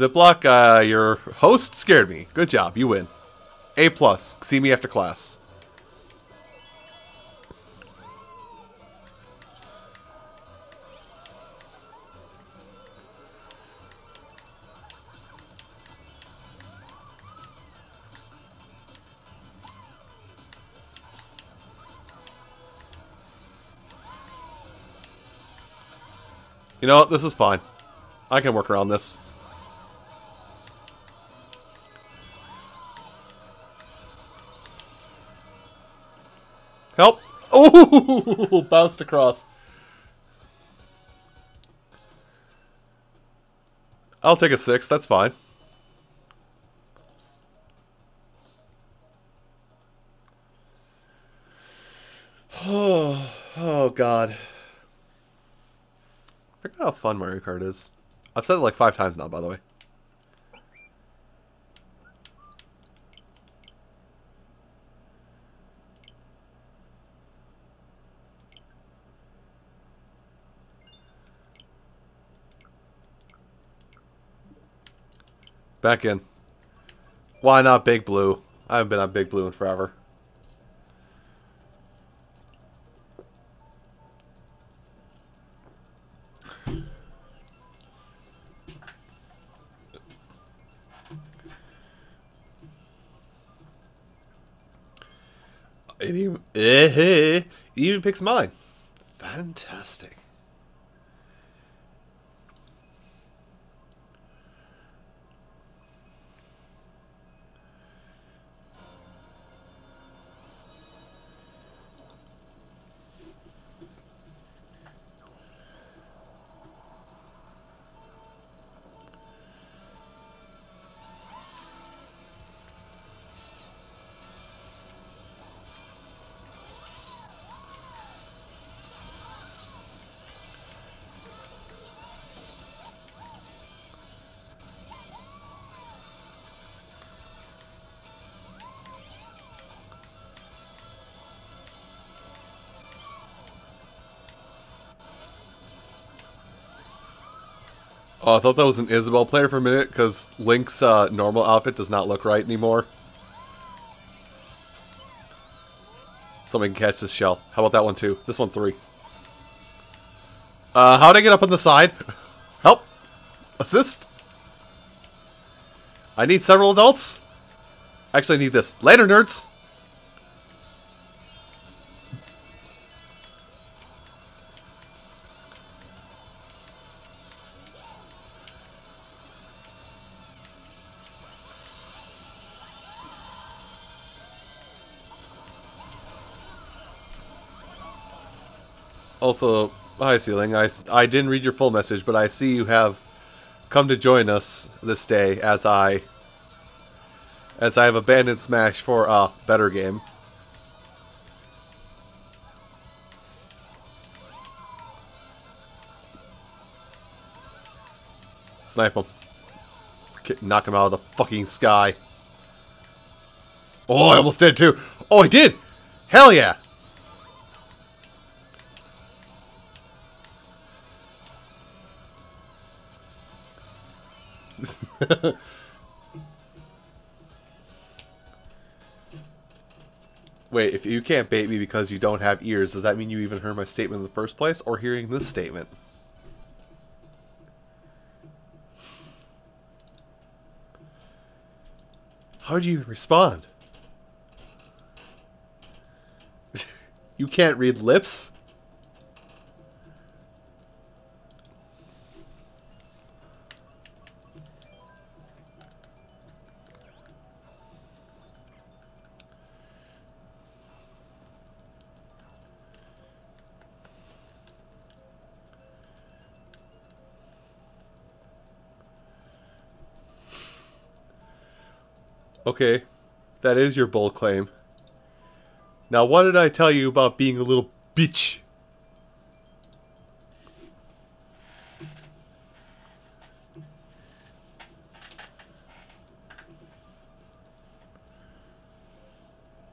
Ziploc, uh, your host scared me. Good job, you win. A plus. See me after class. You know, this is fine. I can work around this. Help! Oh, bounced across. I'll take a six. That's fine. Oh, oh God. I forgot how fun Mario Kart is. I've said it like five times now, by the way. Back in. Why not Big Blue? I haven't been on Big Blue in forever. It even, eh, it even picks mine. Fantastic. Oh, I thought that was an Isabelle player for a minute because Link's uh, normal outfit does not look right anymore. Somebody can catch this shell. How about that one too? This one three. Uh, how'd I get up on the side? Help! Assist! I need several adults. Actually, I need this. Later, nerds! Also, hi Ceiling. I, I didn't read your full message, but I see you have come to join us this day as I as I have abandoned Smash for a better game. Snipe him. Knock him out of the fucking sky. Oh, I almost did too. Oh, I did! Hell yeah! Wait, if you can't bait me because you don't have ears, does that mean you even heard my statement in the first place, or hearing this statement? How do you respond? you can't read lips? Okay, that is your bold claim. Now, what did I tell you about being a little bitch?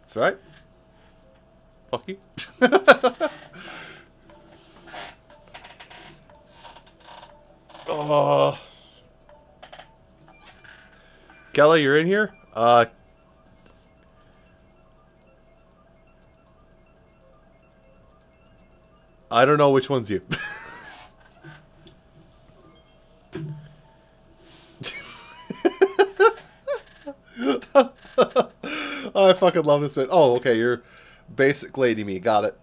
That's right. Fuck you. oh. Kelly, you're in here? Uh. I don't know which one's you. I fucking love this bit. Oh, okay, you're basic lady me. Got it.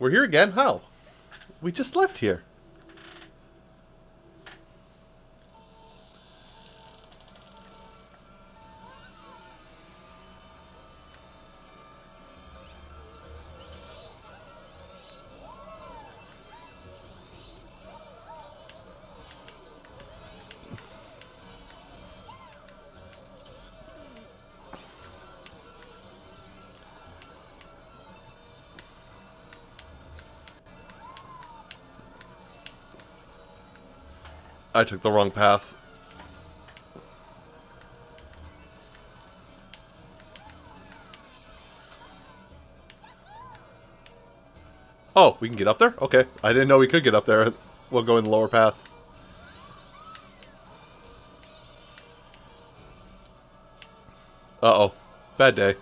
We're here again? How? We just left here. I took the wrong path. Oh, we can get up there? Okay. I didn't know we could get up there. We'll go in the lower path. Uh-oh. Bad day.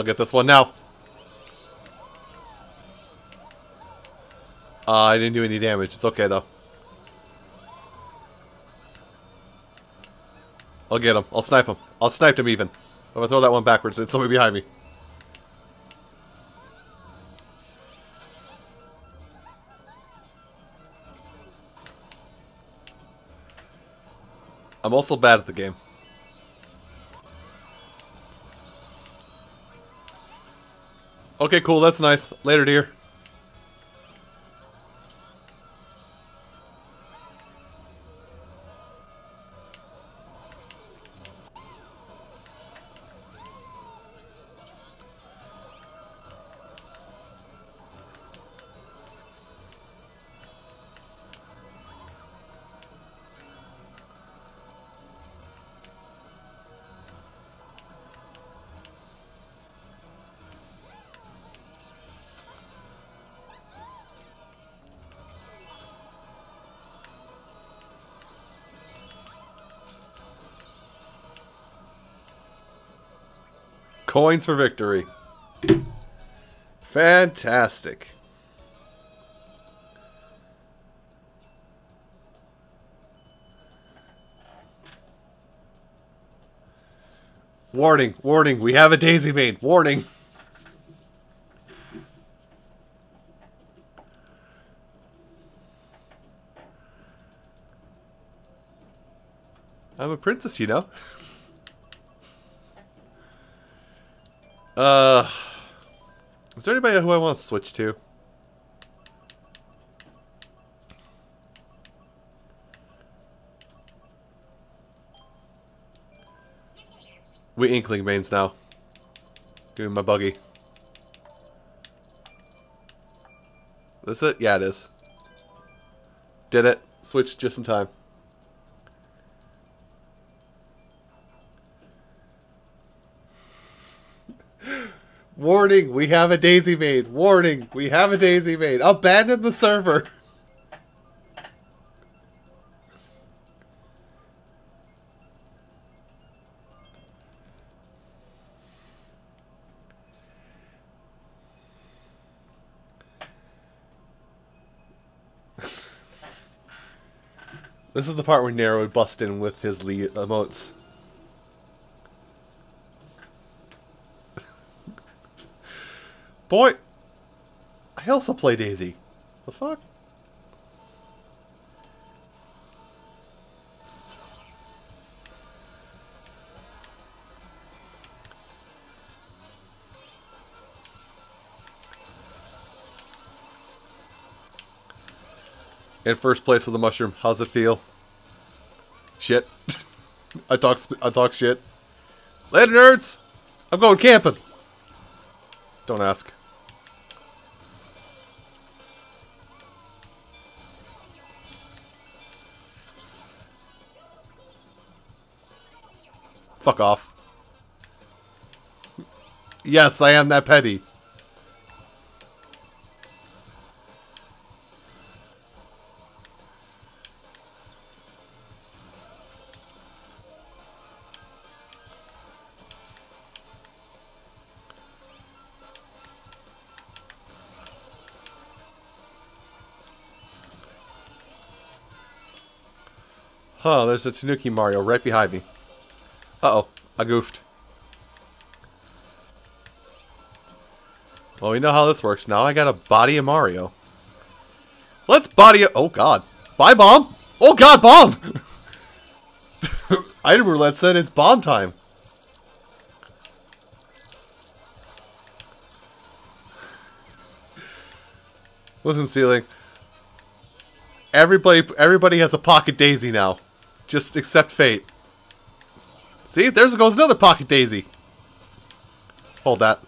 I'll get this one now. Uh, I didn't do any damage. It's okay, though. I'll get him. I'll snipe him. I'll snipe him even. I'm gonna throw that one backwards. It's somebody behind me. I'm also bad at the game. Okay, cool. That's nice. Later, dear. Coins for victory. Fantastic. Warning, warning, we have a daisy main. Warning. I'm a princess, you know. Uh, is there anybody who I want to switch to? We Inkling mains now. Give me my buggy. This it? Yeah, it is. Did it. Switched just in time. Warning, we have a daisy maid. Warning, we have a daisy maid. Abandon the server. This is the part where Nero would bust in with his emotes. Boy, I also play Daisy. The fuck? In first place with the mushroom, how's it feel? Shit. I talk I talk shit. Later, nerds. I'm going camping. Don't ask. Fuck off. Yes, I am that petty. Huh, there's a Tanuki Mario right behind me. Uh-oh, I goofed. Well, we know how this works. Now I got a body of Mario. Let's body a- Oh, God. Bye, Bomb! Oh, God, Bomb! Item Roulette said it's bomb time. Listen, Ceiling. Everybody, everybody has a pocket daisy now. Just accept fate. See, there's goes another pocket daisy. Hold that.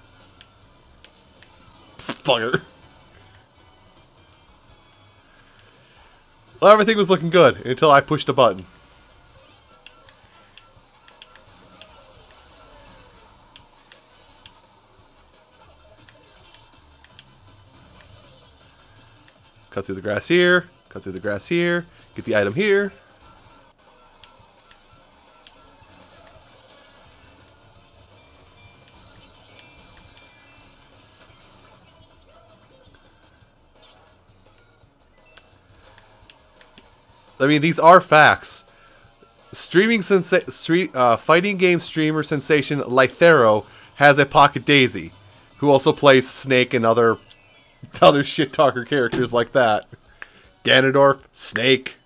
Fucker. Well, everything was looking good until I pushed a button. Cut through the grass here. Cut through the grass here. Get the item here. I mean, these are facts. Streaming sensa- street, uh, fighting game streamer sensation Lythero has a Pocket Daisy, who also plays Snake and other other shit talker characters like that. Ganondorf, Snake,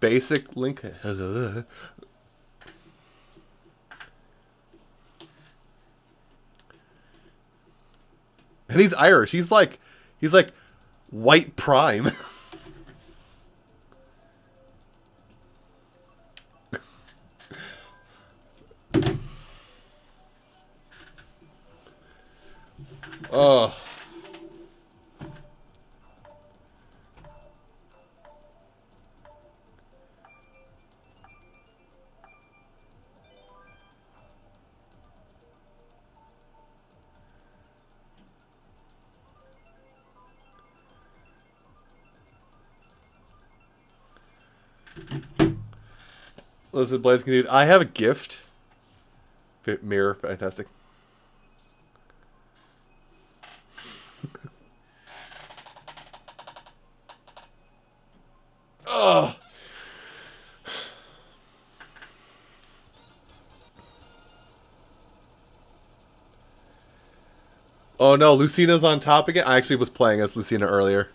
basic Link. And he's Irish. He's like, he's like white prime. oh. Listen, Blaze Dude, I have a gift Mirror, fantastic. Ugh. Oh no, Lucina's on top again? I actually was playing as Lucina earlier.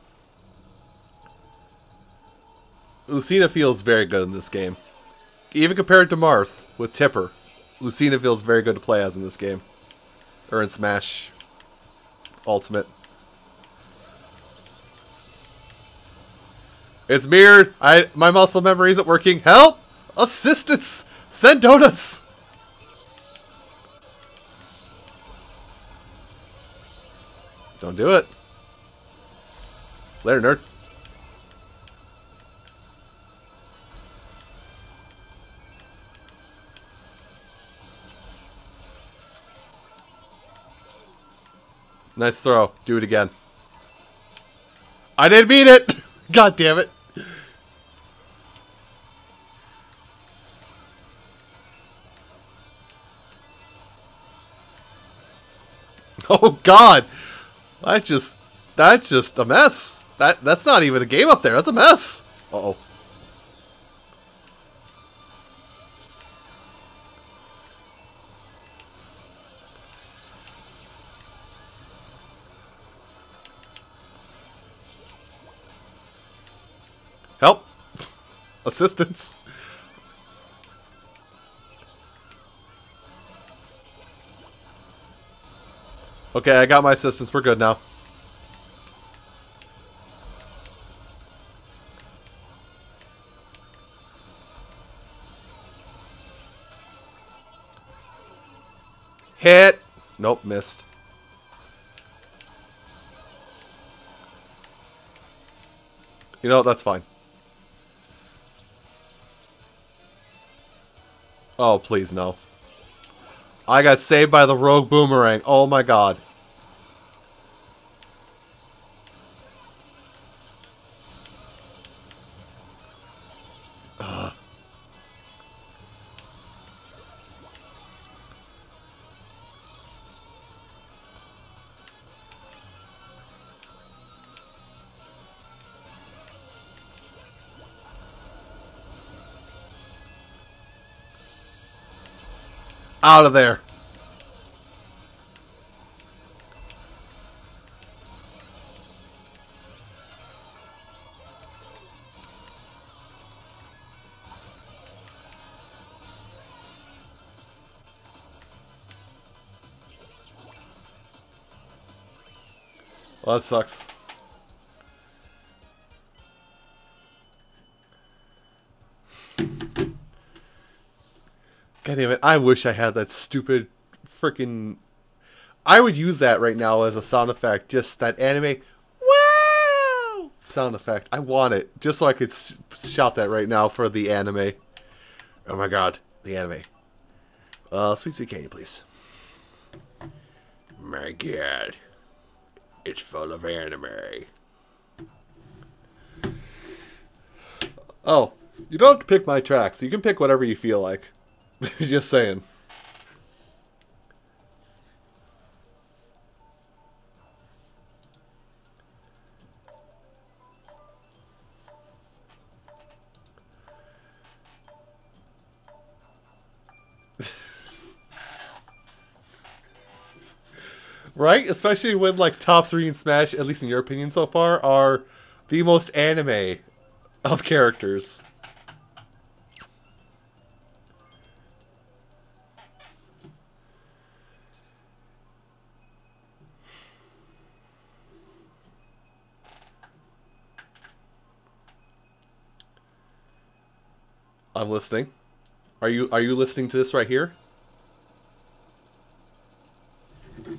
Lucina feels very good in this game. Even compared to Marth with Tipper, Lucina feels very good to play as in this game. Or in Smash Ultimate. It's mirrored. I my muscle memory isn't working. Help! Assistance! Send donuts! Don't do it. Later, nerd. Nice throw. Do it again. I didn't mean it! God damn it. Oh god. That's just that's just a mess. That that's not even a game up there. That's a mess. Uh-oh. Help! Assistance! Okay, I got my assistance. We're good now. Hit! Nope, missed. You know, that's fine. Oh, please, no. I got saved by the rogue boomerang. Oh my god. Out of there. Well, that sucks. God it. I wish I had that stupid freaking. I would use that right now as a sound effect. Just that anime. Wow! Sound effect. I want it. Just so I could shout that right now for the anime. Oh my god. The anime. Uh, Sweet Sweet Canyon, please. My god. It's full of anime. Oh, you don't pick my tracks. You can pick whatever you feel like. Just saying. right? Especially when like top three in Smash, at least in your opinion so far, are the most anime of characters. I'm listening. Are you are you listening to this right here?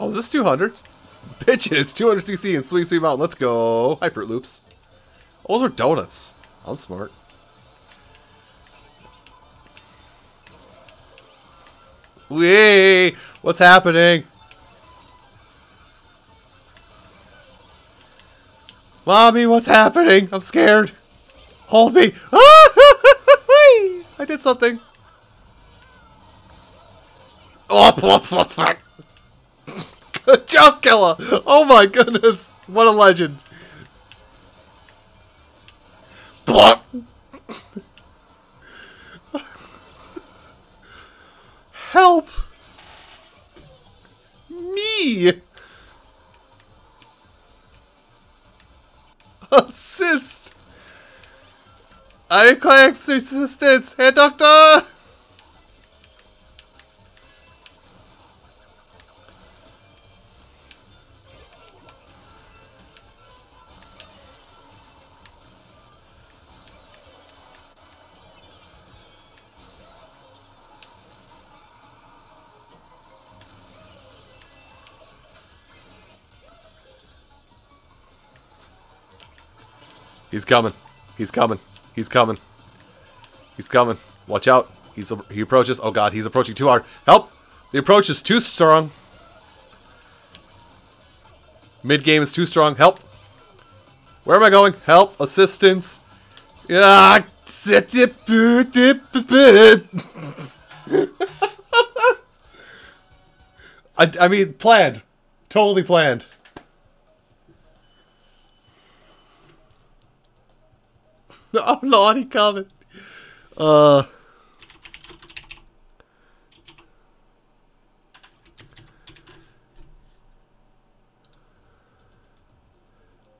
Oh, is this 200? Bitch it's 200 CC in Sweet Mountain. Let's go. Fruit Loops. Oh, those are donuts. I'm smart. Wee! What's happening? Mommy, what's happening? I'm scared. Hold me. I did something. Oh, fuck? Good job, Killa. Oh my goodness. What a legend. Help. Me. Assist. I require assistance. Hey, doctor. He's coming. He's coming. He's coming. He's coming. Watch out. He's he approaches. Oh god, he's approaching too hard. Help! The approach is too strong. Mid game is too strong. Help! Where am I going? Help! Assistance! Yeah. I, I mean, planned. Totally planned. Oh, naughty comment. Uh.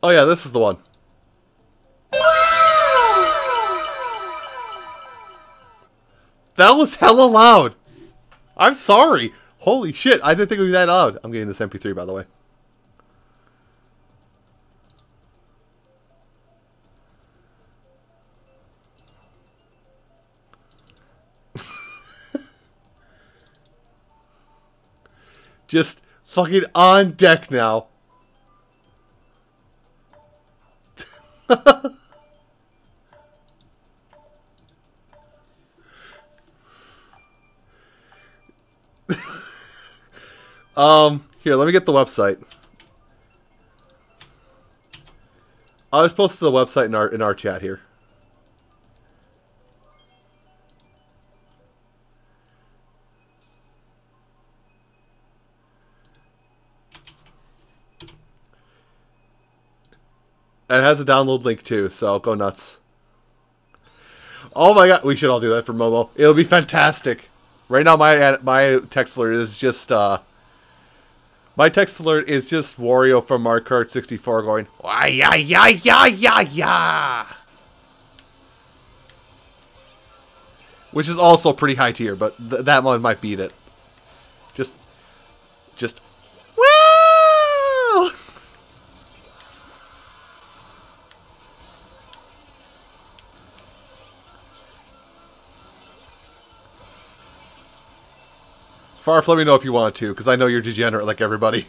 Oh yeah, this is the one. That was hella loud. I'm sorry. Holy shit, I didn't think it would be that loud. I'm getting this MP3 by the way. Just fucking on deck now. um, here, let me get the website. I'll just post the website in our in our chat here. It has a download link too, so go nuts. Oh my god, we should all do that for Momo. It'll be fantastic. Right now, my my text alert is just uh, my text alert is just Wario from Mario Kart 64 going, why ya ya ya ya which is also pretty high tier, but th that one might beat it. Just, just, Farf, let me know if you want to, because I know you're degenerate like everybody.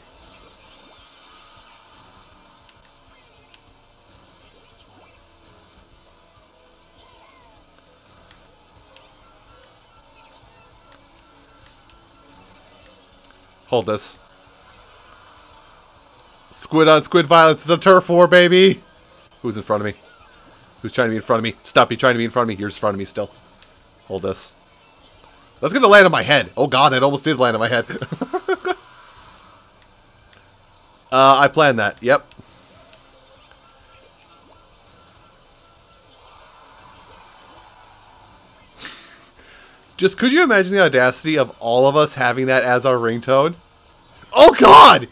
Hold this. Squid on squid violence a turf war, baby! Who's in front of me? Who's trying to be in front of me? Stop, you trying to be in front of me? You're in front of me still. Hold this. That's gonna land on my head. Oh god, it almost did land on my head. uh, I planned that. Yep. Just could you imagine the audacity of all of us having that as our ringtone? Oh god!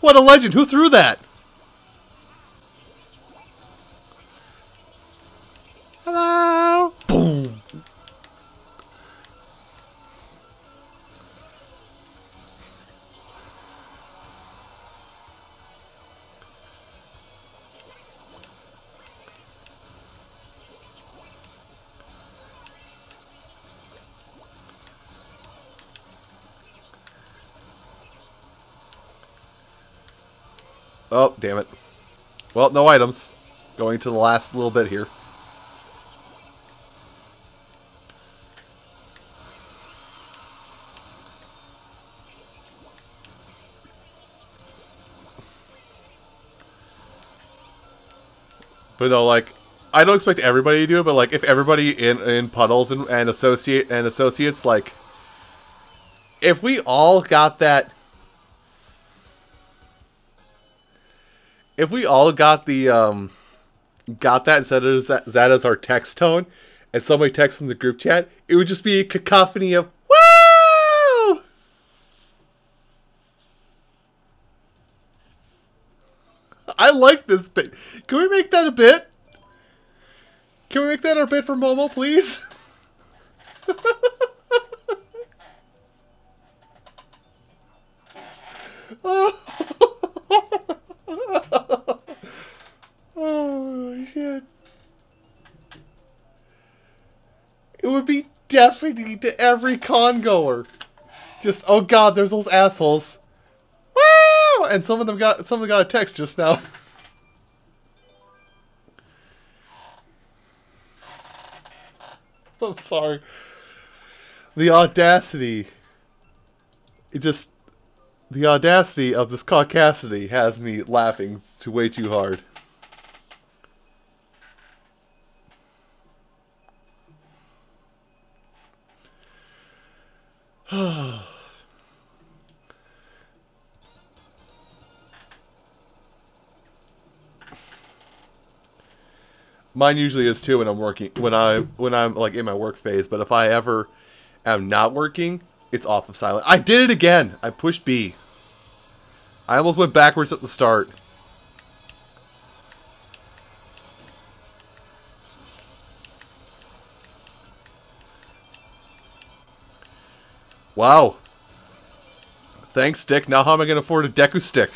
What a legend! Who threw that? Hello! Oh, damn it. Well, no items. Going to the last little bit here. But no, like, I don't expect everybody to do it, but like, if everybody in in puddles and, and associate and associates, like, if we all got that if we all got the um got that and set it as that, that as our text tone and somebody texts in the group chat, it would just be a cacophony of Woo! I like this bit. Can we make that a bit? Can we make that our bit for Momo, please? oh shit. It would be deafening to every con goer. Just oh god, there's those assholes. Woo! And some of them got some of them got a text just now. I'm sorry. The audacity. It just the audacity of this caucasity has me laughing to way too hard. Mine usually is too when I'm working when I when I'm like in my work phase, but if I ever am not working, it's off of silent. I did it again. I pushed B. I almost went backwards at the start. Wow. Thanks, Dick. Now how am I going to afford a Deku stick?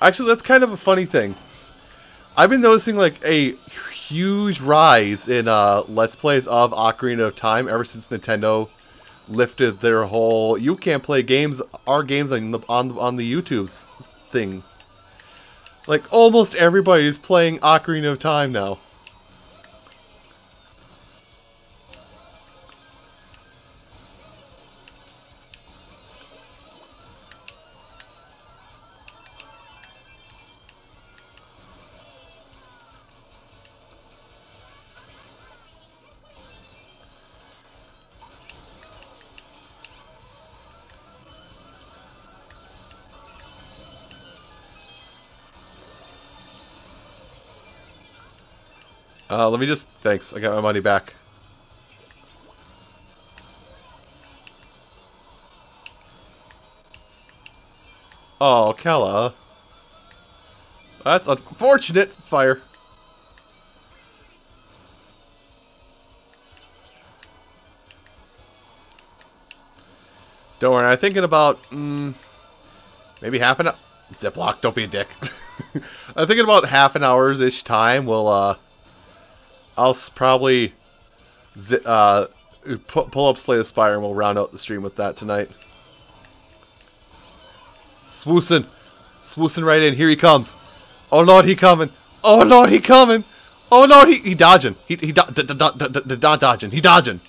Actually, that's kind of a funny thing. I've been noticing like a huge rise in uh, Let's Plays of Ocarina of Time ever since Nintendo lifted their whole "you can't play games, our games on the on on the YouTube's thing." Like almost everybody is playing Ocarina of Time now. Uh, let me just... Thanks, I got my money back. Oh, Kella. That's unfortunate. Fire. Don't worry, I'm thinking about... Mm, maybe half an hour... Ziploc, don't be a dick. I'm thinking about half an hour's-ish time. We'll, uh... I'll probably uh, pull up Slay the Spire and we'll round out the stream with that tonight. Swoosing. Swoosing right in. Here he comes. Oh lord, he coming. Oh lord, he coming. Oh lord, he, he dodging. He, he do, do, do, do, not dodging. He dodging.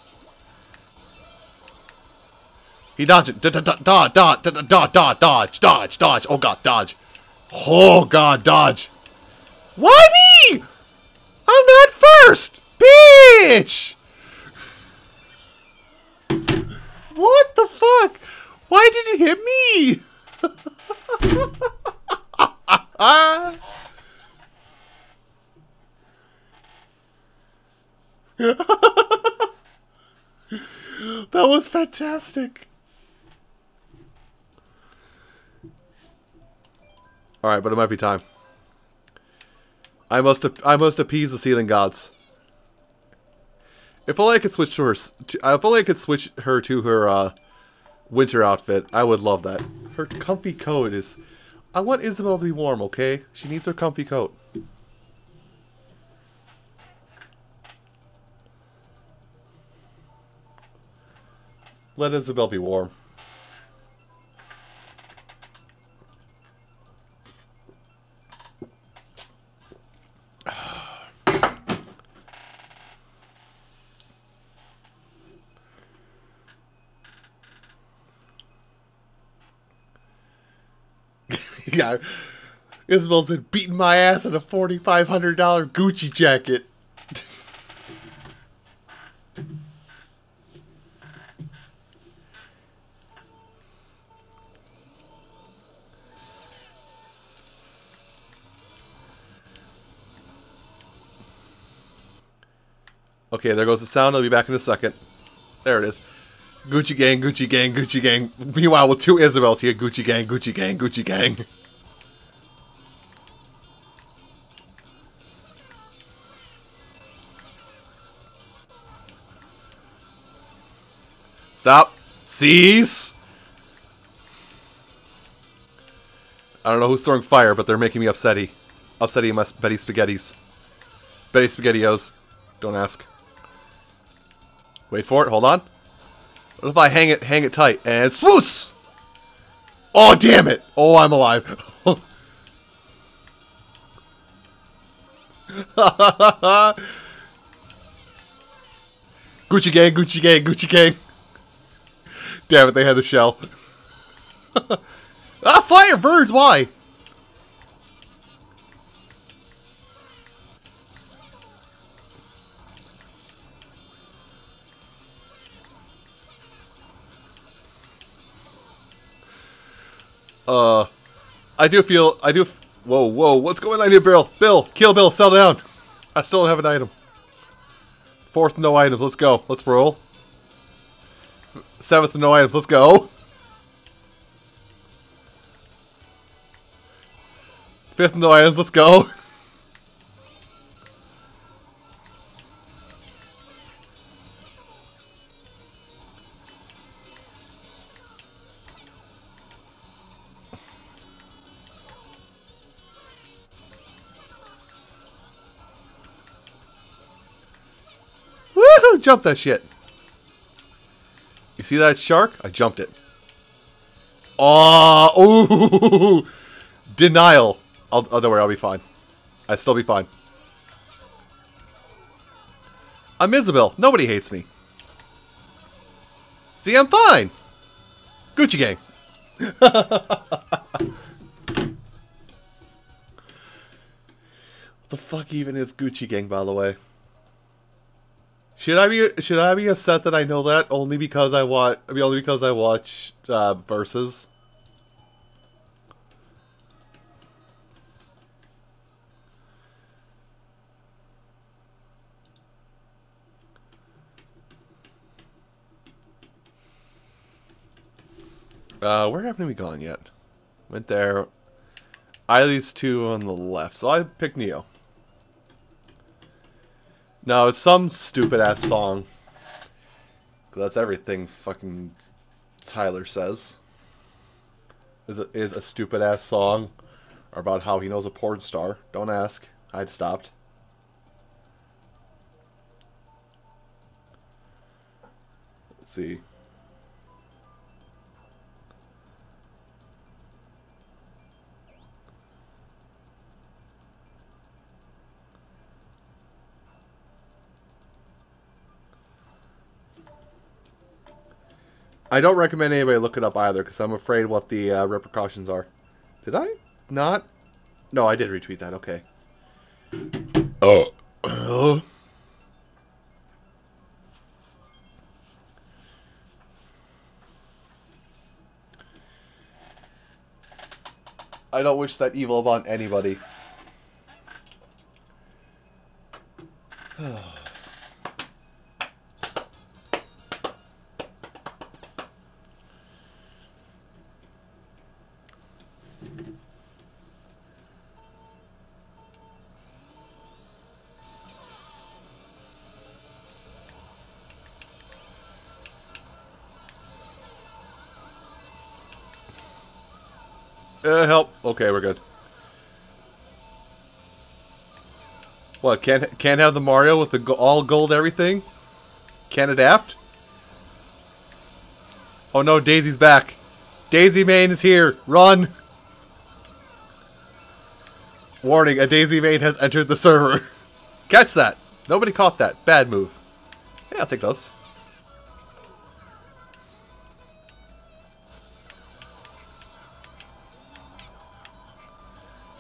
He dodging. Dodge, dodge, dodge, dodge, dodge, dodge. Oh god, dodge. Oh god, dodge. Why me? I'm not first! Bitch! What the fuck? Why did it hit me? that was fantastic. Alright, but it might be time. I must I must appease the ceiling gods. If only I could switch to her. To, if only I could switch her to her uh, winter outfit. I would love that. Her comfy coat is. I want Isabelle to be warm. Okay, she needs her comfy coat. Let Isabelle be warm. Yeah. Isabelle's been beating my ass in a $4,500 Gucci jacket. Okay, there goes the sound. I'll be back in a second. There it is. Gucci gang, Gucci gang, Gucci gang. Meanwhile, with two Isabelles here, Gucci gang, Gucci gang, Gucci gang. Stop. Cease. I don't know who's throwing fire, but they're making me upsetty. Upsetty my Betty Spaghettis. Betty Spaghettios. Don't ask. Wait for it. Hold on. What if I hang it, hang it tight and swoosh? Oh damn it! Oh, I'm alive. Gucci gang, Gucci gang, Gucci gang. Damn it, they had a shell. ah, fire birds! Why? Uh, I do feel, I do, whoa, whoa, what's going on here, Bill? Bill, kill Bill, sell down. I still don't have an item. Fourth, no items, let's go. Let's roll. Seventh, no items, let's go. Fifth, no items, let's go. Woohoo! Jump that shit. See that shark? I jumped it. Oh, ooh. Denial. I'll, oh, don't worry, I'll be fine. I'll still be fine. I'm Isabelle. Nobody hates me. See, I'm fine. Gucci gang. the fuck even is Gucci gang, by the way? Should I be should I be upset that I know that only because I watch I mean only because I watch uh, verses? Uh, where haven't we gone yet? Went there. I these two on the left, so I picked Neo. No, it's some stupid ass song. That's everything fucking Tyler says. Is a, is a stupid ass song about how he knows a porn star. Don't ask. I'd stopped. Let's see. I don't recommend anybody look it up either because I'm afraid what the uh, repercussions are. Did I not? No, I did retweet that. Okay. Oh. oh. I don't wish that evil upon anybody. Okay, we're good. What, can't can't have the Mario with the all gold everything? Can't adapt? Oh no, Daisy's back. Daisy Main is here. Run! Warning, a Daisy Main has entered the server. Catch that. Nobody caught that. Bad move. Yeah, I'll take those.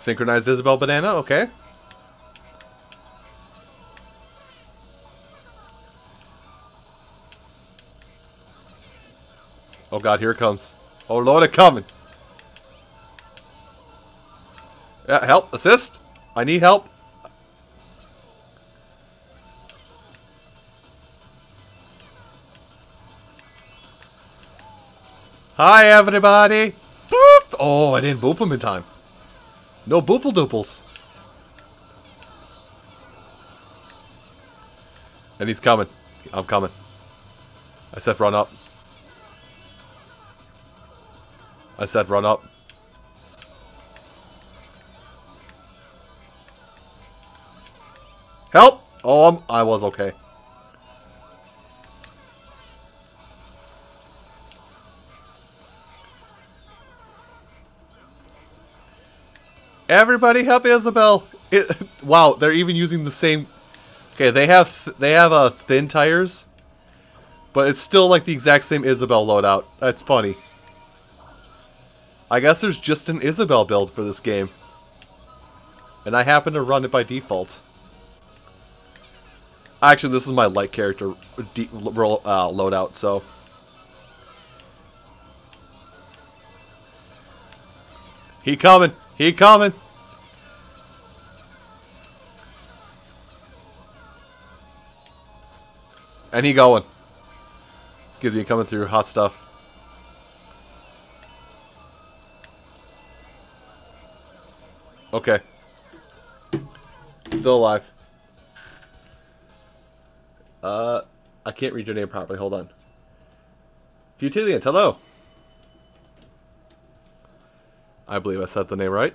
Synchronized Isabelle banana, okay. Oh god, here it comes. Oh lord, it coming. Yeah, help, assist. I need help. Hi, everybody. Boop. Oh, I didn't boop him in time. No boople dooples. And he's coming. I'm coming. I said run up. I said run up. Help! Oh, I'm, I was okay. Everybody help Isabelle! It, wow, they're even using the same... Okay, they have th they have uh, thin tires, but it's still like the exact same Isabelle loadout. That's funny. I guess there's just an Isabelle build for this game. And I happen to run it by default. Actually, this is my light character roll, uh, loadout, so... He coming! He coming! And he going. Excuse me, coming through hot stuff. Okay. Still alive. Uh, I can't read your name properly. Hold on. Futiliant, hello. I believe I said the name right.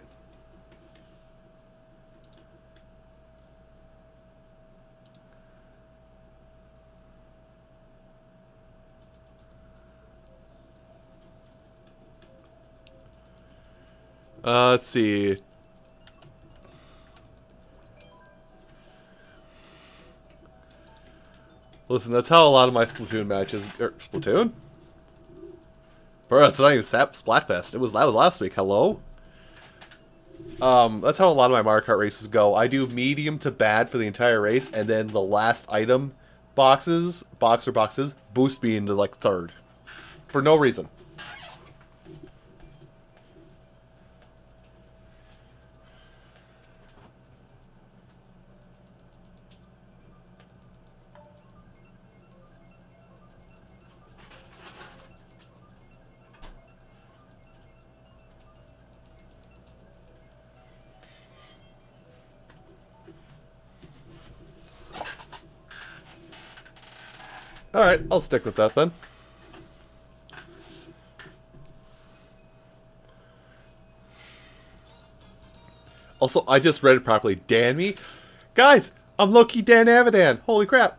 Uh, let's see. Listen, that's how a lot of my Splatoon matches. Er, Splatoon? Bro, it's not even Sap Splatfest. It was that was last week. Hello. Um, that's how a lot of my Mario Kart races go. I do medium to bad for the entire race, and then the last item boxes, boxer boxes, boost me into like third, for no reason. Alright, I'll stick with that then. Also, I just read it properly. Dan me? Guys, I'm Loki Dan Avidan. Holy crap.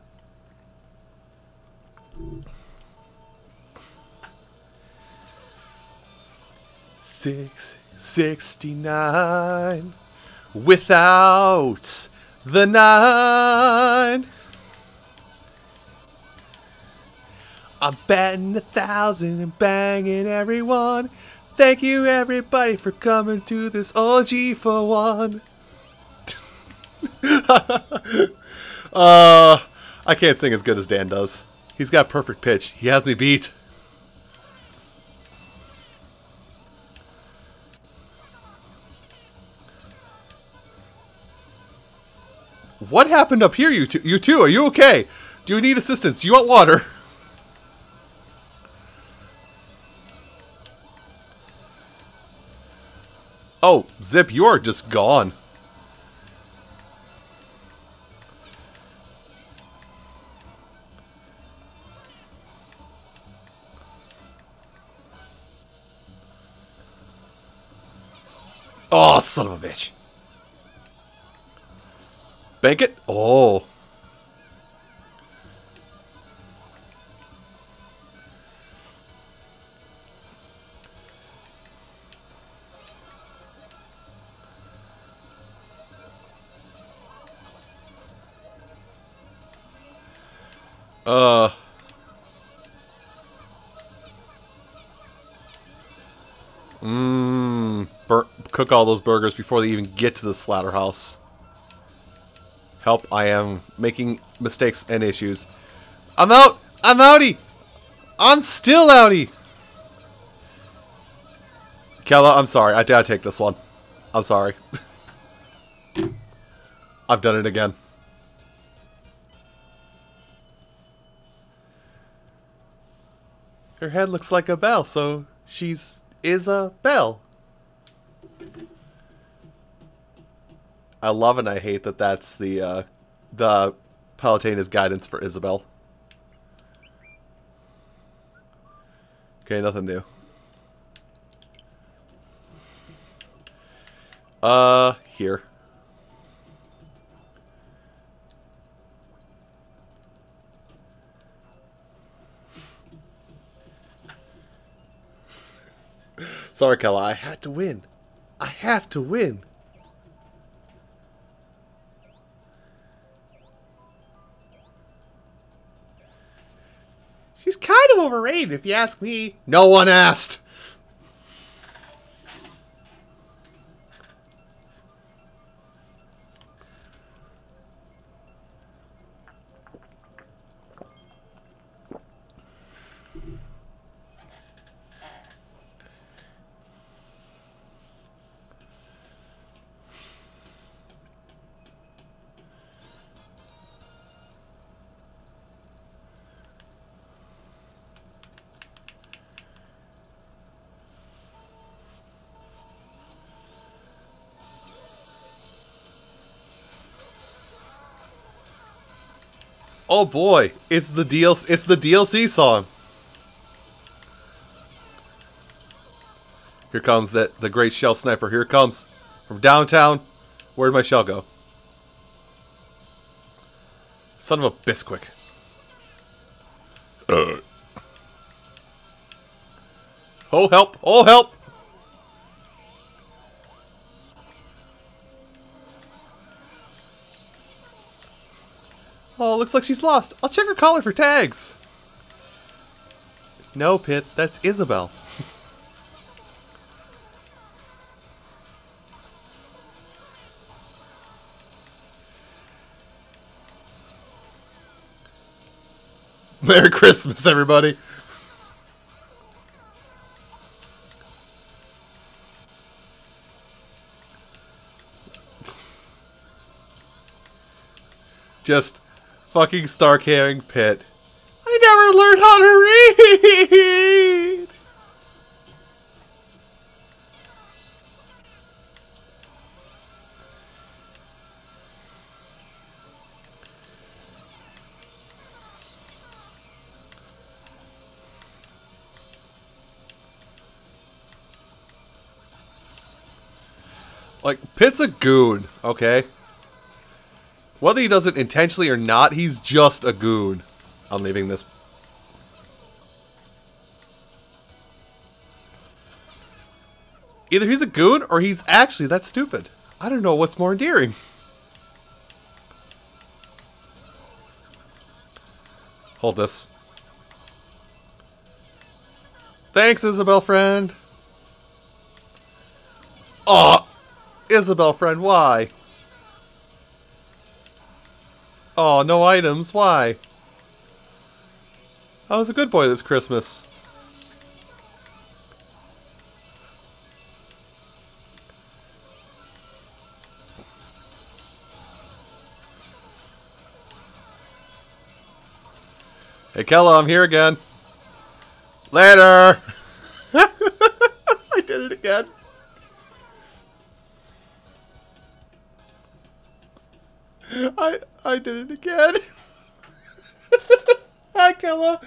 Six sixty nine without the nine. I'm batting a thousand and banging everyone. Thank you everybody for coming to this OG for one. uh, I can't sing as good as Dan does. He's got perfect pitch. He has me beat. What happened up here, you two? You two, are you okay? Do you need assistance? Do you want water? Oh, Zip, you are just gone. Oh, son of a bitch. Bank it? Oh. Uh. Mmm. cook all those burgers before they even get to the slaughterhouse. Help, I am making mistakes and issues. I'm out! I'm outie! I'm still outie! Kella, I'm sorry. I gotta take this one. I'm sorry. I've done it again. Her head looks like a bell, so she's is a bell. I love and I hate that that's the uh, the Palutena's guidance for Isabelle. Okay, nothing new. Uh, here. Sorry, Kella. I had to win. I have to win. She's kind of overrated, if you ask me. No one asked. Oh boy, it's the DLC. It's the DLC song. Here comes that the great shell sniper. Here it comes from downtown. Where'd my shell go? Son of a bisquick. Uh. Oh help! Oh help! Oh, looks like she's lost. I'll check her collar for tags. No, Pit, that's Isabelle. Merry Christmas, everybody. Just fucking Stark Herring Pit. I never learned how to read! Like, Pit's a goon, okay? Whether he does it intentionally or not, he's just a goon. I'm leaving this. Either he's a goon or he's actually that stupid. I don't know what's more endearing. Hold this. Thanks, Isabelle friend. Oh, Isabelle friend, why? Oh, no items. Why? I was a good boy this Christmas. Hey, Kella, I'm here again. Later! I did it again. I I did it again. Hi, Kella.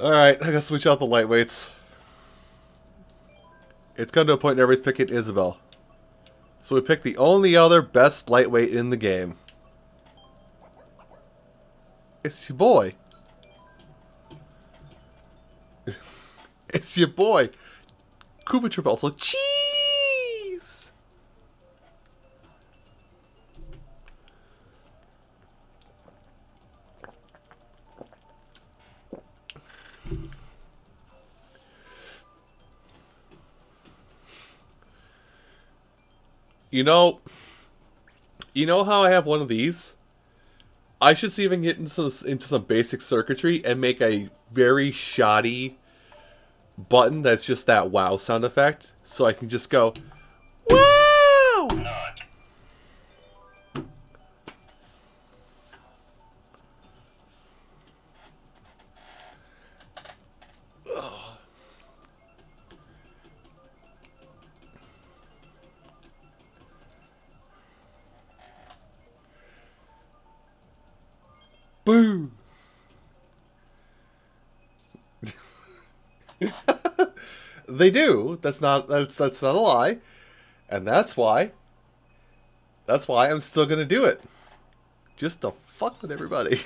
Alright, I gotta switch out the lightweights. It's come to a point where everybody's picking Isabelle. So we pick the only other best lightweight in the game. It's your boy. It's your boy, Koopa Troopa, also cheese! You know, you know how I have one of these? I should see if I can get into, into some basic circuitry and make a very shoddy button that's just that wow sound effect. So I can just go, wow! They do. That's not that's that's not a lie. And that's why that's why I'm still gonna do it. Just to fuck with everybody.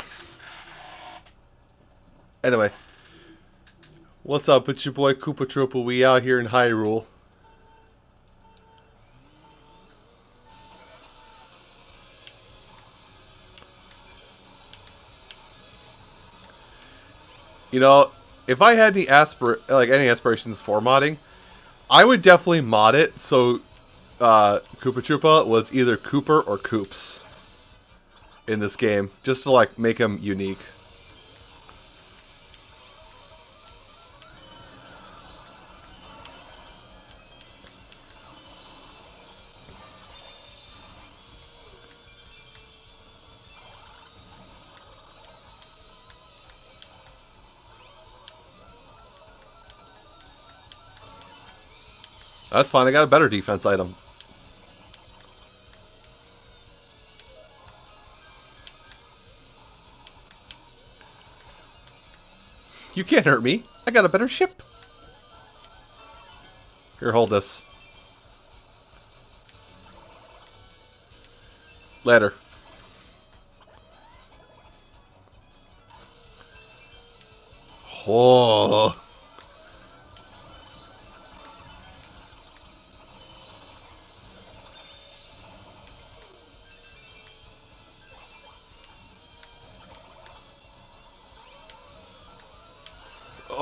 anyway. What's up? It's your boy Koopa Troopa. We out here in Hyrule. You know, if I had any aspir like any aspirations for modding, I would definitely mod it so uh, Koopa Troopa was either Cooper or Coops in this game, just to like make him unique. That's fine. I got a better defense item. You can't hurt me. I got a better ship. Here, hold this. Later. Oh.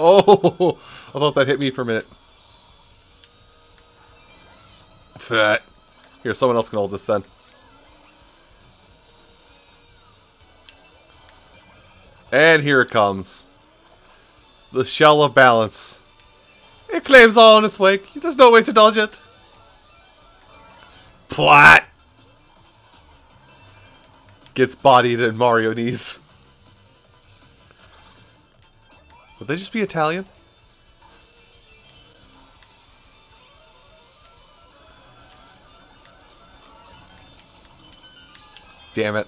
Oh, I thought that hit me for a minute. Fat. Here, someone else can hold this then. And here it comes. The shell of balance. It claims all in its wake. There's no way to dodge it. Plat! Gets bodied in Mario knees. Would they just be Italian? Damn it.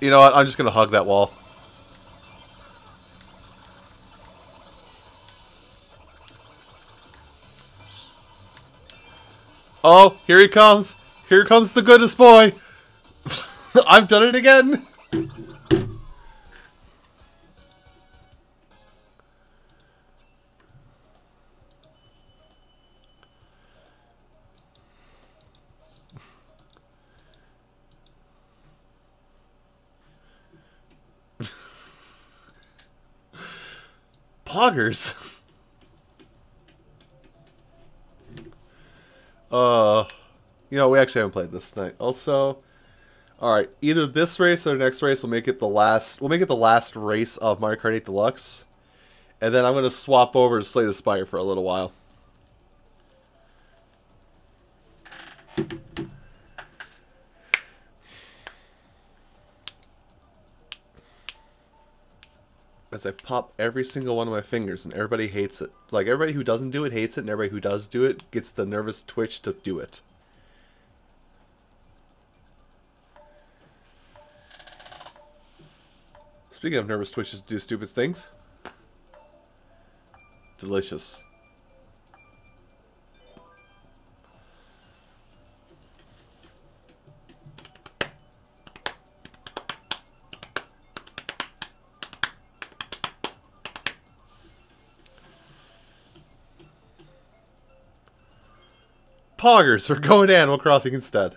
You know what? I'm just gonna hug that wall. Oh, here he comes. Here comes the goodest boy. I've done it again. Poggers. Uh, you know, we actually haven't played this tonight. Also, all right, either this race or the next race will make it the last. We'll make it the last race of Mario Kart 8 Deluxe, and then I'm gonna swap over to Slay the Spire for a little while. As I pop every single one of my fingers, and everybody hates it. Like everybody who doesn't do it hates it, and everybody who does do it gets the nervous twitch to do it. Speaking of nervous twitches to do stupid things, delicious. Poggers, we're going to Animal Crossing instead.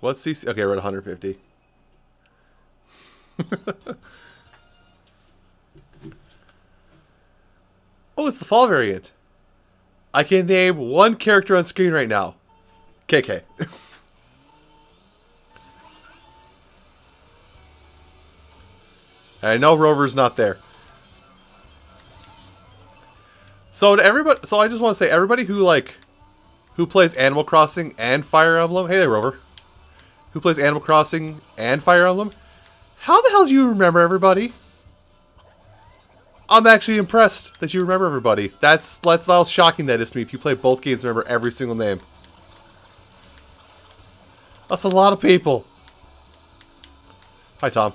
What's CC? Okay, we're at 150. oh, it's the fall variant. I can name one character on screen right now. KK. I know Rover's not there. So to everybody, so I just want to say everybody who like, who plays Animal Crossing and Fire Emblem. Hey there, Rover. Who plays Animal Crossing and Fire Emblem? How the hell do you remember everybody? I'm actually impressed that you remember everybody. That's that's how shocking that is to me. If you play both games, remember every single name. That's a lot of people. Hi, Tom.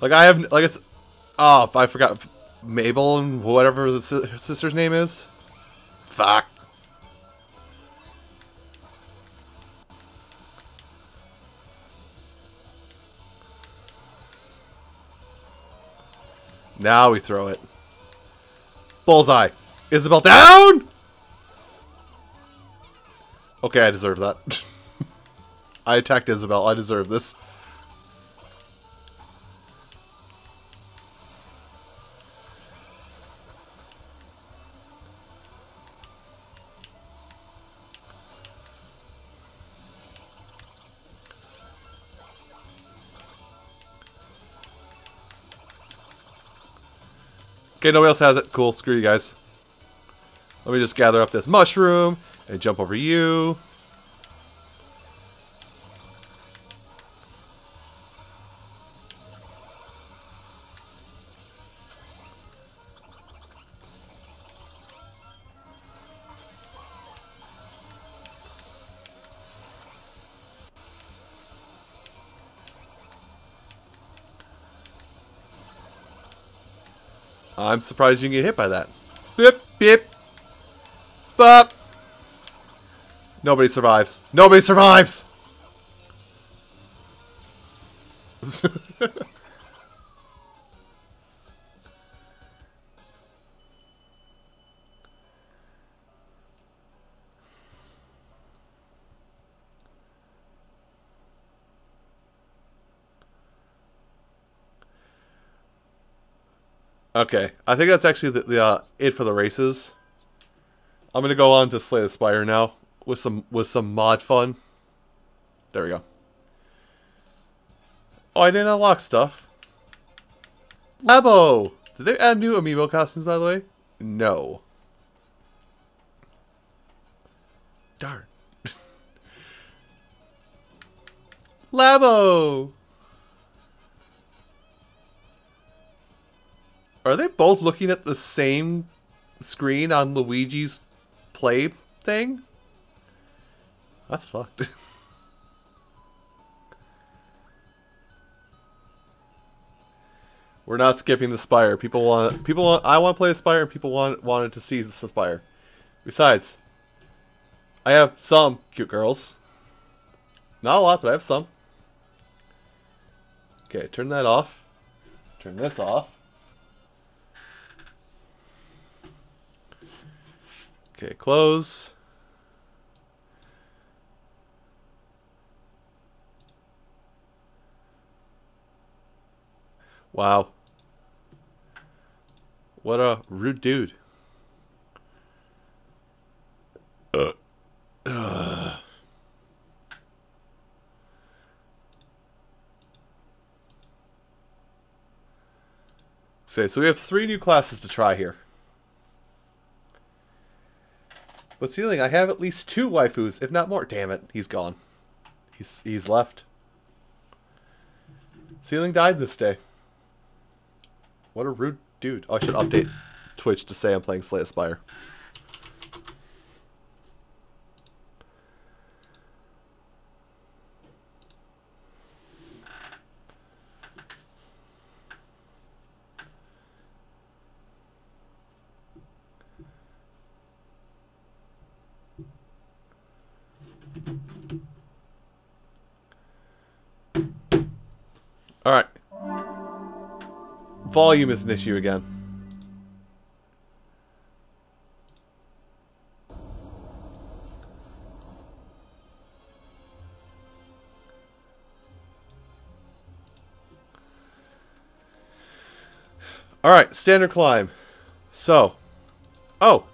Like I have, like it's, oh, I forgot Mabel and whatever the si- sister's name is. Fuck. Now we throw it. Bullseye. Isabelle down! Okay, I deserve that. I attacked Isabelle. I deserve this. Okay, nobody else has it. Cool. Screw you guys. Let me just gather up this mushroom and jump over you. I'm surprised you get hit by that. Bip, bip. Bop. Nobody survives. Nobody survives! Okay, I think that's actually the, the uh, it for the races. I'm gonna go on to Slay the Spire now with some with some mod fun. There we go. Oh, I didn't unlock stuff. Labo! Did they add new amiibo costumes, by the way? No. Darn. Labo! Are they both looking at the same screen on Luigi's play thing? That's fucked. We're not skipping the Spire. People want people want I want to play the Spire and people want wanted to see the Spire. Besides, I have some cute girls. Not a lot, but I have some. Okay, turn that off. Turn this off. Okay, close. Wow. What a rude dude. Uh. Okay, so we have three new classes to try here. But Ceiling, I have at least two waifus, if not more. Damn it, he's gone. He's he's left. Ceiling died this day. What a rude dude. Oh, I should update Twitch to say I'm playing Slay Aspire. Volume is an issue again. Alright, standard climb. So. Oh.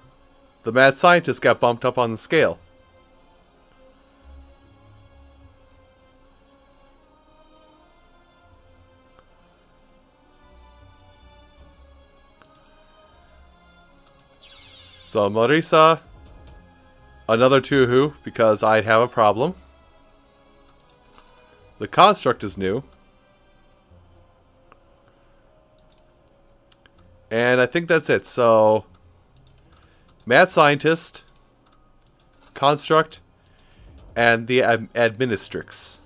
The mad scientist got bumped up on the scale. So Marisa, another Touhou, because I have a problem. The construct is new. And I think that's it. So, Mad Scientist, Construct, and the ad Administrix.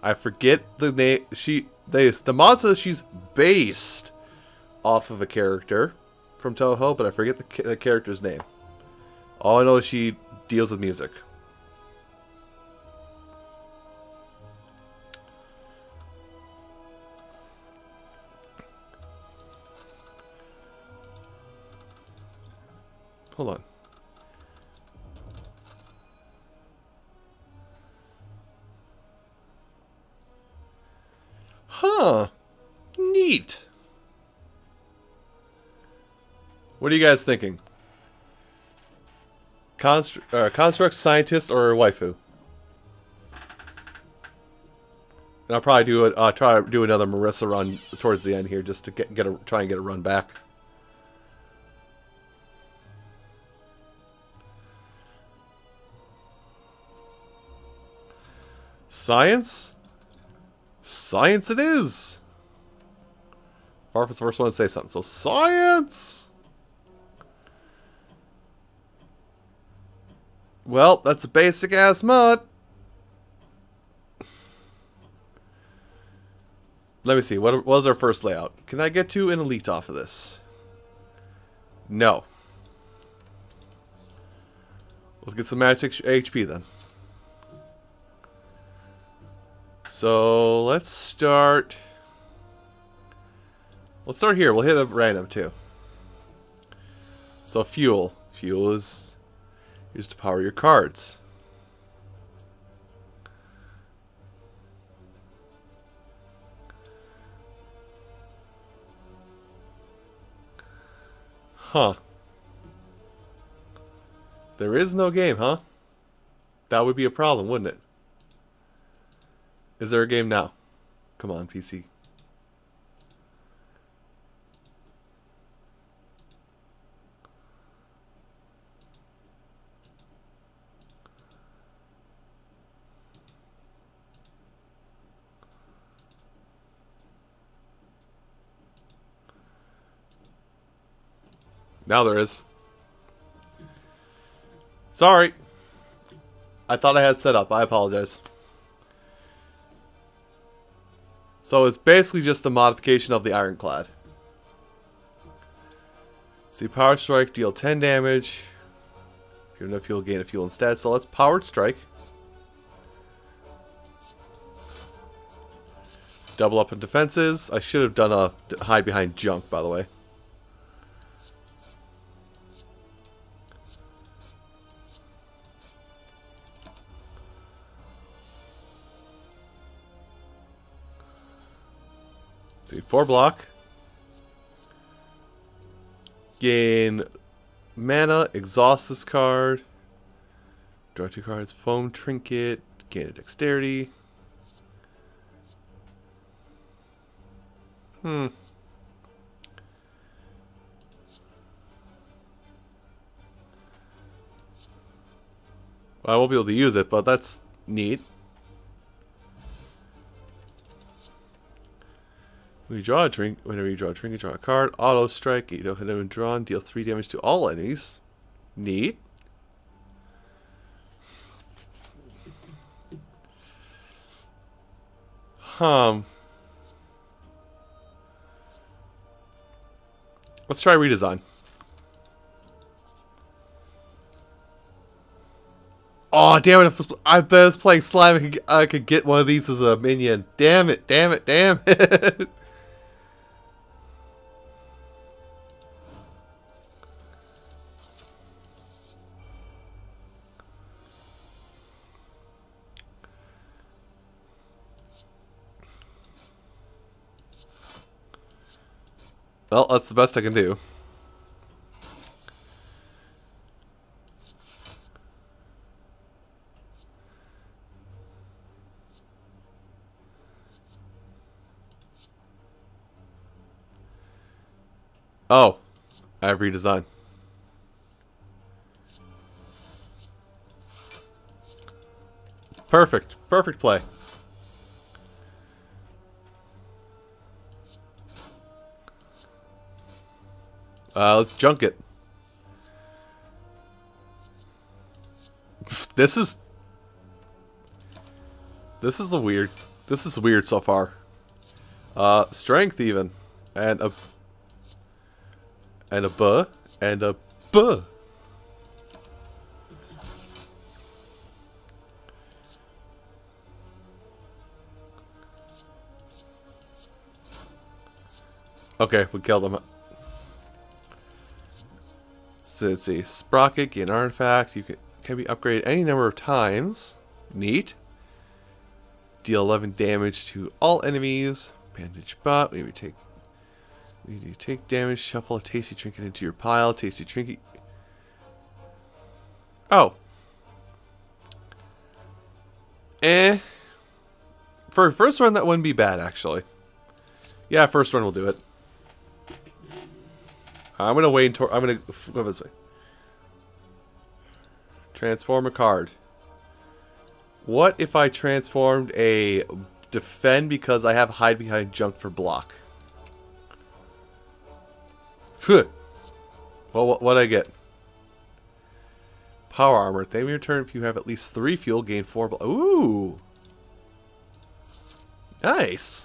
I forget the name. She, they, the mod says she's based off of a character from Touhou, but I forget the, the character's name. All I know is she deals with music. Hold on. Huh. Neat. What are you guys thinking? Constr uh, construct, scientist, or waifu? And I'll probably do it. Uh, try do another Marisa run towards the end here, just to get get a try and get a run back. Science? Science it is! Farfus first one to say something. So, science! Well, that's a basic ass mod. Let me see. What, was our first layout? Can I get to an elite off of this? No. Let's get some magic HP then. So let's start. Let's start here. We'll hit a random too. So fuel. Fuel is used to power your cards. Huh. There is no game, huh? That would be a problem, wouldn't it? Is there a game now? Come on, PC. Now there is. Sorry. I thought I had set up. I apologize. So it's basically just a modification of the Ironclad. See, Power Strike, deal 10 damage. If you have fuel, gain a fuel instead. So let's Powered Strike. Double up in defenses. I should have done a hide behind junk, by the way. See, four block. Gain mana, exhaust this card. Draw two cards, foam trinket, gain a dexterity. Hmm. I won't be able to use it, but that's neat. When you draw a drink, whenever you draw a drink, you draw a card. Auto strike, you know, when drawn, deal three damage to all enemies. Neat. Hum. Let's try redesign. Oh, damn it. If I bet I was playing slime. I could, I could get one of these as a minion. Damn it, damn it, damn it. Well, that's the best I can do. Oh, I have redesigned. Perfect. Perfect play. Uh, let's junk it. This is... This is a weird... This is weird so far. Uh, strength even. And a... And a buh. And a buh. Okay, we killed him. So let's see. Sprocket, gain artifact. You can, can be upgraded any number of times. Neat. Deal 11 damage to all enemies. Bandage bot. Maybe take. We take damage. Shuffle a tasty trinket into your pile. Tasty trinket. Oh. Eh. For first run, that wouldn't be bad, actually. Yeah, first run will do it. I'm gonna wait until I'm gonna go this way. Transform a card. What if I transformed a defend because I have hide behind junk for block? Well, what what I get? Power armor. At the end of your turn, if you have at least three fuel, gain four. Ooh, nice.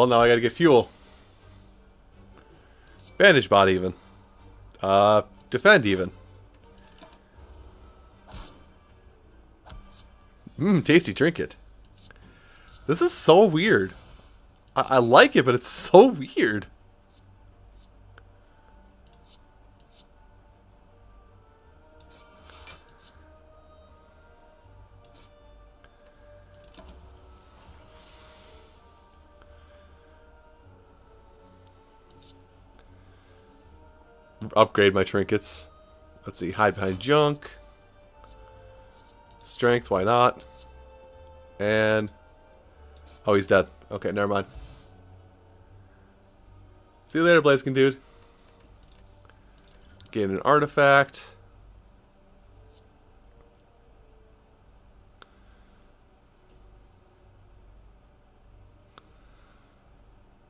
Well, now I gotta get fuel. Bandage bot even. Uh, defend even. Mmm, tasty trinket. This is so weird. I, I like it, but it's so weird. Upgrade my trinkets. Let's see, hide behind junk. Strength, why not? And... Oh, he's dead. Okay, never mind. See you later, Blaziken dude. Gain an artifact.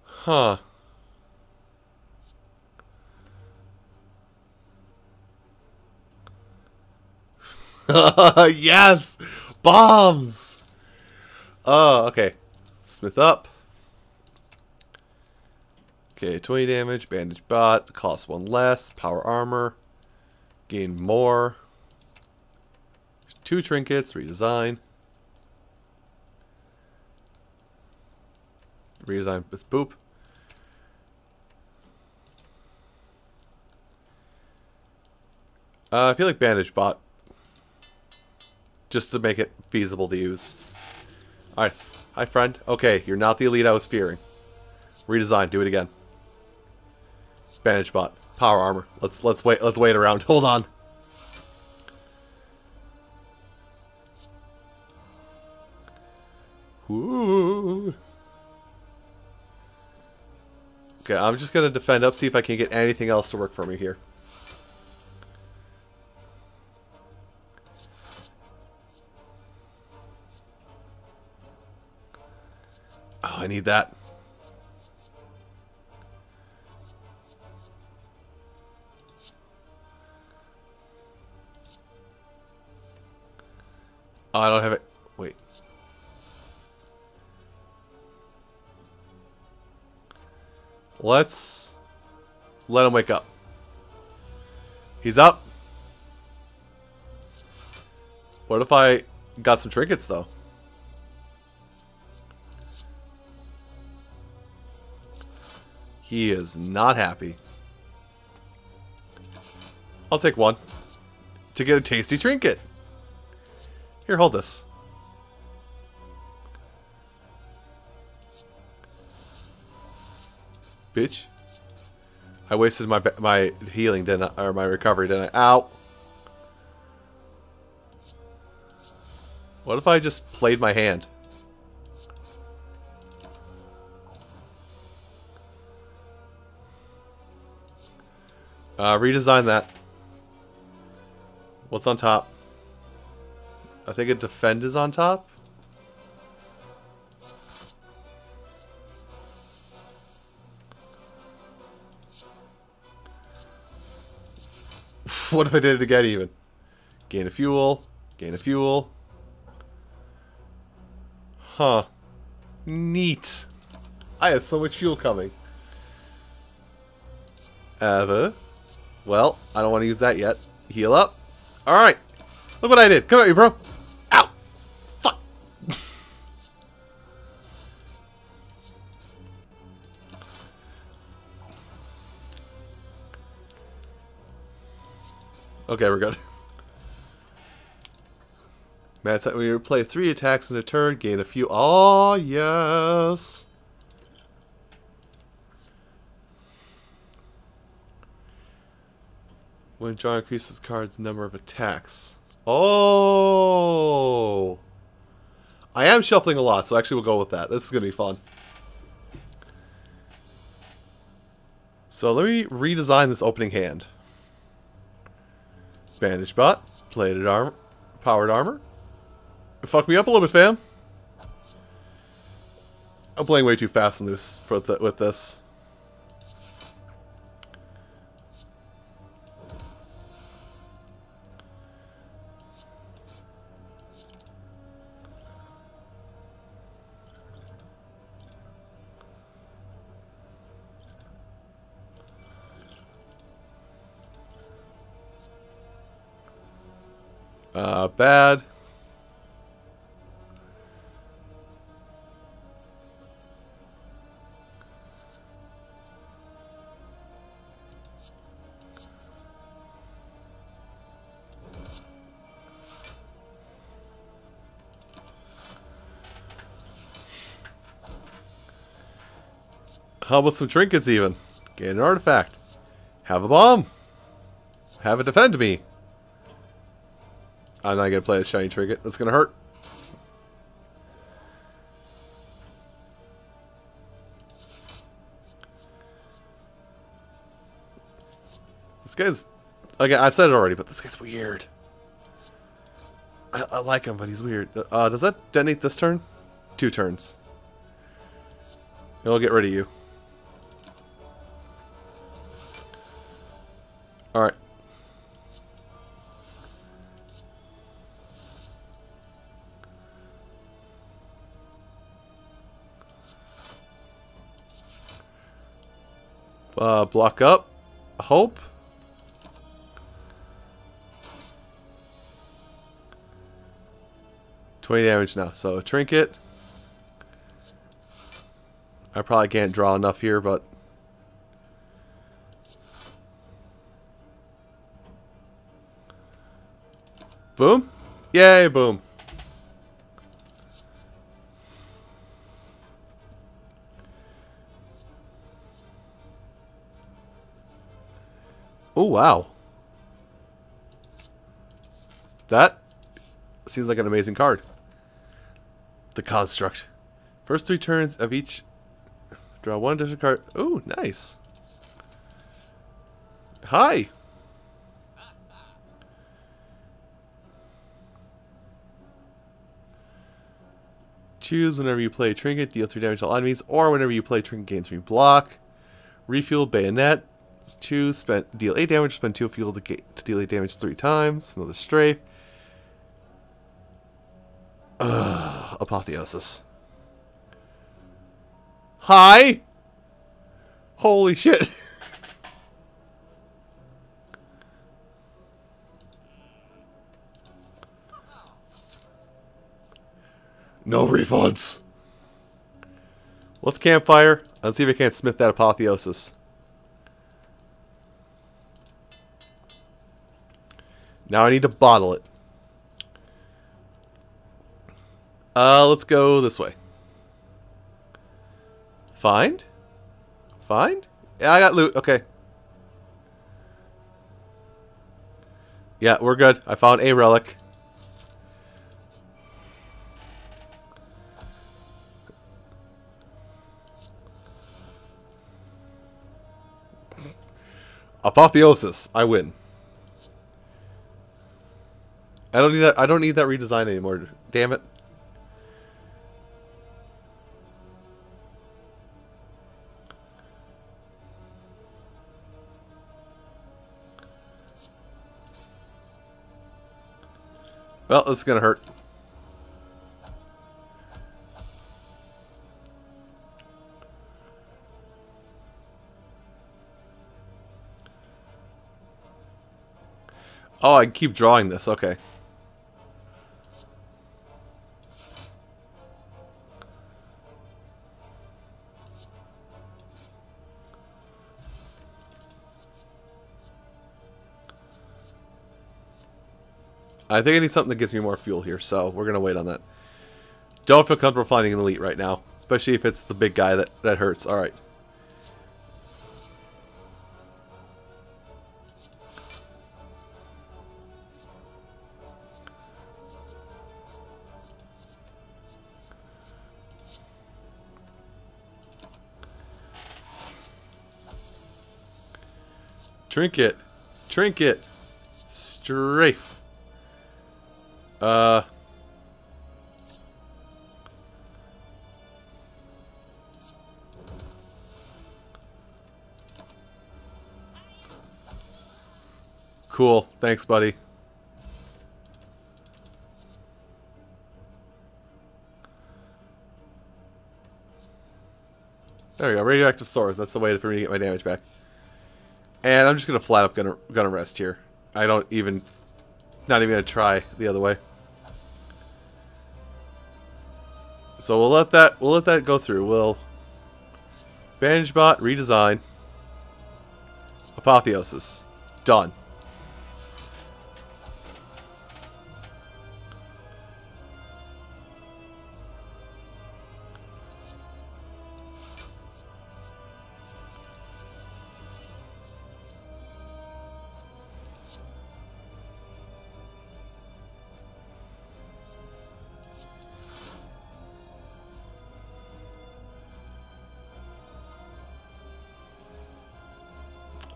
Huh. yes! Bombs! Oh, okay. Smith up. Okay, 20 damage, bandage bot, cost one less, power armor, gain more. Two trinkets, redesign. Redesign this poop. Uh, I feel like bandage bot just to make it feasible to use. Alright. Hi, friend. Okay, you're not the elite I was fearing. Redesign. Do it again. Bandage bot. Power armor. Let's let's wait let's wait around. Hold on. Ooh. Okay, I'm just gonna defend up, see if I can get anything else to work for me here. I need that. Oh, I don't have it. Wait. Let's let him wake up. He's up. What if I got some trinkets, though? He is not happy. I'll take one. To get a tasty trinket. Here, hold this. Bitch. I wasted my my healing, didn't I? Or my recovery, didn't I? Ow. What if I just played my hand? Uh, redesign that. What's on top? I think a defend is on top. what if I did it again even? Gain a fuel, gain a fuel. Huh. Neat. I have so much fuel coming. Ever. Well, I don't want to use that yet. Heal up. Alright. Look what I did. Come at me, bro. Ow. Fuck. okay, we're good. Matt said we play three attacks in a turn, gain a few. Oh, yes. When draw increases card's number of attacks. Oh! I am shuffling a lot, so actually we'll go with that. This is going to be fun. So let me redesign this opening hand. Bandage bot, plated armor, powered armor. Fuck me up a little bit, fam. I'm playing way too fast and loose for th with this. Uh, bad. How about some trinkets even? Get an artifact. Have a bomb. Have it defend me. I'm not gonna play a shiny trinket. That's gonna hurt. This guy's... Again, I've said it already, but this guy's weird. I, I like him, but he's weird. Uh, does that detonate this turn? Two turns. It'll get rid of you. Alright. Uh, block up. Hope. Twenty damage now. So trinket. I probably can't draw enough here, but boom. Yay, boom. Oh, wow. That seems like an amazing card. The Construct. First three turns of each, draw one additional card. Oh, nice. Hi. Choose whenever you play Trinket, deal 3 damage to all enemies, or whenever you play Trinket, gain 3 block. Refuel Bayonet, two, spent deal eight damage, spend two fuel to, get, to deal eight damage three times. Another strafe. Ugh, apotheosis. Hi! Holy shit! no refunds! Let's campfire and see if we can't smith that apotheosis. Now I need to bottle it. Uh, let's go this way. Find? Find? Yeah, I got loot. Okay. Yeah, we're good. I found a relic. Apotheosis. I win. I don't need that. I don't need that redesign anymore. Damn it. Well, it's gonna hurt. Oh, I keep drawing this. Okay. I think I need something that gives me more fuel here, so we're going to wait on that. Don't feel comfortable finding an elite right now, especially if it's the big guy that, that hurts. Alright. Trinket. Trinket. Strafe. Uh. Cool. Thanks, buddy. There we go. Radioactive sword. That's the way for me to get my damage back. And I'm just gonna flat up gonna gonna rest here. I don't even not even gonna try the other way. So we'll let that we'll let that go through. We'll bandage bot redesign. Apotheosis. Done.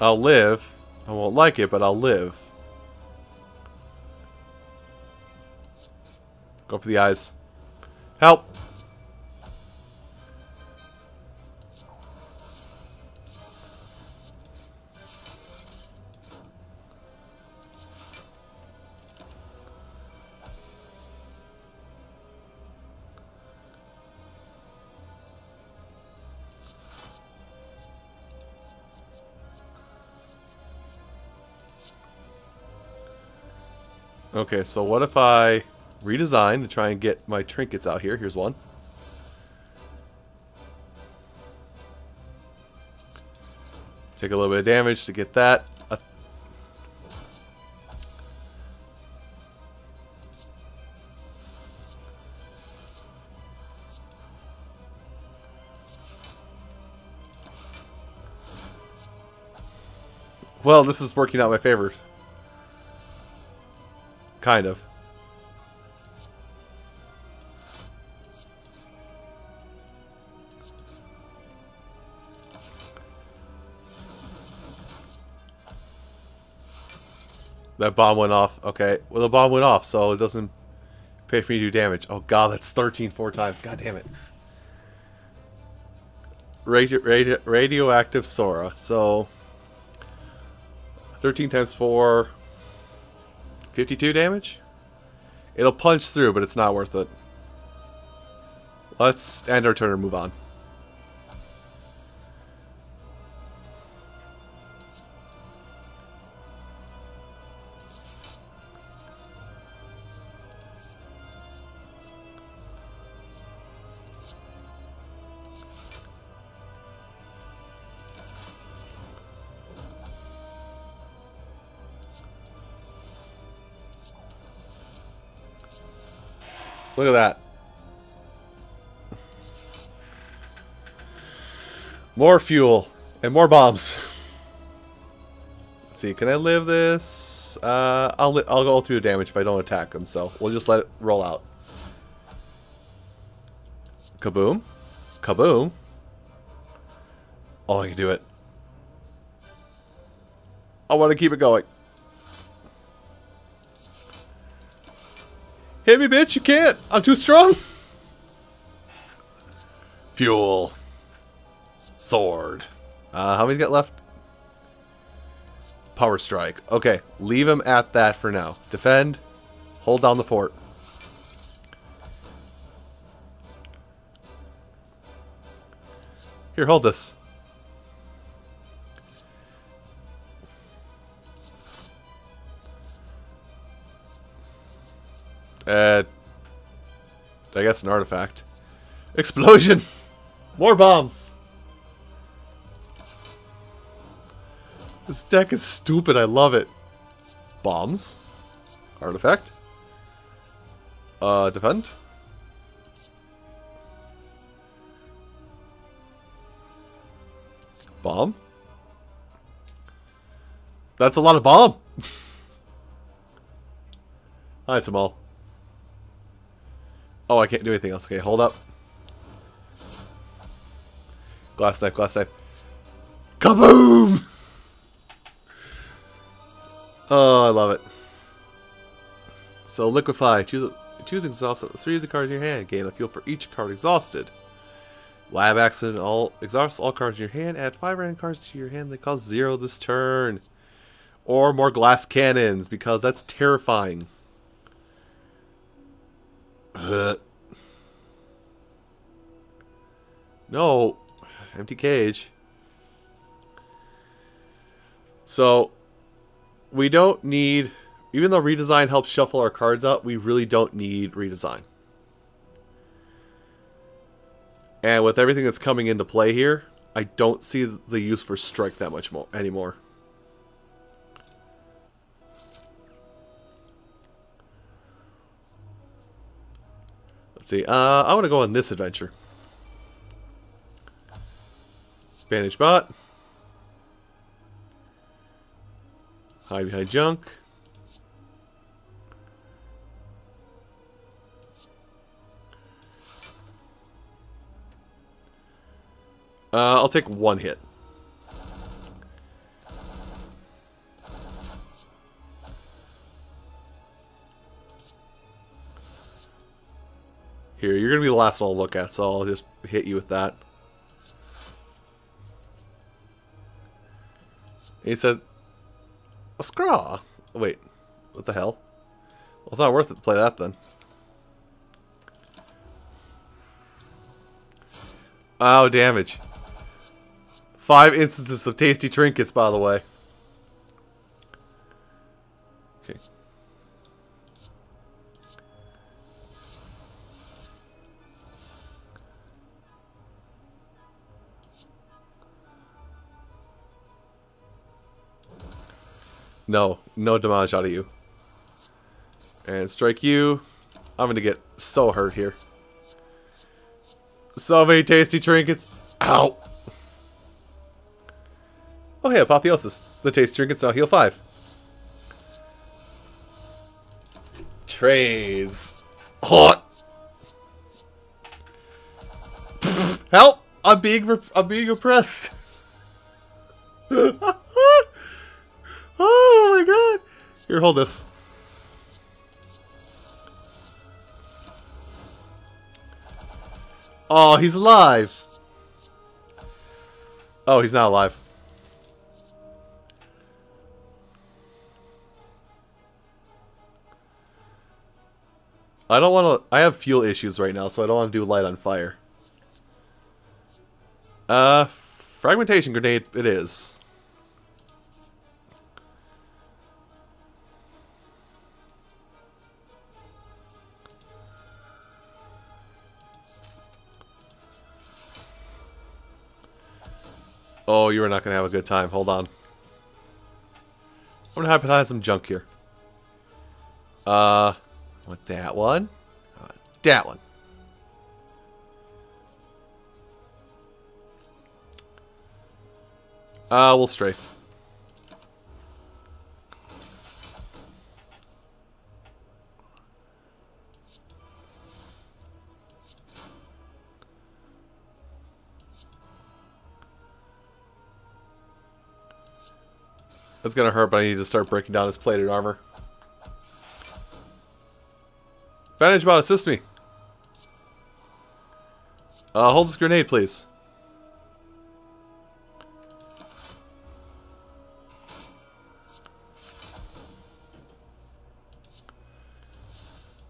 I'll live. I won't like it, but I'll live. Go for the eyes. Help! Okay, so what if I redesign to try and get my trinkets out here? Here's one. Take a little bit of damage to get that. Well, this is working out my favor. Kind of. That bomb went off. Okay. Well, the bomb went off, so it doesn't pay for me to do damage. Oh, God, that's 13 four times. God damn it. Radio, radio, radioactive sword. So, 13 times 4... 52 damage? It'll punch through, but it's not worth it. Let's end our turn and move on. Look at that. More fuel and more bombs. Let's see, can I live this? Uh, I'll I'll go through damage if I don't attack them, so we'll just let it roll out. Kaboom. Kaboom. Oh, I can do it. I want to keep it going. Hit me, bitch. You can't. I'm too strong. Fuel. Sword. Uh, how many got left? Power strike. Okay, leave him at that for now. Defend. Hold down the fort. Here, hold this. Uh, I guess an artifact. Explosion! More bombs! This deck is stupid, I love it. Bombs. Artifact. Uh, defend. Bomb. That's a lot of bomb. Alright, Samal. Oh, I can't do anything else. Okay, hold up. Glass knife, glass knife. Kaboom! Oh, I love it. So, liquefy. Choose, choose exhaust three of the cards in your hand. Gain a fuel for each card exhausted. Lab accident. All exhaust all cards in your hand. Add five random cards to your hand. They cost zero this turn. Or more glass cannons because that's terrifying. No. Empty cage. So, we don't need... Even though redesign helps shuffle our cards up, we really don't need redesign. And with everything that's coming into play here, I don't see the use for strike that much more anymore. See. Uh, I want to go on this adventure. Spanish bot. Hide behind junk. Uh, I'll take one hit. Here, you're going to be the last one I'll look at, so I'll just hit you with that. He said, a scraw. Wait, what the hell? Well, it's not worth it to play that then. Oh, damage. Five instances of tasty trinkets, by the way. No, no damage out of you. And strike you. I'm gonna get so hurt here. So many tasty trinkets. Ow! Oh hey, Apotheosis. The tasty trinkets now heal 5. Trades. Hot! Help! I'm being I'm being oppressed. Oh my god! Here, hold this. Oh, he's alive! Oh, he's not alive. I don't want to... I have fuel issues right now, so I don't want to do light on fire. Uh, fragmentation grenade it is. Oh, you are not going to have a good time. Hold on. I'm going to hypothesize some junk here. Uh, want that one? Uh, that one. Uh, we'll strafe. That's gonna hurt, but I need to start breaking down his plated armor. Vantage bot, assist me. Uh, hold this grenade, please.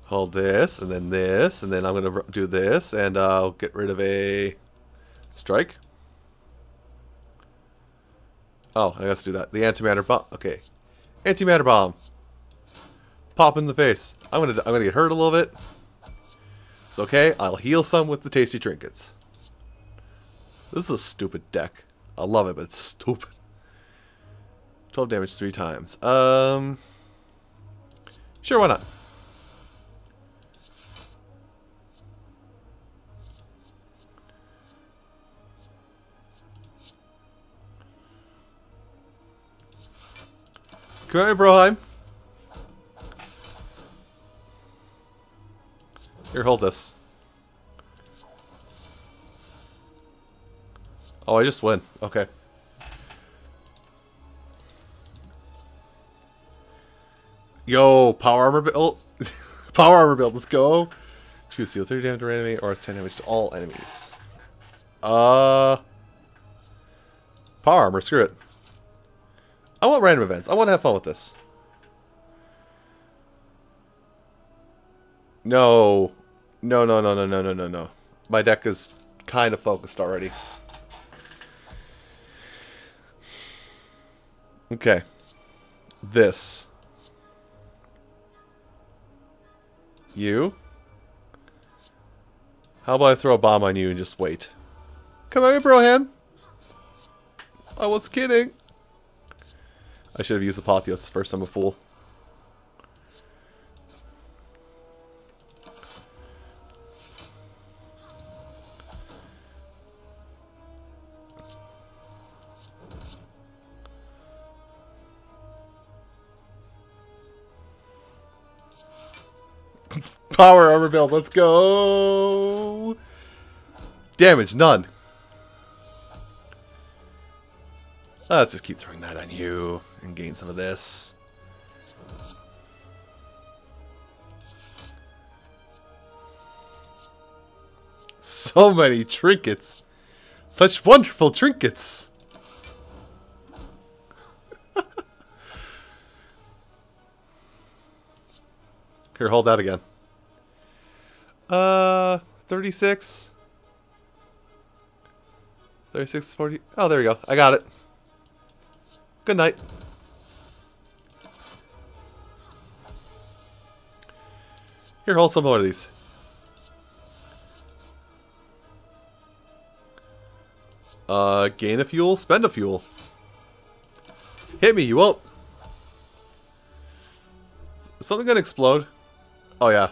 Hold this, and then this, and then I'm to do this, and I'll get rid of a strike. Oh, I got to do that. The antimatter bomb. Okay. Antimatter bomb. Pop in the face. I'm gonna I'm gonna get hurt a little bit. It's okay. I'll heal some with the tasty trinkets. This is a stupid deck. I love it, but it's stupid. 12 damage three times. Um, sure, why not? Come here, Broheim. Here, hold this. Oh, I just win. Okay. Yo, power armor build. power armor build. Let's go. Choose deal 30 damage to enemy or 10 damage to all enemies. Uh. Power armor. Screw it. I want random events. I want to have fun with this. No. No, no, no, no, no, no, no, no. My deck is kind of focused already. Okay. This. You. How about I throw a bomb on you and just wait? Come on, Broham. I was kidding. I should have used Apotheos first. I'm a fool. Power armor build, let's go! Damage, none. Let's just keep throwing that on you and gain some of this. So many trinkets. Such wonderful trinkets. Here, hold that again. Uh, 36. 36, 40. Oh, there we go. I got it. Good night. Here, hold some more of these. Uh, gain a fuel, spend a fuel. Hit me, you won't. Is something gonna explode? Oh, yeah.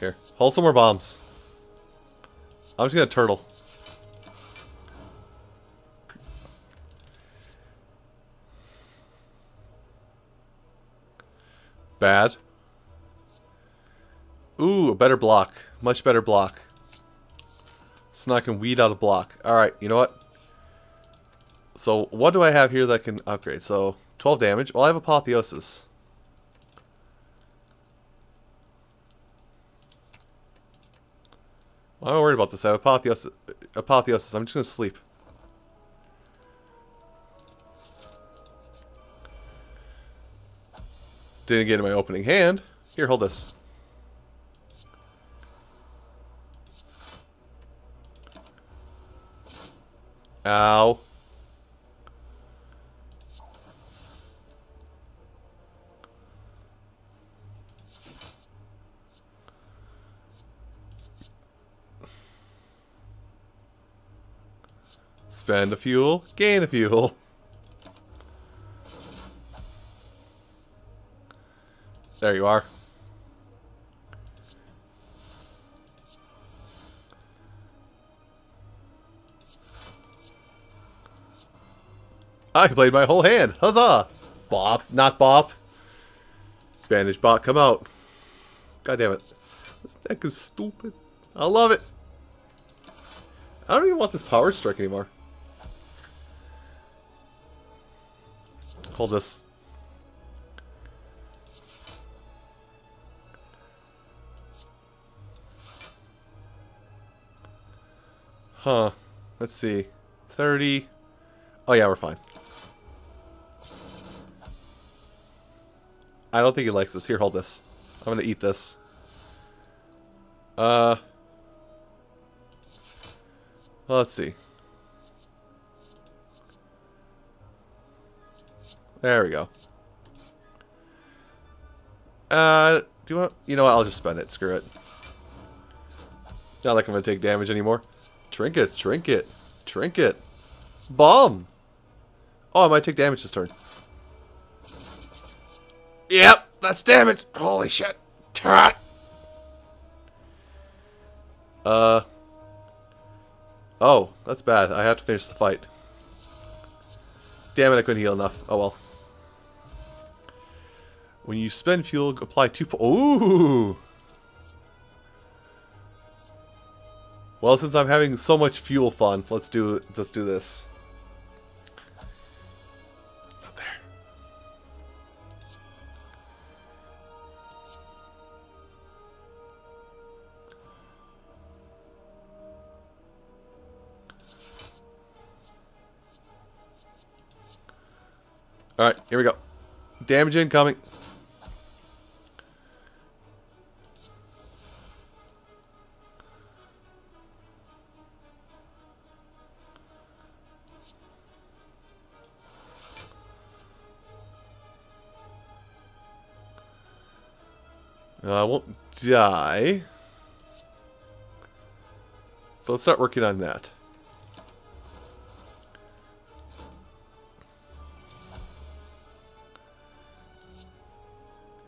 Here, hold some more bombs. I'm just gonna turtle. Bad. Ooh, a better block. Much better block. So now I can weed out a block. Alright, you know what? So, what do I have here that can upgrade? So, 12 damage. Well, I have Apotheosis. I'm not worried about this. I have Apotheosis. Apotheosis. I'm just going to sleep. Didn't get in my opening hand. Here, hold this. Ow. Spend a fuel, gain a fuel. There you are. I played my whole hand. Huzzah! Bop, not bop. Spanish bot, come out. God damn it. This deck is stupid. I love it. I don't even want this power strike anymore. Hold this. Huh. Let's see. 30. Oh yeah, we're fine. I don't think he likes this. Here, hold this. I'm gonna eat this. Uh. Well, let's see. There we go. Uh, do you want... You know what? I'll just spend it. Screw it. Not like I'm going to take damage anymore. Trinket, trinket, trinket. Bomb! Oh, I might take damage this turn. Yep, that's damage. Holy shit. Trat. Uh. Oh, that's bad. I have to finish the fight. Damn it, I couldn't heal enough. Oh well. When you spend fuel, apply two po- Ooh! Well, since I'm having so much fuel fun, let's do let's do this. Alright, here we go. Damage incoming. I won't die. So let's start working on that.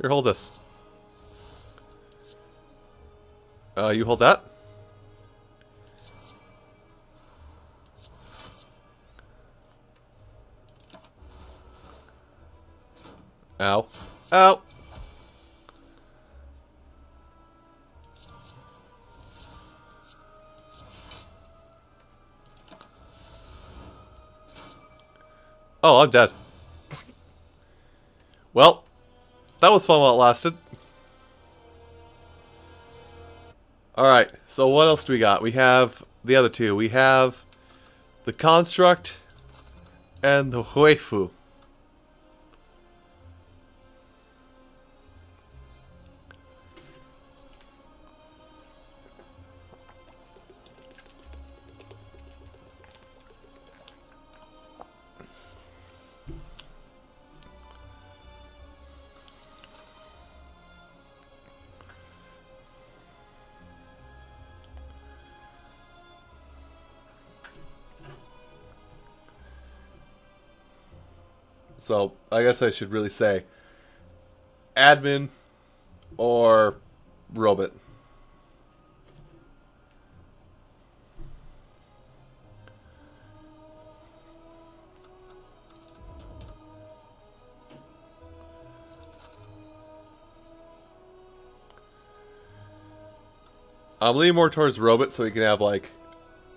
Here, hold this. Uh, you hold that. Ow. Ow! Oh, I'm dead. well, that was fun while it lasted. Alright, so what else do we got? We have the other two. We have the Construct and the Huifu. So I guess I should really say admin or robot. I'm leaning more towards robot so we can have like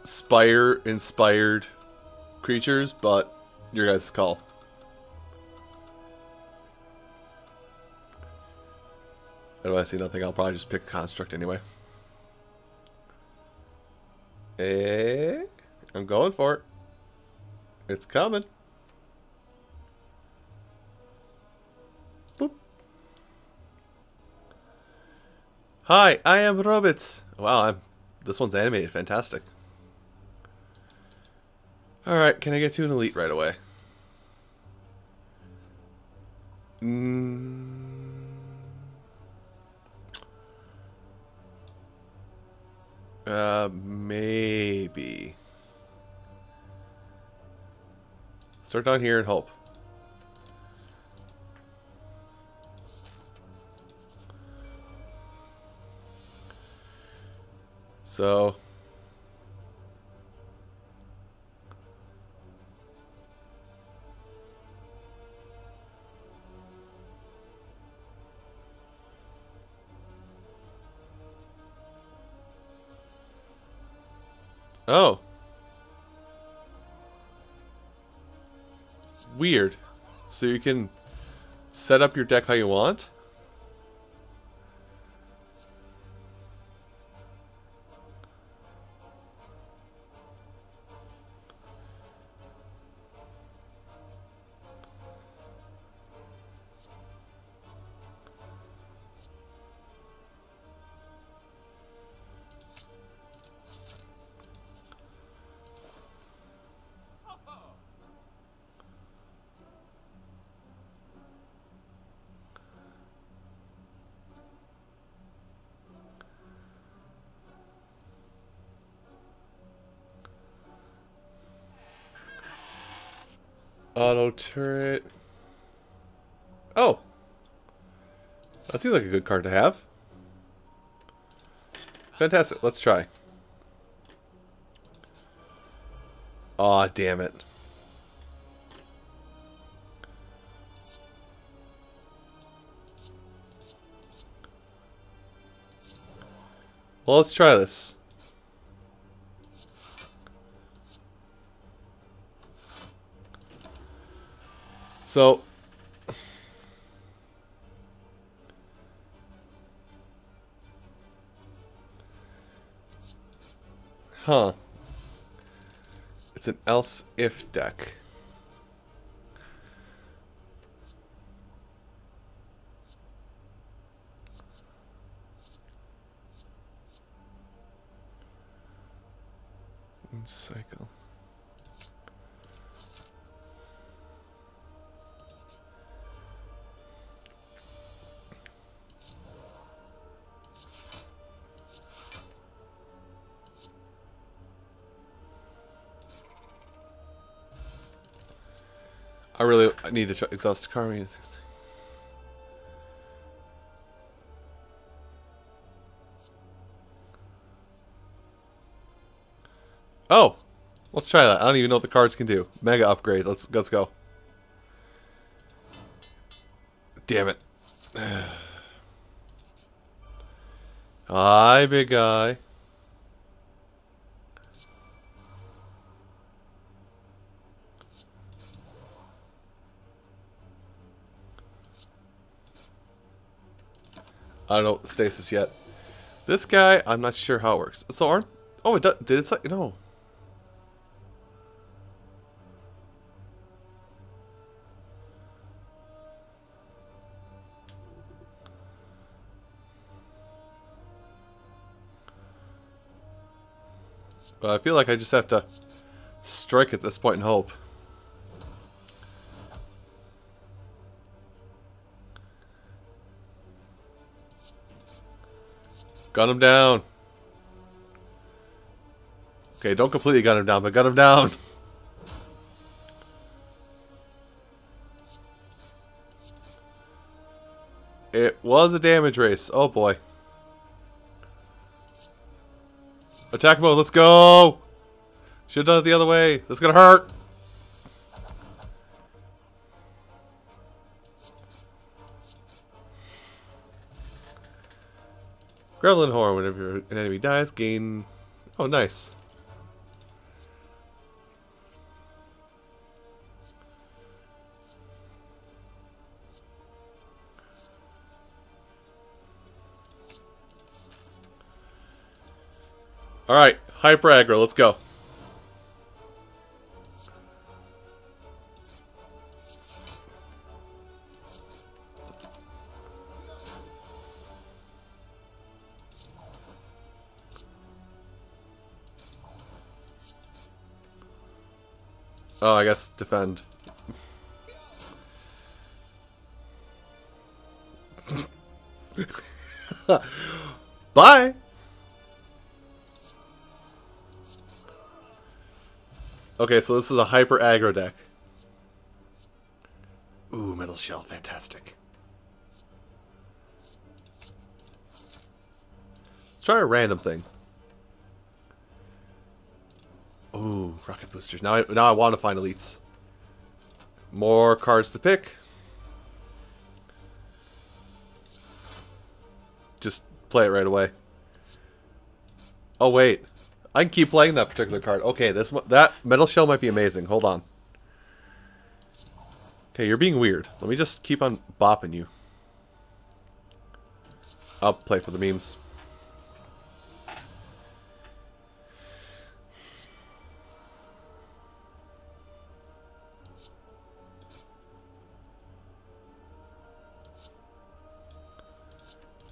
spire inspired creatures, but your guys' call. If I see nothing, I'll probably just pick construct anyway. Eh, I'm going for it. It's coming. Boop. Hi, I am Robot. Wow, I'm. This one's animated. Fantastic. All right, can I get to an elite right away? Mm. Uh, maybe. Start down here and hope. So. Oh. Weird. So you can set up your deck how you want? Seems like a good card to have. Fantastic. Let's try. Aw, damn it. Well, let's try this. So, huh? It's an else if deck. Cycle. I really I need to try exhaust Karmi. Oh, let's try that. I don't even know what the cards can do. Mega upgrade. Let's let's go. Damn it. Hi, big guy. I don't know stasis yet. This guy, I'm not sure how it works. So aren't... Oh, it does, did it. No. But I feel like I just have to strike at this point and hope. Gun him down. Okay, don't completely gun him down, but gun him down. It was a damage race. Oh boy. Attack mode, let's go! Should have done it the other way. That's gonna hurt. Gremlin Horn, whenever an enemy dies, gain... Oh, nice. Alright, Hyper Aggro, let's go. Oh, I guess defend. Bye! Okay, so this is a hyper aggro deck. Ooh, metal shell, fantastic. Let's try a random thing. Ooh, rocket boosters. Now I now I want to find elites. More cards to pick. Just play it right away. Oh wait. I can keep playing that particular card. Okay, this that metal shell might be amazing. Hold on. Okay, you're being weird. Let me just keep on bopping you. I'll play for the memes.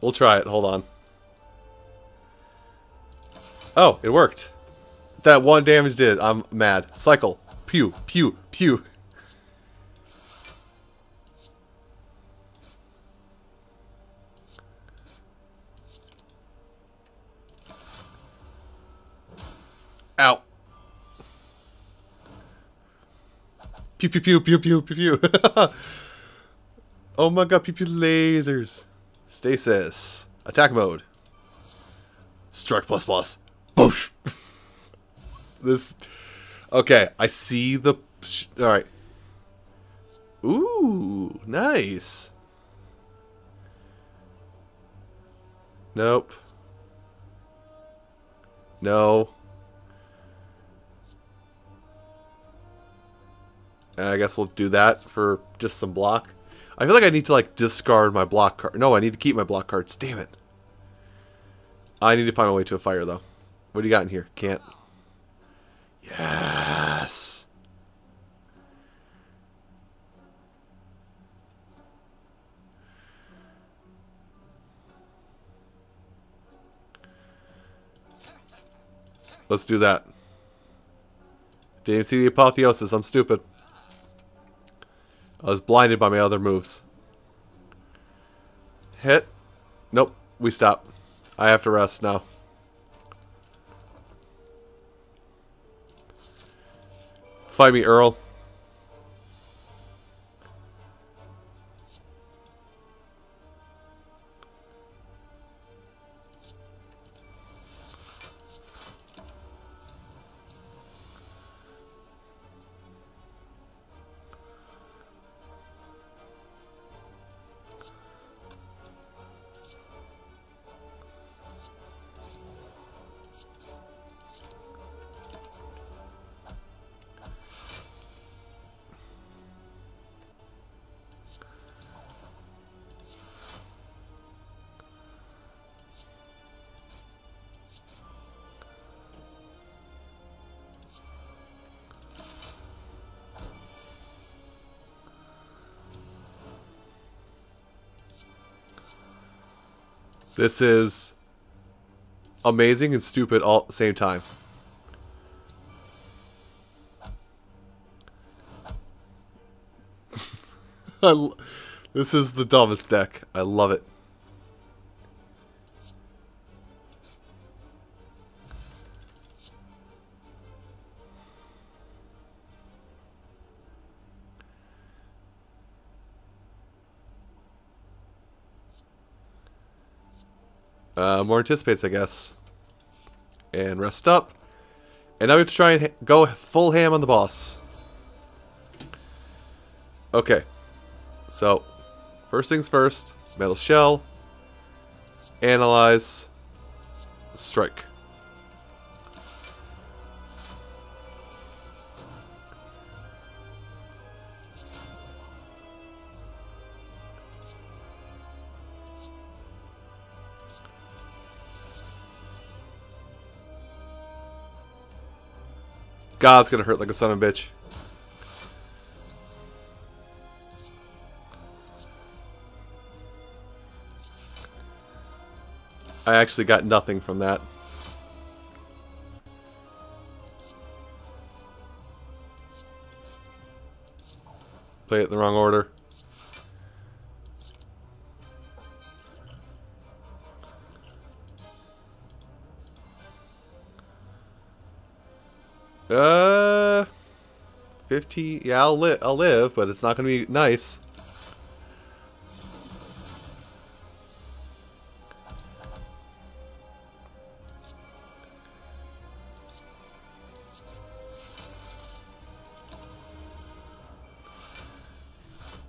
We'll try it. Hold on. Oh, it worked. That one damage did. I'm mad. Cycle. Pew, pew, pew. Ow. Pew, pew, pew, pew, pew, pew, pew. oh my god, pew, pew, lasers. Stasis. Attack mode. Strike plus plus. Boosh. this. Okay, I see the. All right. Ooh, nice. Nope. No. I guess we'll do that for just some block. I feel like I need to like discard my block card. No, I need to keep my block cards. Damn it. I need to find my way to a fire though. What do you got in here? Can't. Yes. Let's do that. Didn't see the apotheosis. I'm stupid. I was blinded by my other moves. Hit. Nope. We stop. I have to rest now. Fight me, Earl. This is amazing and stupid all at the same time. This is the dumbest deck. I love it. More anticipates, I guess. And rest up. And now we have to try and go full ham on the boss. Okay. So, first things first. Metal shell. Analyze. Strike. God, it's gonna hurt like a son of a bitch. I actually got nothing from that. Play it in the wrong order. Uh, 15. Yeah, I'll, li I'll live, but it's not going to be nice.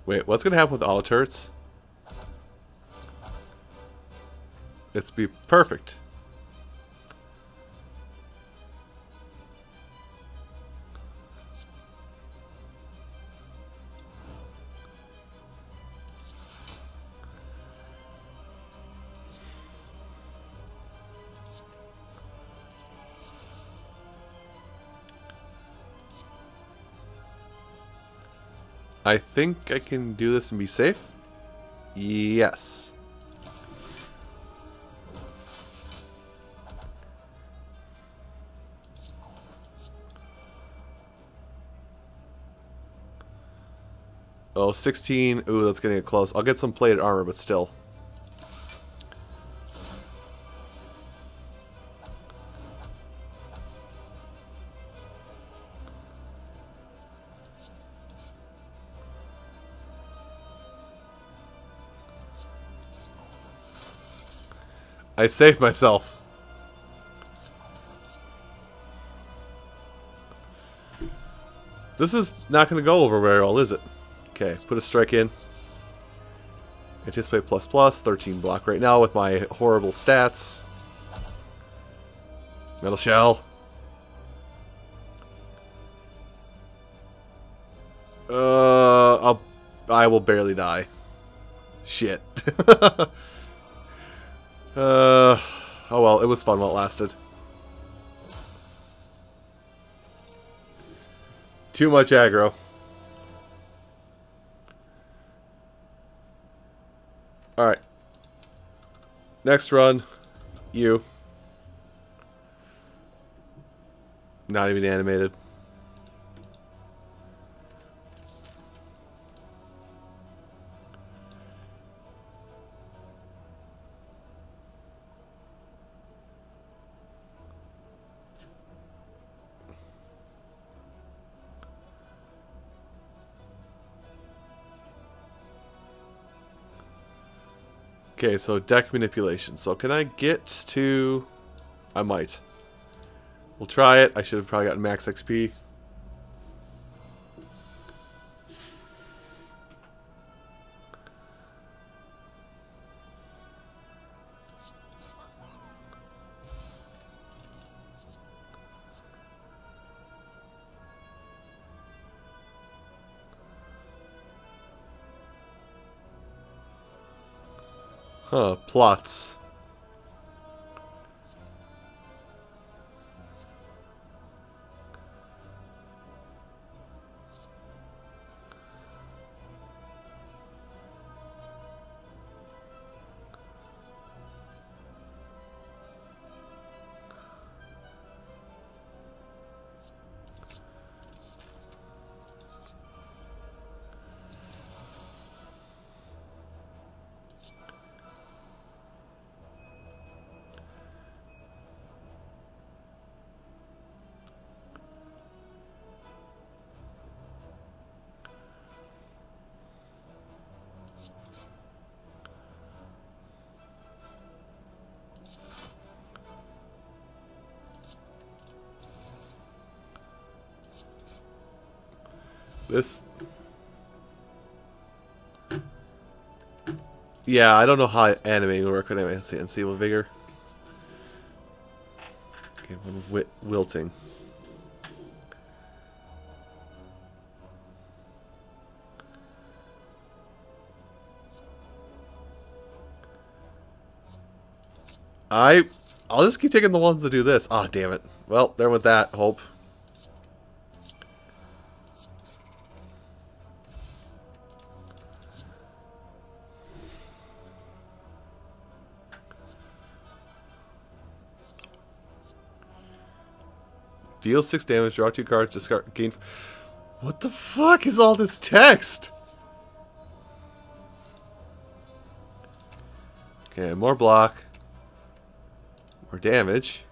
Wait, what's going to happen with all the turrets? It's be perfect. I think I can do this and be safe. Yes. Oh, 16. Ooh, that's gonna get close. I'll get some plated armor, but still. I saved myself. This is not going to go over very well, is it? Okay, put a strike in. Anticipate plus plus, 13 block right now with my horrible stats. Metal shell. Uh, I'll, I will barely die. Shit. uh, oh well, it was fun while it lasted. Too much aggro. Alright. Next run. You. Not even animated. Okay, so deck manipulation. So can I get to... I might. We'll try it. I should have probably gotten max XP. Huh, plots. Yeah, I don't know how animating will work, anyway, let's see. Unstable Vigor. Okay, one wi wilting. I... I'll just keep taking the ones that do this. Ah, oh, damn it. Well, there with that, hope. Deal 6 damage, draw 2 cards, discard, gain... What the fuck is all this text? Okay, more block. More damage.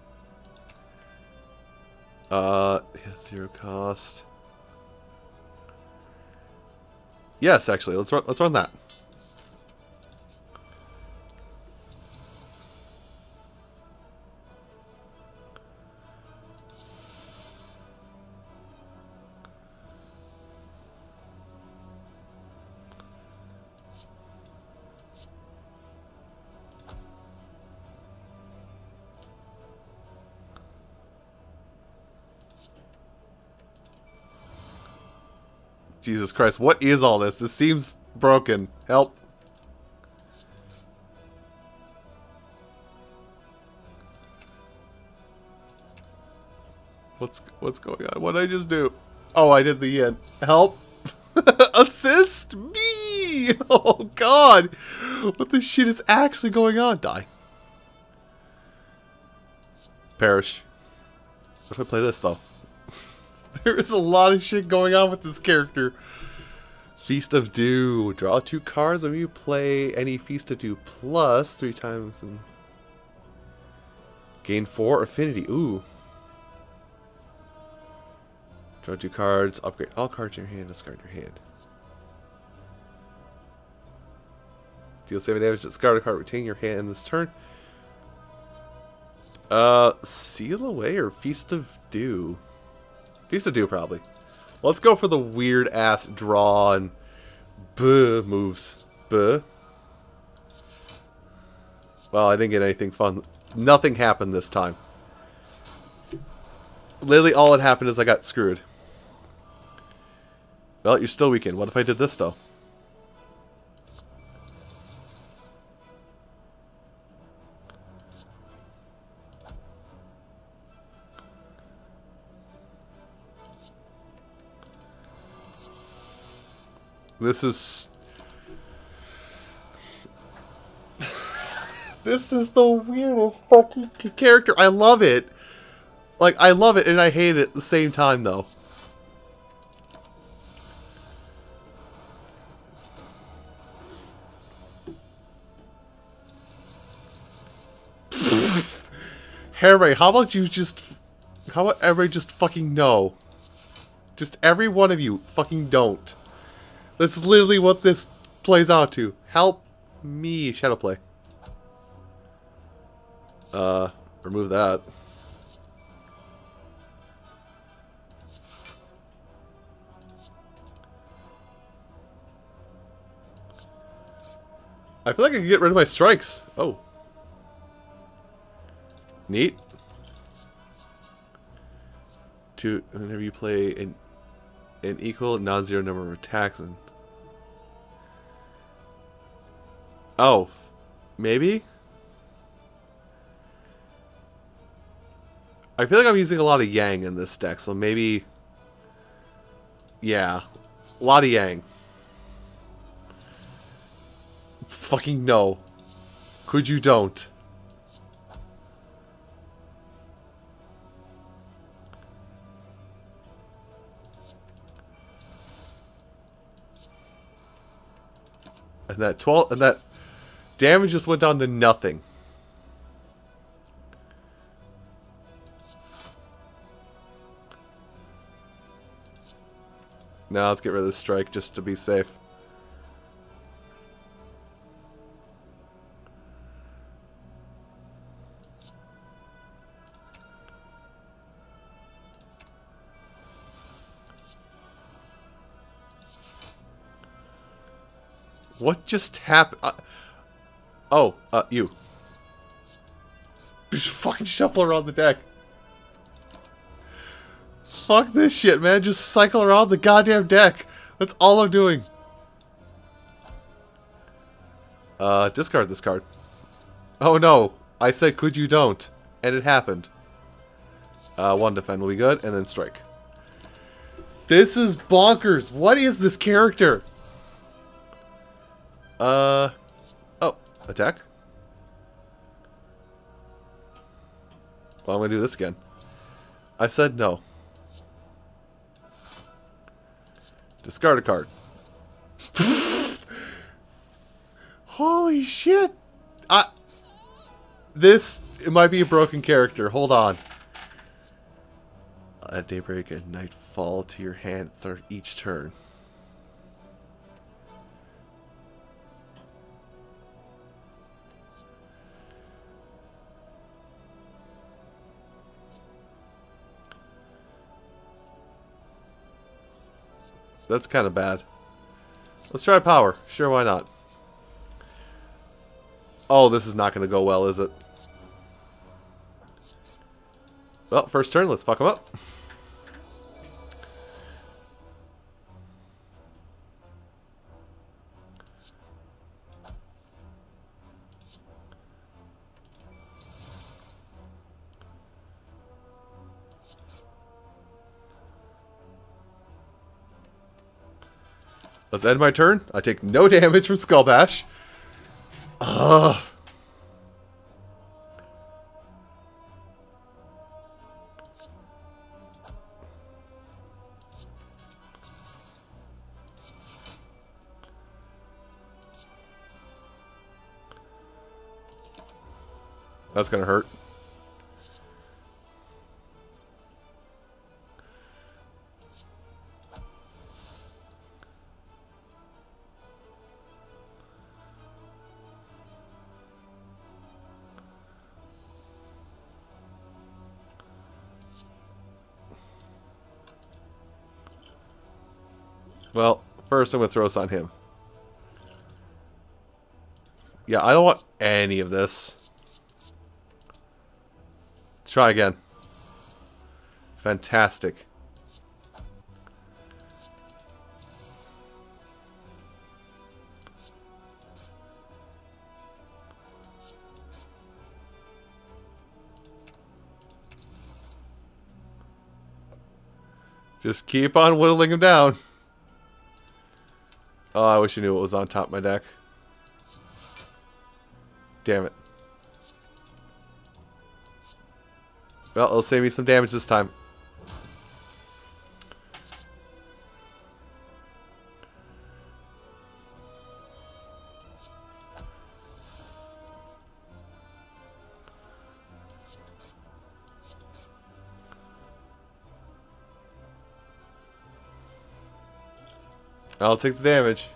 Uh, zero cost. Yes, actually, let's run, let's run that. Christ, what is all this? This seems broken. Help. What's what's going on? What did I just do? Oh, I did the end. Help. Assist me! Oh god! What the shit is actually going on? Die. Perish. What if I play this though? there is a lot of shit going on with this character. Feast of Dew. Draw two cards when you play any Feast of Dew plus three times and gain four affinity. Ooh. Draw two cards, upgrade all cards in your hand, discard your hand. Deal 7 damage, discard a card, retain your hand in this turn. Uh, Seal Away or Feast of Dew? Feast of Dew, probably. Let's go for the weird ass draw and buh moves. Buh. Well, I didn't get anything fun. Nothing happened this time. Literally, all that happened is I got screwed. Well, you're still weakened. What if I did this, though? This is... this is the weirdest fucking character. I love it. Like, I love it and I hate it at the same time, though. Harry, how about you just... How about everybody just fucking know? Just every one of you fucking don't. That's literally what this plays out to. Help me, Shadowplay. Uh, remove that. I feel like I can get rid of my strikes. Oh. Neat. To whenever you play an an equal non-zero number of attacks and Oh, maybe? I feel like I'm using a lot of Yang in this deck, so maybe... Yeah, a lot of Yang. Fucking no. Could you don't? And that 12 and that damage just went down to nothing. Now let's get rid of this strike just to be safe. What just happened? Uh, Oh, uh, you. Just fucking shuffle around the deck. Fuck this shit, man. Just cycle around the goddamn deck. That's all I'm doing. Uh, discard this card. Oh no. I said could you don't. And it happened. Uh, one defend will be good, and then strike. This is bonkers. What is this character? Uh, attack. Well, I'm gonna do this again. I said no. Discard a card. Holy shit! I. This it might be a broken character. Hold on. At daybreak and nightfall to your hand each turn. That's kind of bad. Let's try power. Sure, why not? Oh, this is not going to go well, is it? Well, first turn, let's fuck him up. Let's end my turn. I take no damage from Skull Bash. Ugh. That's gonna hurt. First I'm going to throw this on him. Yeah, I don't want any of this. Try again. Fantastic. Just keep on whittling him down. Oh, I wish I knew what was on top of my deck. Damn it. Well, it'll save me some damage this time. I'll take the damage.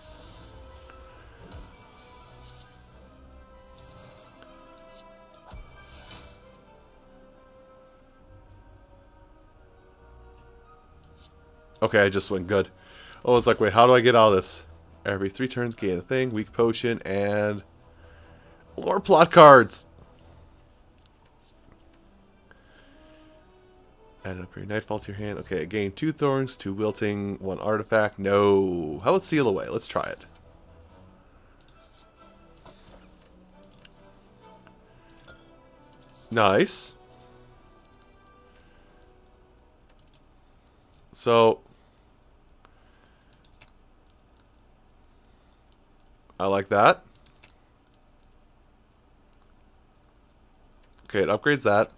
Okay, I just went good. Oh, it's like, wait, how do I get out of this? Every three turns, gain a thing, weak potion, and lore plot cards. Add an upgrade nightfall to your hand. Okay, gain two thorns, two wilting, one artifact. No. How about seal away? Let's try it. Nice. So I like that. Okay, it upgrades that.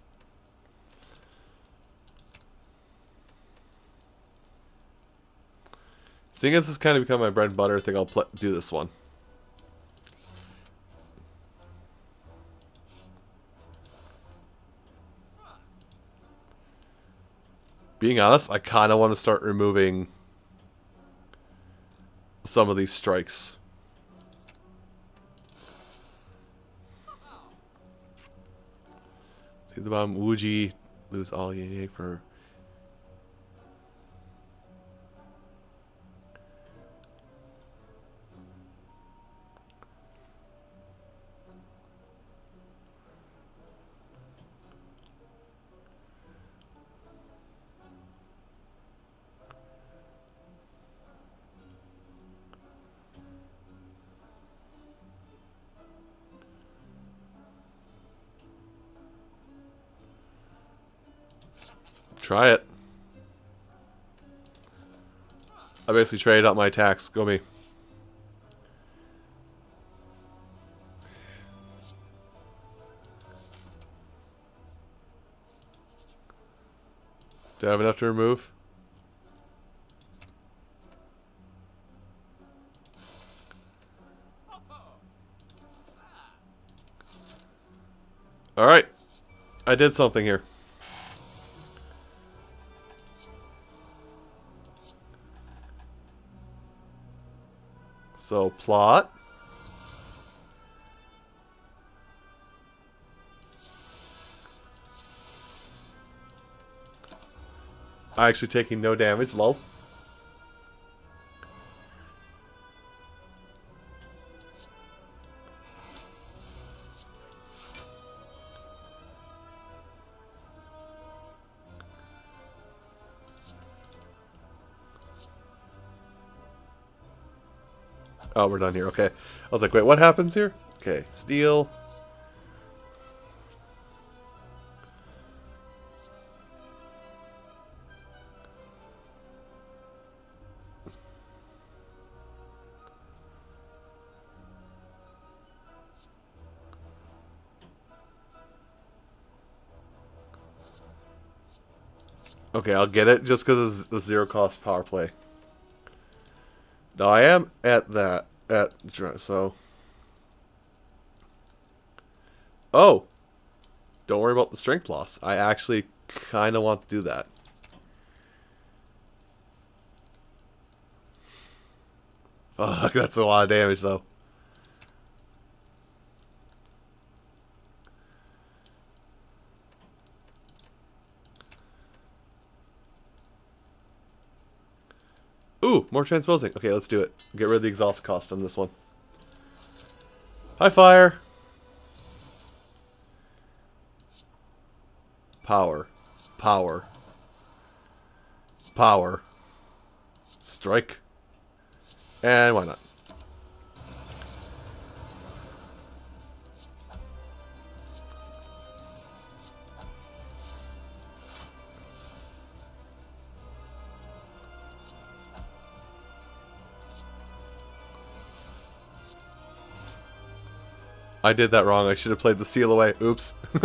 Seeing as this has kind of become my bread and butter, I think I'll do this one. Being honest, I kind of want to start removing some of these strikes. See the bottom, Wuji lose all Yin for Try it. I basically traded out my attacks. Go me. Do I have enough to remove? Alright. I did something here. So plot. I Actually taking no damage, lol. Oh, we're done here. Okay. I was like, wait, what happens here? Okay, steel. Okay, I'll get it just because it's the zero cost power play. Now I am at that at so. Oh, don't worry about the strength loss. I actually kind of want to do that. Fuck, that's a lot of damage though. Ooh, more transposing. Okay, let's do it. Get rid of the exhaust cost on this one. High fire. Power. Power. Power. Strike. And why not? I did that wrong. I should have played the seal away. Oops.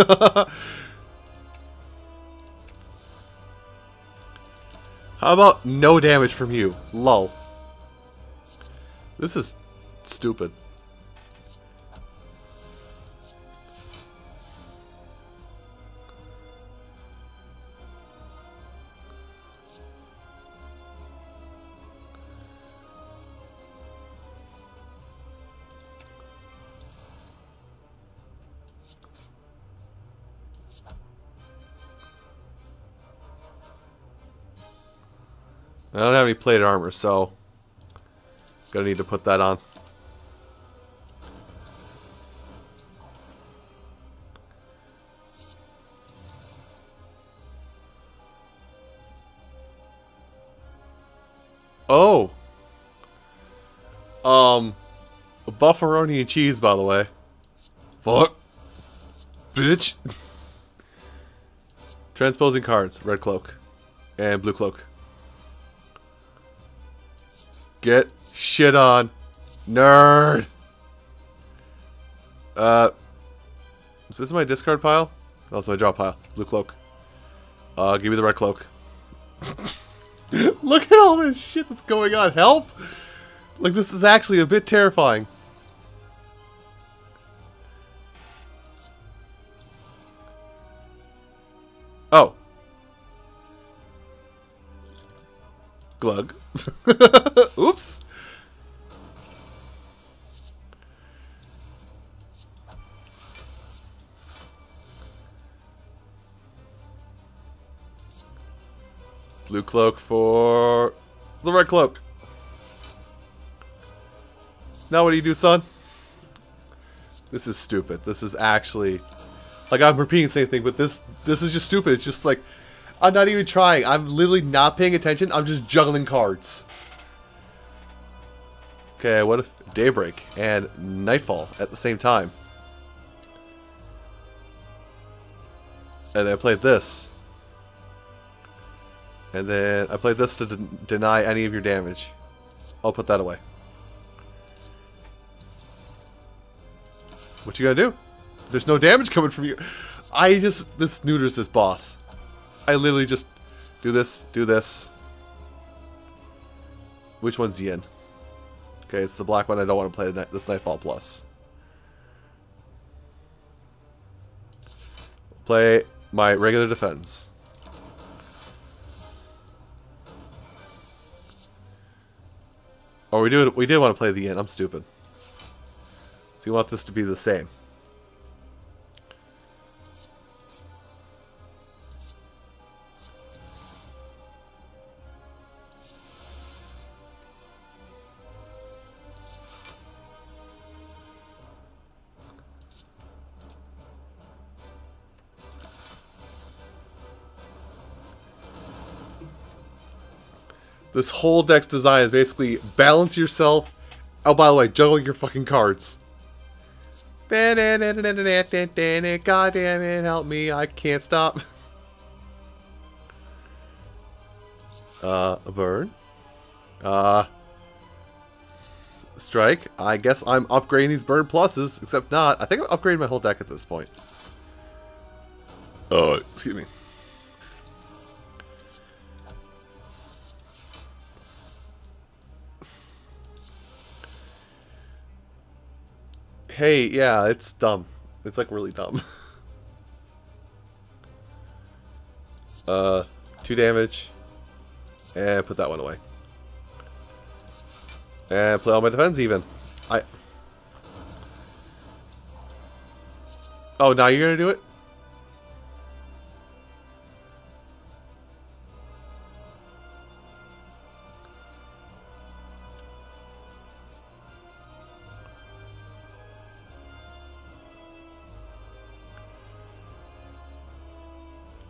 How about no damage from you? Lull. This is stupid. I don't have any plate armor, so gonna need to put that on. Oh. Um, bufferoni and cheese, by the way. Fuck. Bitch. Transposing cards, red cloak and blue cloak. Get shit on. Nerd. Uh, is this my discard pile? Oh, it's my draw pile. Blue cloak. Uh, give me the red cloak. Look at all this shit that's going on. Help! Like, this is actually a bit terrifying. Oh. Glug. Oops. Blue cloak for the red cloak. Now what do you do, son? This is stupid. This is actually like I'm repeating the same thing, but this this is just stupid. It's just like I'm not even trying. I'm literally not paying attention. I'm just juggling cards. Okay, what if Daybreak and Nightfall at the same time? And then I played this. And then I played this to de deny any of your damage. I'll put that away. What you gotta do? There's no damage coming from you. I just, this neuters this boss. I literally just do this, do this. Which one's Yin? Okay, it's the black one. I don't want to play this Nightfall Plus. Play my regular defense. Oh, we do. We did want to play the Yin. I'm stupid. So you want this to be the same. This whole deck's design is basically balance yourself. Oh, by the way, juggle your fucking cards. God damn it, help me, I can't stop. Uh, a burn. Uh, strike. I guess I'm upgrading these burn pluses, except not. I think I'm upgrading my whole deck at this point. Oh, excuse me. Hey, yeah, it's dumb. It's like really dumb. uh, two damage. And put that one away. And play all my defense even. I... Oh, now you're gonna do it?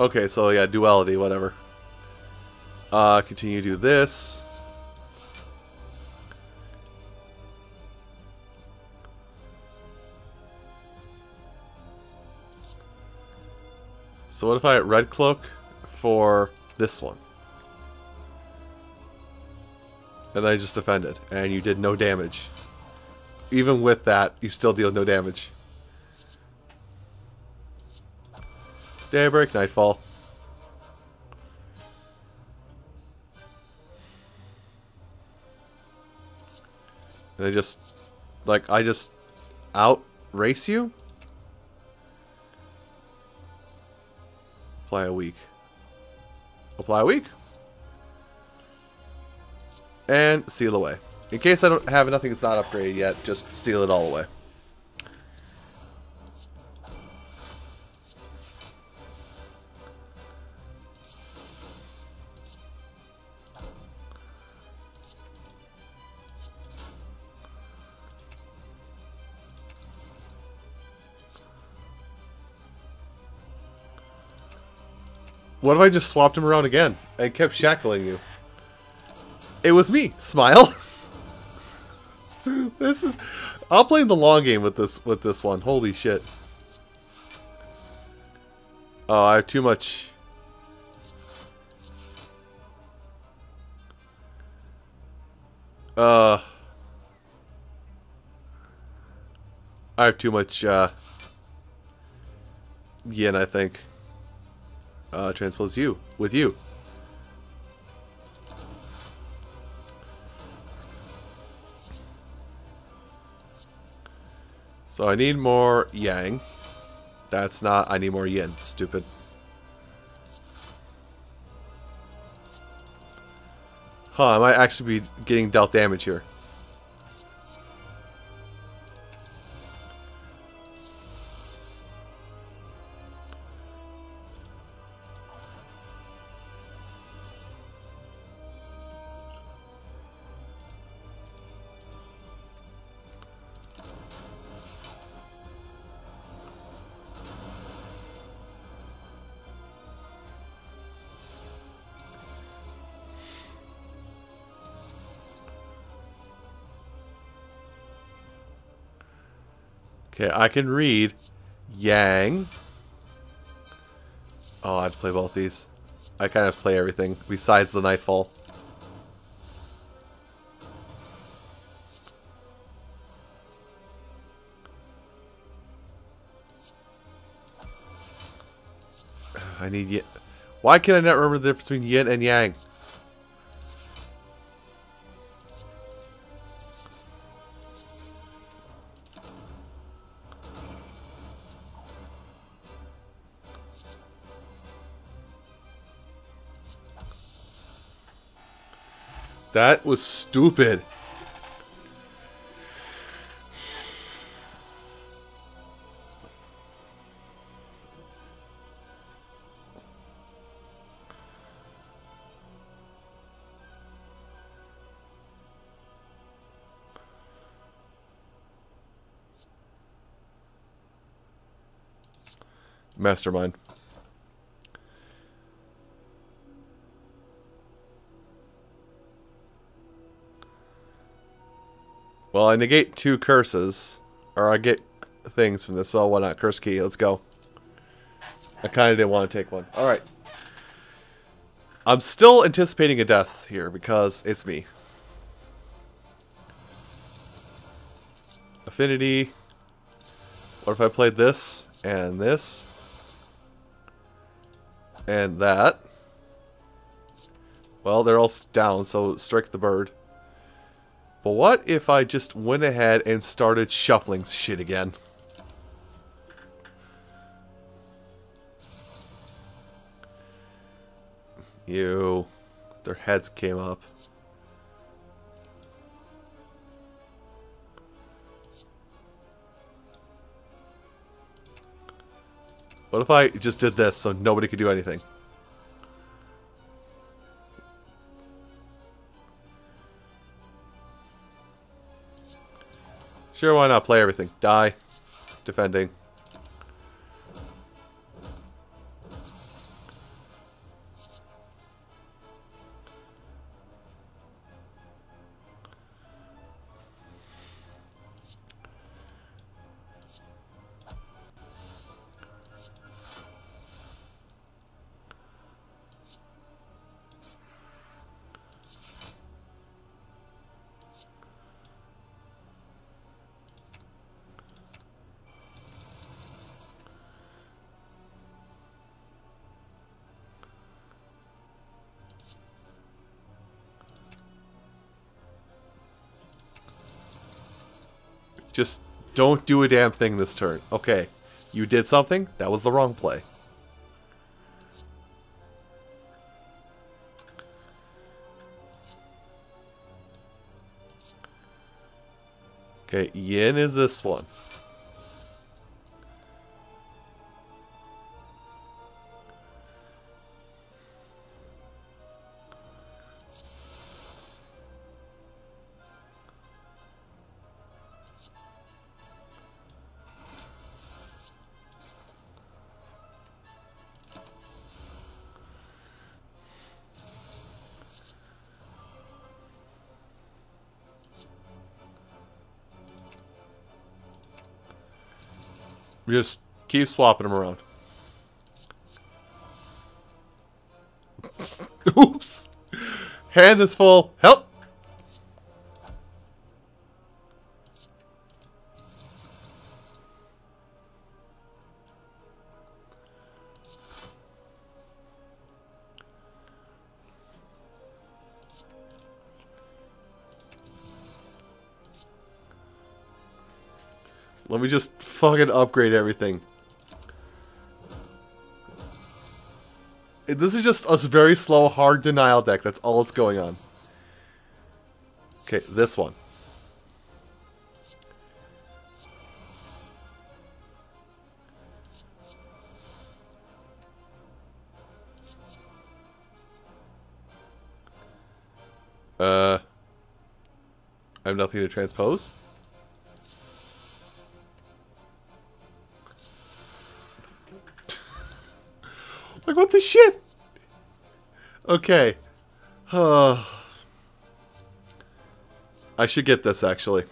Okay, so yeah, duality, whatever. Uh, continue to do this. So what if I red cloak for this one? And I just defended, and you did no damage. Even with that, you still deal no damage. Daybreak, Nightfall. And I just, like, I just out race you? Apply a week. Apply a week. And seal away. In case I don't have nothing that's not upgraded yet, just seal it all away. What if I just swapped him around again and kept shackling you? It was me. Smile. this is. I'll play the long game with this with this one. Holy shit. Oh, I have too much. Uh. I have too much, uh. Yen, I think uh, transpose you with you. So I need more yang. That's not, I need more yin, stupid. Huh, I might actually be getting dealt damage here. Okay, I can read Yang. Oh, I have to play both these. I kind of play everything besides the Nightfall. I need yin. Why can I not remember the difference between yin and yang? That was stupid. Mastermind. Well, I negate two curses. Or I get things from this, so why not? Curse key, let's go. I kind of didn't want to take one. Alright. I'm still anticipating a death here, because it's me. Affinity. What if I played this, and this, and that? Well, they're all down, so strike the bird. But what if I just went ahead and started shuffling shit again? Ew. Their heads came up. What if I just did this so nobody could do anything? Sure, why not play everything? Die. Defending. Don't do a damn thing this turn. Okay. You did something. That was the wrong play. Okay, yin is this one. Just keep swapping them around. Oops. Hand is full. Help. Fucking upgrade everything. This is just a very slow, hard denial deck. That's all that's going on. Okay, this one. Uh, I have nothing to transpose. What the shit? Okay. Uh, I should get this, actually.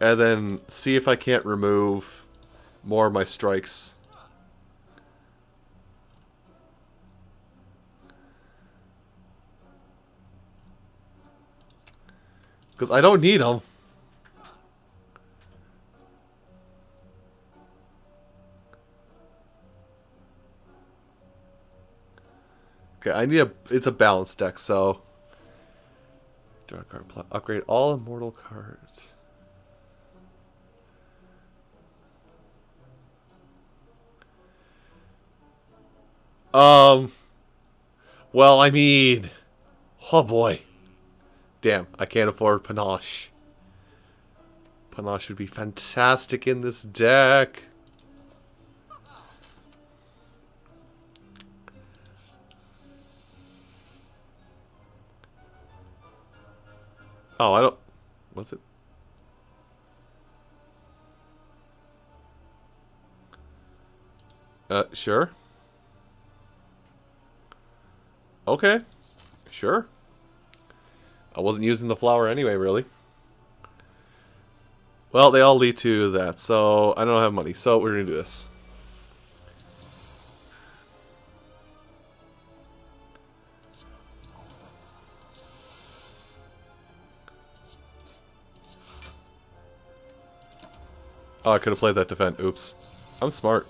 And then see if I can't remove more of my strikes. Because I don't need them. Okay, I need a. It's a balanced deck, so. Dark card upgrade all immortal cards. Um. Well, I mean. Oh boy. Damn, I can't afford Panache. Panache would be fantastic in this deck. Oh, I don't. What's it? Uh, sure. Okay. Sure. I wasn't using the flower anyway, really. Well, they all lead to that, so I don't have money, so we're gonna do this. Oh, I could have played that defend. Oops. I'm smart.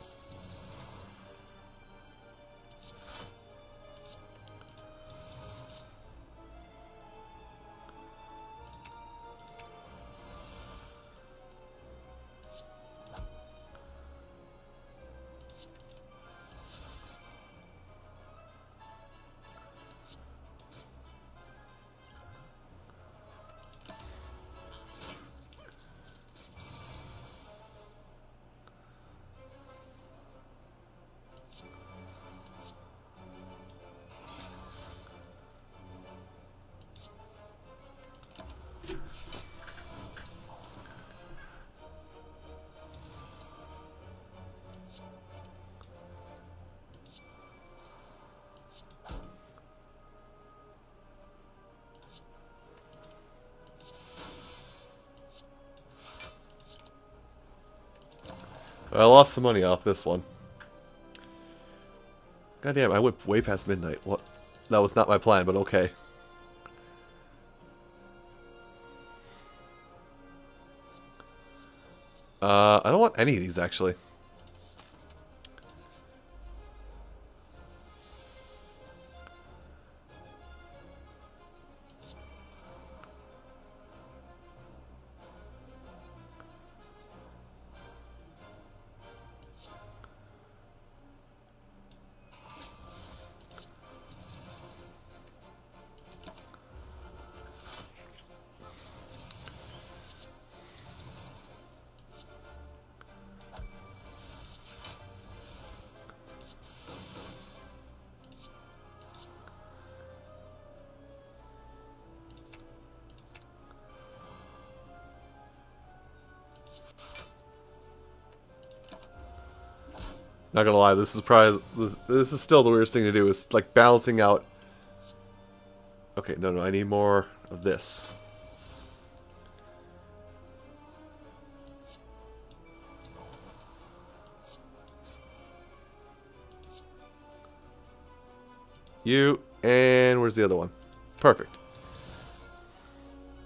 I lost some money off this one. God damn, I went way past midnight. What? That was not my plan, but okay. Uh, I don't want any of these, actually. Not gonna lie, this is probably this, is still the weirdest thing to do. Is like balancing out. Okay, no, no, I need more of this. You and where's the other one? Perfect.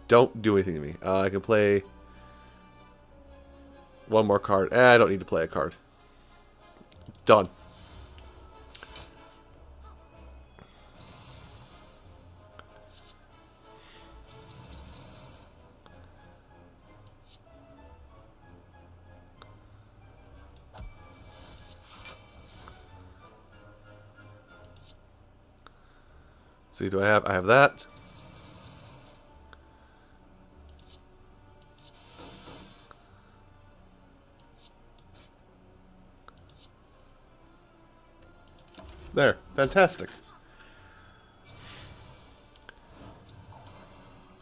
Don't do anything to me. Uh, I can play one more card. Eh, I don't need to play a card. Done. See, do I have, I have that. There. Fantastic.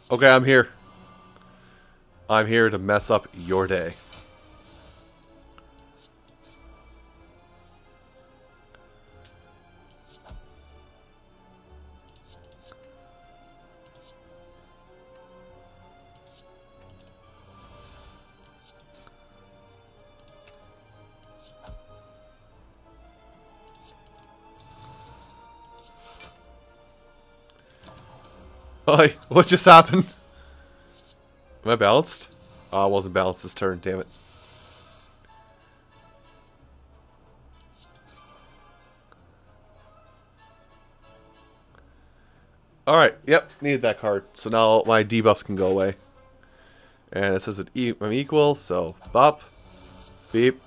Okay, I'm here. I'm here to mess up your day. What just happened? Am I balanced? Oh, I wasn't balanced this turn, damn it. Alright, yep, needed that card. So now my debuffs can go away. And it says that I'm equal, so bop, beep.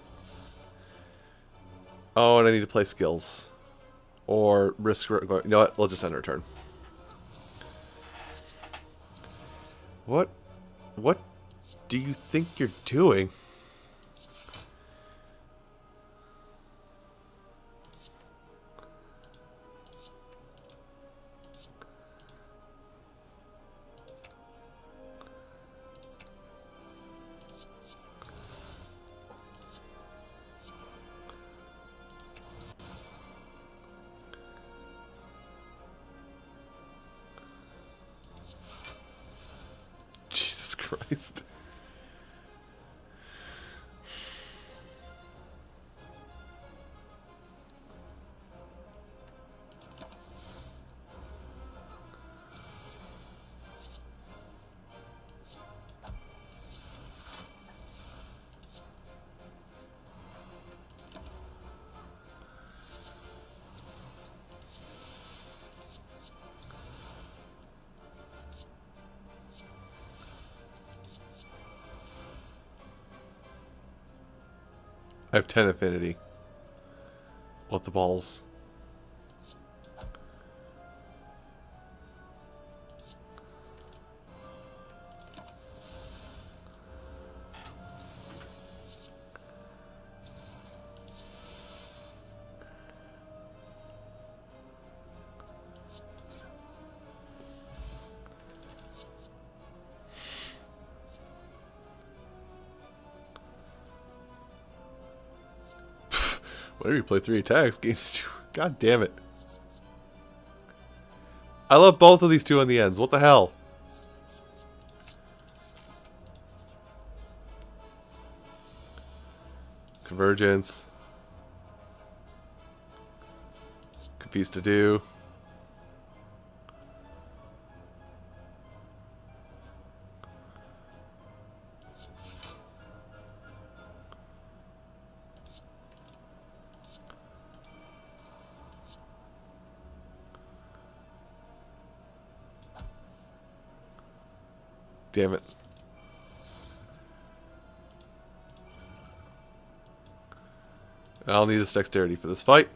Oh, and I need to play skills. Or risk, you know what, we'll just end our turn. What? What do you think you're doing? 10 affinity. What the balls? Play three attacks. God damn it. I love both of these two on the ends. What the hell? Convergence. Piece to do. Dexterity for this fight.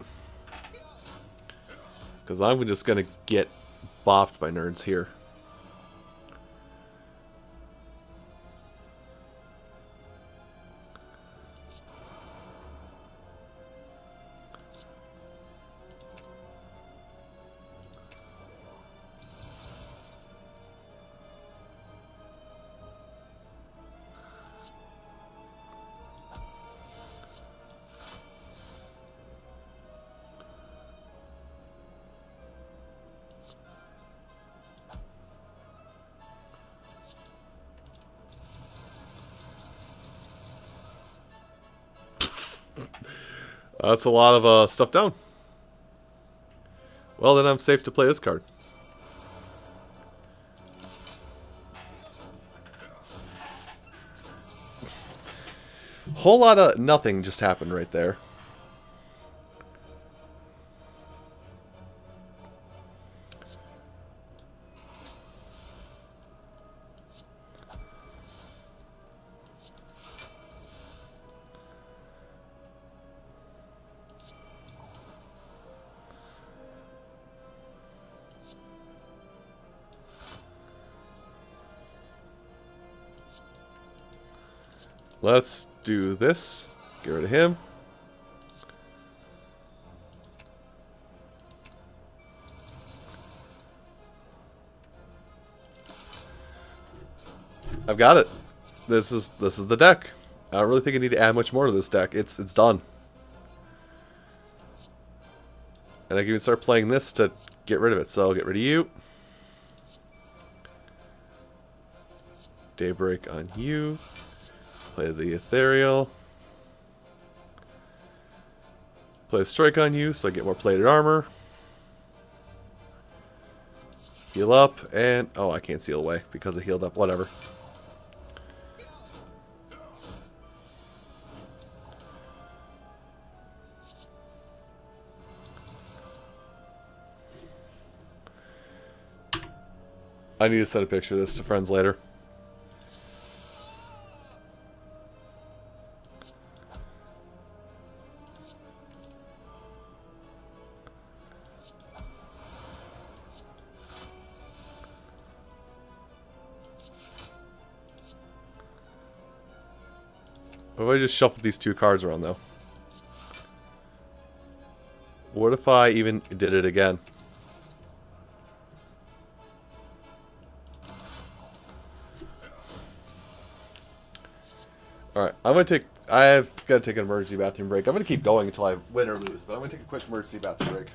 Because I'm just going to get bopped by nerds here. That's a lot of uh, stuff down. Well, then I'm safe to play this card. Whole lot of nothing just happened right there. Let's do this. Get rid of him. I've got it. This is this is the deck. I don't really think I need to add much more to this deck. It's it's done. And I can even start playing this to get rid of it. So I'll get rid of you. Daybreak on you. Play the Ethereal. Play a Strike on you so I get more plated armor. Heal up, and... Oh, I can't seal away because I healed up. Whatever. I need to send a picture of this to friends later. Just shuffled these two cards around, though? What if I even did it again? Alright, I'm gonna take... I've gotta take an emergency bathroom break. I'm gonna keep going until I win or lose, but I'm gonna take a quick emergency bathroom break.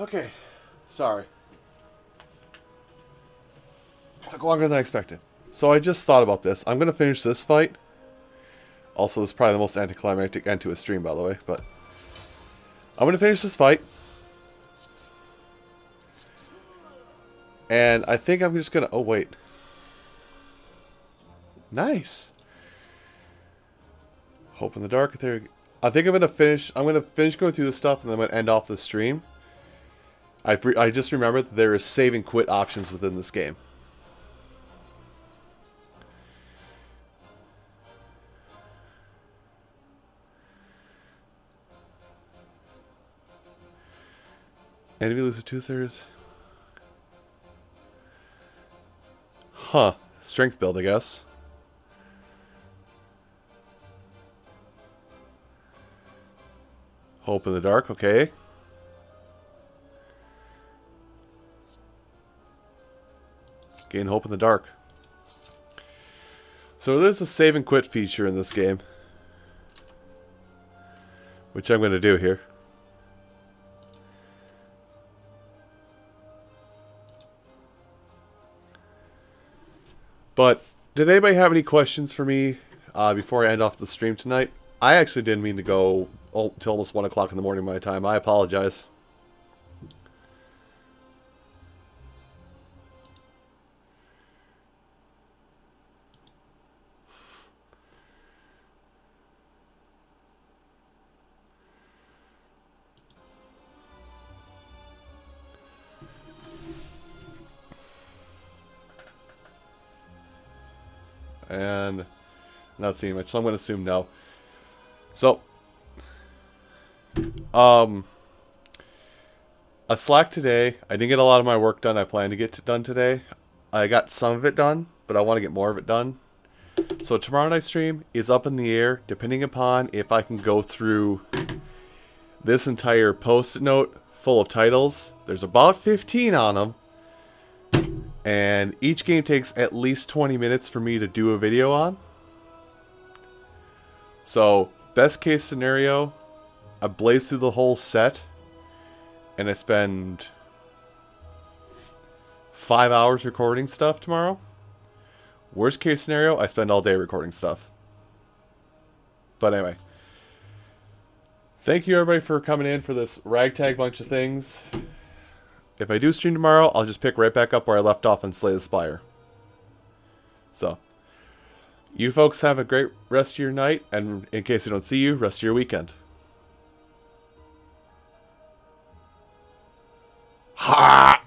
Okay. Sorry. Took longer than I expected. So I just thought about this. I'm gonna finish this fight. Also, this is probably the most anticlimactic end to a stream, by the way, but I'm gonna finish this fight. And I think I'm just gonna oh wait. Nice. Hope in the dark. There. I think I'm gonna finish. I'm gonna finish going through this stuff, and then I'm gonna end off the stream. I I just remembered that there is save and quit options within this game. Enemy loses two thirds. Huh. Strength build, I guess. Hope in the dark, okay. Gain hope in the dark. So there's a save and quit feature in this game. Which I'm going to do here. But did anybody have any questions for me uh, before I end off the stream tonight? I actually didn't mean to go till almost 1 o'clock in the morning my time. I apologize. Not seeing much, so I'm going to assume no. So, um, a Slack today. I didn't get a lot of my work done. I plan to get it done today. I got some of it done, but I want to get more of it done. So tomorrow night stream is up in the air, depending upon if I can go through this entire post-it note full of titles. There's about 15 on them. And each game takes at least 20 minutes for me to do a video on. So, best case scenario, I blaze through the whole set and I spend five hours recording stuff tomorrow. Worst case scenario, I spend all day recording stuff. But anyway. Thank you everybody for coming in for this ragtag bunch of things. If I do stream tomorrow, I'll just pick right back up where I left off and Slay the Spire. So, you folks have a great rest of your night, and in case I don't see you, rest of your weekend. Ha!